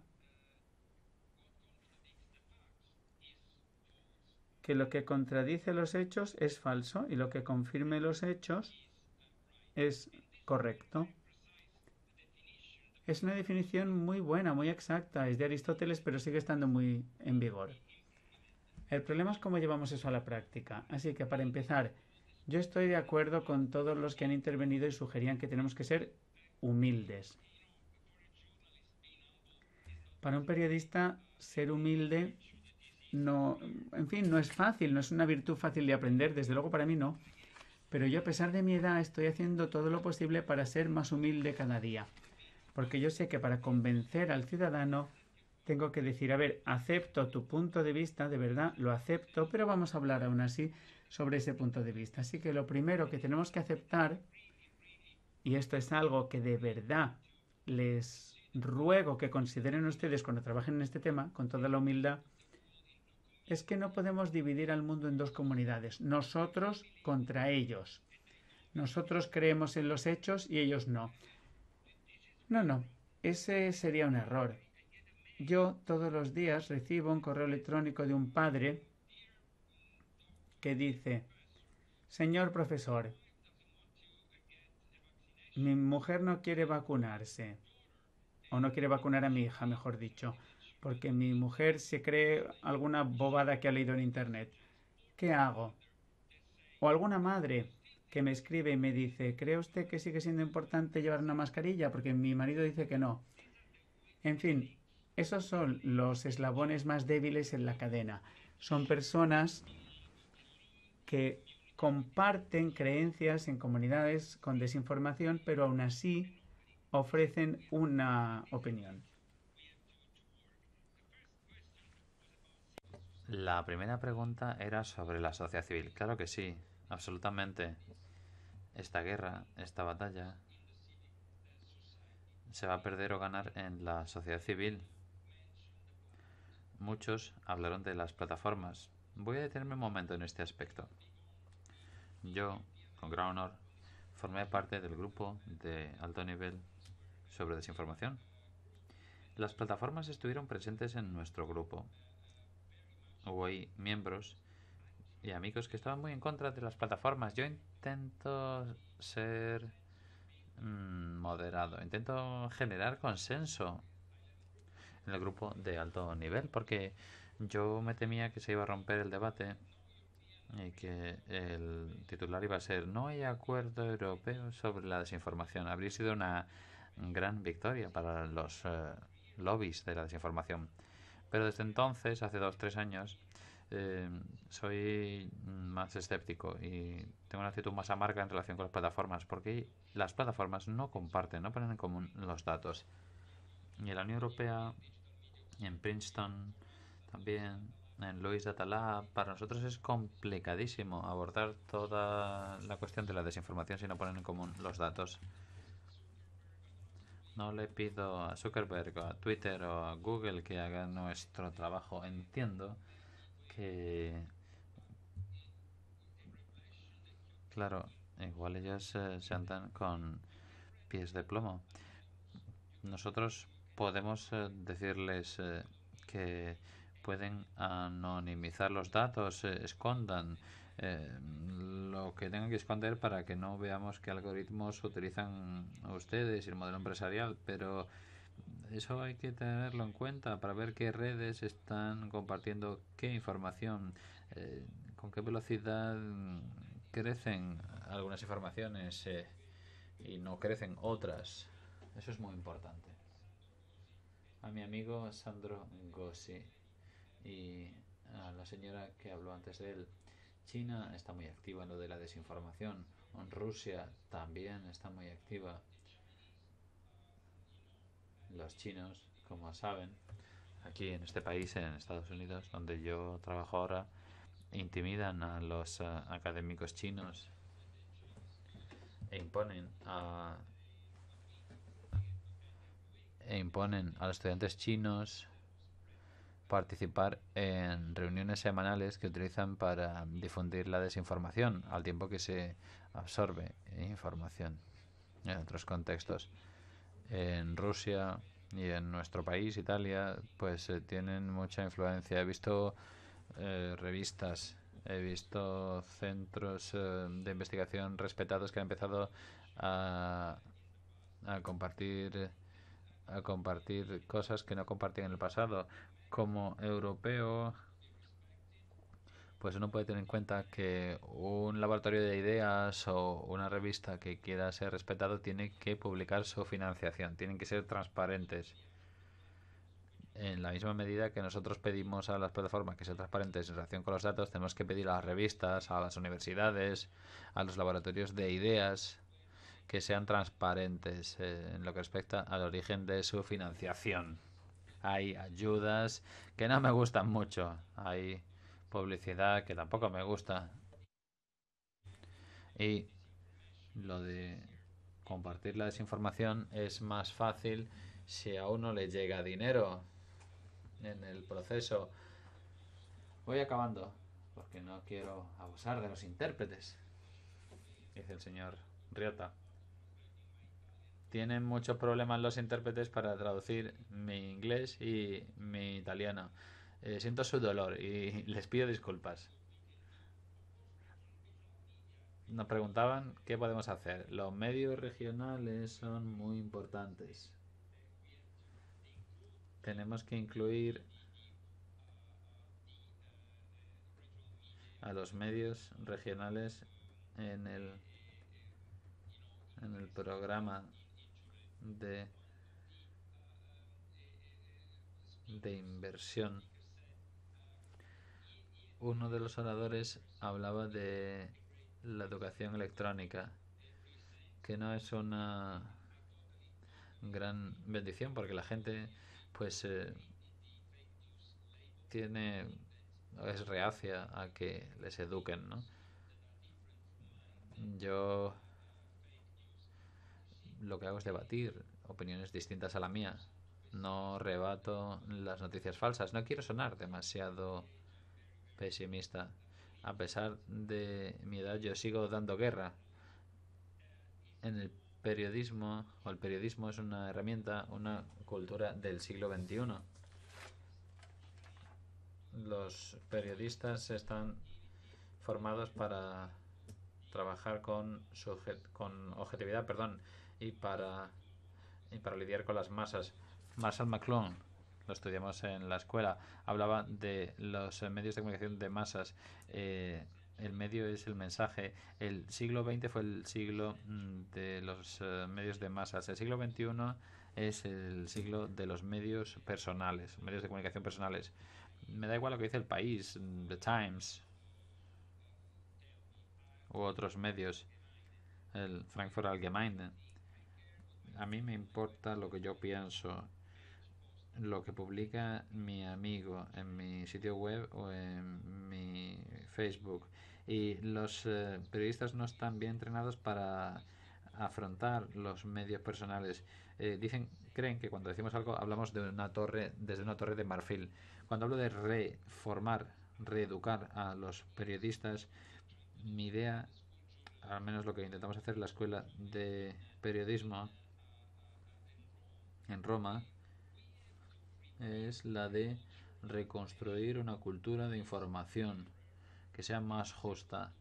que lo que contradice los hechos es falso y lo que confirme los hechos es correcto. Es una definición muy buena, muy exacta. Es de Aristóteles, pero sigue estando muy en vigor. El problema es cómo llevamos eso a la práctica. Así que para empezar, yo estoy de acuerdo con todos los que han intervenido y sugerían que tenemos que ser humildes. Para un periodista, ser humilde no, en fin, no es fácil, no es una virtud fácil de aprender, desde luego para mí no. Pero yo a pesar de mi edad estoy haciendo todo lo posible para ser más humilde cada día. Porque yo sé que para convencer al ciudadano tengo que decir, a ver, acepto tu punto de vista, de verdad, lo acepto, pero vamos a hablar aún así sobre ese punto de vista. Así que lo primero que tenemos que aceptar, y esto es algo que de verdad les ruego que consideren ustedes cuando trabajen en este tema, con toda la humildad, es que no podemos dividir al mundo en dos comunidades, nosotros contra ellos. Nosotros creemos en los hechos y ellos no. No, no, ese sería un error. Yo todos los días recibo un correo electrónico de un padre que dice, Señor profesor, mi mujer no quiere vacunarse, o no quiere vacunar a mi hija, mejor dicho porque mi mujer se cree alguna bobada que ha leído en internet. ¿Qué hago? O alguna madre que me escribe y me dice, ¿cree usted que sigue siendo importante llevar una mascarilla? Porque mi marido dice que no. En fin, esos son los eslabones más débiles en la cadena. Son personas que comparten creencias en comunidades con desinformación, pero aún así ofrecen una opinión. La primera pregunta era sobre la sociedad civil. Claro que sí, absolutamente. Esta guerra, esta batalla, se va a perder o ganar en la sociedad civil. Muchos hablaron de las plataformas. Voy a detenerme un momento en este aspecto. Yo, con gran honor, formé parte del grupo de alto nivel sobre desinformación. Las plataformas estuvieron presentes en nuestro grupo hubo ahí miembros y amigos que estaban muy en contra de las plataformas. Yo intento ser mm, moderado, intento generar consenso en el grupo de alto nivel, porque yo me temía que se iba a romper el debate y que el titular iba a ser no hay acuerdo europeo sobre la desinformación. Habría sido una gran victoria para los eh, lobbies de la desinformación. Pero desde entonces, hace dos, tres años, eh, soy más escéptico y tengo una actitud más amarga en relación con las plataformas, porque las plataformas no comparten, no ponen en común los datos. Y en la Unión Europea, en Princeton, también en Louis Data Lab, para nosotros es complicadísimo abordar toda la cuestión de la desinformación si no ponen en común los datos. No le pido a Zuckerberg o a Twitter o a Google que hagan nuestro trabajo. Entiendo que... Claro, igual ellos eh, se andan con pies de plomo. Nosotros podemos eh, decirles eh, que pueden anonimizar los datos, escondan eh, lo que tengan que esconder para que no veamos qué algoritmos utilizan ustedes y el modelo empresarial, pero eso hay que tenerlo en cuenta para ver qué redes están compartiendo qué información, eh, con qué velocidad crecen algunas informaciones eh, y no crecen otras. Eso es muy importante. A mi amigo Sandro Gossi y a la señora que habló antes de él, China está muy activa en lo de la desinformación. Rusia también está muy activa. Los chinos, como saben, aquí en este país, en Estados Unidos, donde yo trabajo ahora, intimidan a los uh, académicos chinos e imponen a e imponen a los estudiantes chinos participar en reuniones semanales que utilizan para difundir la desinformación al tiempo que se absorbe información. en otros contextos. En Rusia y en nuestro país, Italia, pues eh, tienen mucha influencia. He visto eh, revistas, he visto centros eh, de investigación respetados que han empezado a, a compartir a compartir cosas que no compartían en el pasado. Como europeo, pues uno puede tener en cuenta que un laboratorio de ideas o una revista que quiera ser respetado tiene que publicar su financiación, tienen que ser transparentes. En la misma medida que nosotros pedimos a las plataformas que sean transparentes en relación con los datos, tenemos que pedir a las revistas, a las universidades, a los laboratorios de ideas que sean transparentes eh, en lo que respecta al origen de su financiación. Hay ayudas que no me gustan mucho. Hay publicidad que tampoco me gusta. Y lo de compartir la desinformación es más fácil si a uno le llega dinero en el proceso. Voy acabando, porque no quiero abusar de los intérpretes, dice el señor Riota. Tienen muchos problemas los intérpretes para traducir mi inglés y mi italiano. Eh, siento su dolor y les pido disculpas. Nos preguntaban qué podemos hacer. Los medios regionales son muy importantes. Tenemos que incluir a los medios regionales en el en el programa de de inversión uno de los oradores hablaba de la educación electrónica, que no es una gran bendición porque la gente pues eh, tiene es reacia a que les eduquen, ¿no? Yo lo que hago es debatir opiniones distintas a la mía. No rebato las noticias falsas. No quiero sonar demasiado pesimista. A pesar de mi edad, yo sigo dando guerra. En el periodismo, o el periodismo es una herramienta, una cultura del siglo XXI. Los periodistas están formados para trabajar con, con objetividad perdón, y, para, y para lidiar con las masas. Marshall McLuhan lo estudiamos en la escuela, hablaba de los medios de comunicación de masas. Eh, el medio es el mensaje. El siglo XX fue el siglo mm, de los eh, medios de masas. El siglo XXI es el siglo de los medios personales, medios de comunicación personales. Me da igual lo que dice el país, mm, The Times u otros medios, el Frankfurt Allgemeine. A mí me importa lo que yo pienso lo que publica mi amigo en mi sitio web o en mi Facebook. Y los eh, periodistas no están bien entrenados para afrontar los medios personales. Eh, dicen, creen que cuando decimos algo hablamos de una torre, desde una torre de marfil. Cuando hablo de reformar, reeducar a los periodistas, mi idea, al menos lo que intentamos hacer en la escuela de periodismo en Roma, es la de reconstruir una cultura de información que sea más justa,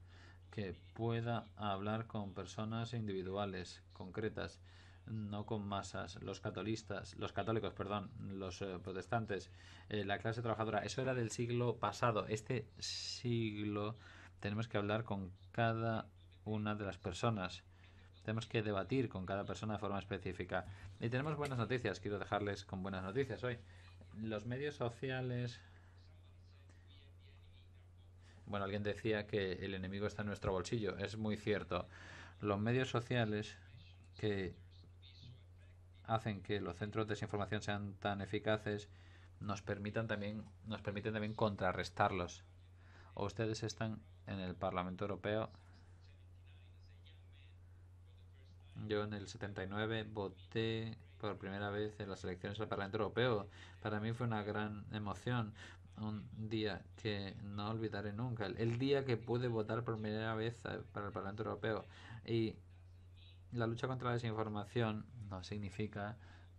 que pueda hablar con personas individuales, concretas, no con masas, los catolistas, los católicos, perdón, los eh, protestantes, eh, la clase trabajadora, eso era del siglo pasado. Este siglo tenemos que hablar con cada una de las personas. Tenemos que debatir con cada persona de forma específica. Y tenemos buenas noticias, quiero dejarles con buenas noticias hoy los medios sociales... Bueno, alguien decía que el enemigo está en nuestro bolsillo. Es muy cierto. Los medios sociales que hacen que los centros de desinformación sean tan eficaces nos permitan también nos permiten también contrarrestarlos. O ustedes están en el Parlamento Europeo. Yo en el 79 voté por primera vez en las elecciones al Parlamento Europeo. Para mí fue una gran emoción, un día que no olvidaré nunca, el día que pude votar por primera vez para el Parlamento Europeo. Y La lucha contra la desinformación no significa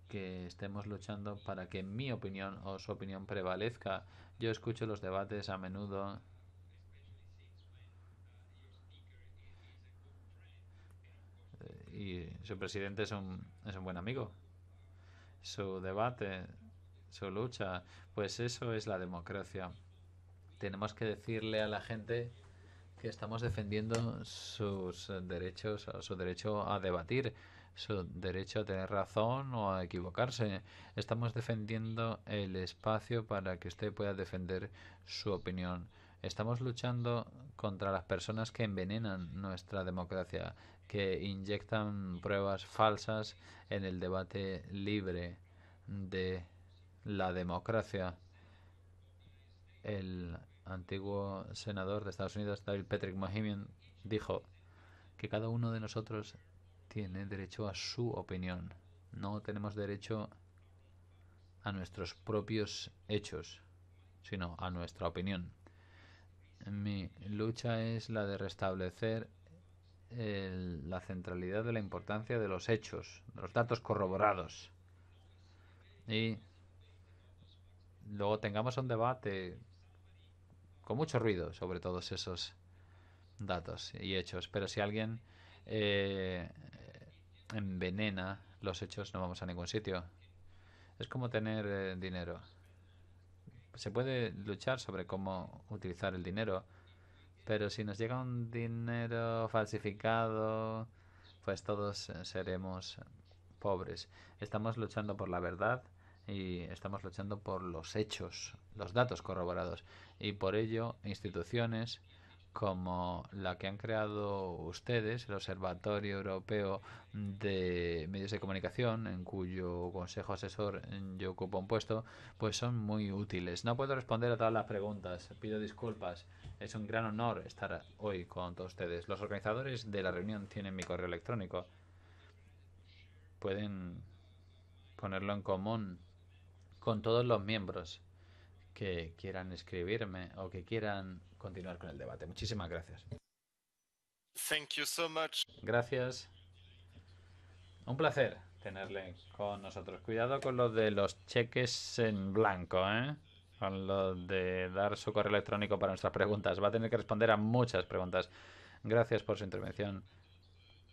que estemos luchando para que mi opinión o su opinión prevalezca. Yo escucho los debates a menudo y su presidente es un, es un buen amigo. Su debate, su lucha, pues eso es la democracia. Tenemos que decirle a la gente que estamos defendiendo sus derechos, su derecho a debatir, su derecho a tener razón o a equivocarse. Estamos defendiendo el espacio para que usted pueda defender su opinión. Estamos luchando contra las personas que envenenan nuestra democracia, que inyectan pruebas falsas en el debate libre de la democracia. El antiguo senador de Estados Unidos, David Patrick Mohimian, dijo que cada uno de nosotros tiene derecho a su opinión. No tenemos derecho a nuestros propios hechos, sino a nuestra opinión. Mi lucha es la de restablecer el, la centralidad de la importancia de los hechos, los datos corroborados. Y luego tengamos un debate con mucho ruido sobre todos esos datos y hechos. Pero si alguien eh, envenena los hechos, no vamos a ningún sitio. Es como tener eh, dinero. Se puede luchar sobre cómo utilizar el dinero, pero si nos llega un dinero falsificado, pues todos eh, seremos pobres. Estamos luchando por la verdad y estamos luchando por los hechos, los datos corroborados. Y por ello, instituciones como la que han creado ustedes, el Observatorio Europeo de Medios de Comunicación, en cuyo consejo asesor yo ocupo un puesto, pues son muy útiles. No puedo responder a todas las preguntas, pido disculpas. Es un gran honor estar hoy con todos ustedes. Los organizadores de la reunión tienen mi correo electrónico. Pueden ponerlo en común con todos los miembros que quieran escribirme o que quieran continuar con el debate. Muchísimas gracias. Thank you so much. Gracias. Un placer tenerle con nosotros. Cuidado con lo de los cheques en blanco, ¿eh? Con lo de dar su correo electrónico para nuestras preguntas. Va a tener que responder a muchas preguntas. Gracias por su intervención,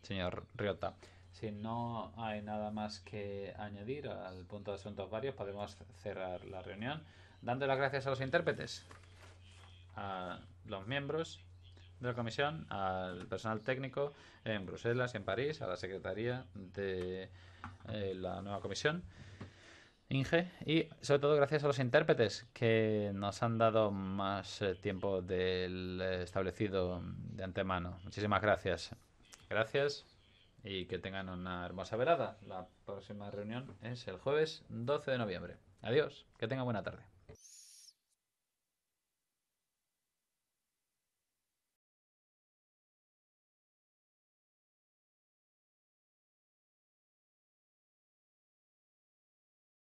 señor Riota. Si no hay nada más que añadir al punto de asuntos varios, podemos cerrar la reunión dando las gracias a los intérpretes, a los miembros de la comisión, al personal técnico en Bruselas y en París, a la secretaría de eh, la nueva comisión. Inge, y sobre todo gracias a los intérpretes que nos han dado más eh, tiempo del establecido de antemano. Muchísimas gracias. Gracias y que tengan una hermosa velada. La próxima reunión es el jueves 12 de noviembre. Adiós, que tengan buena tarde.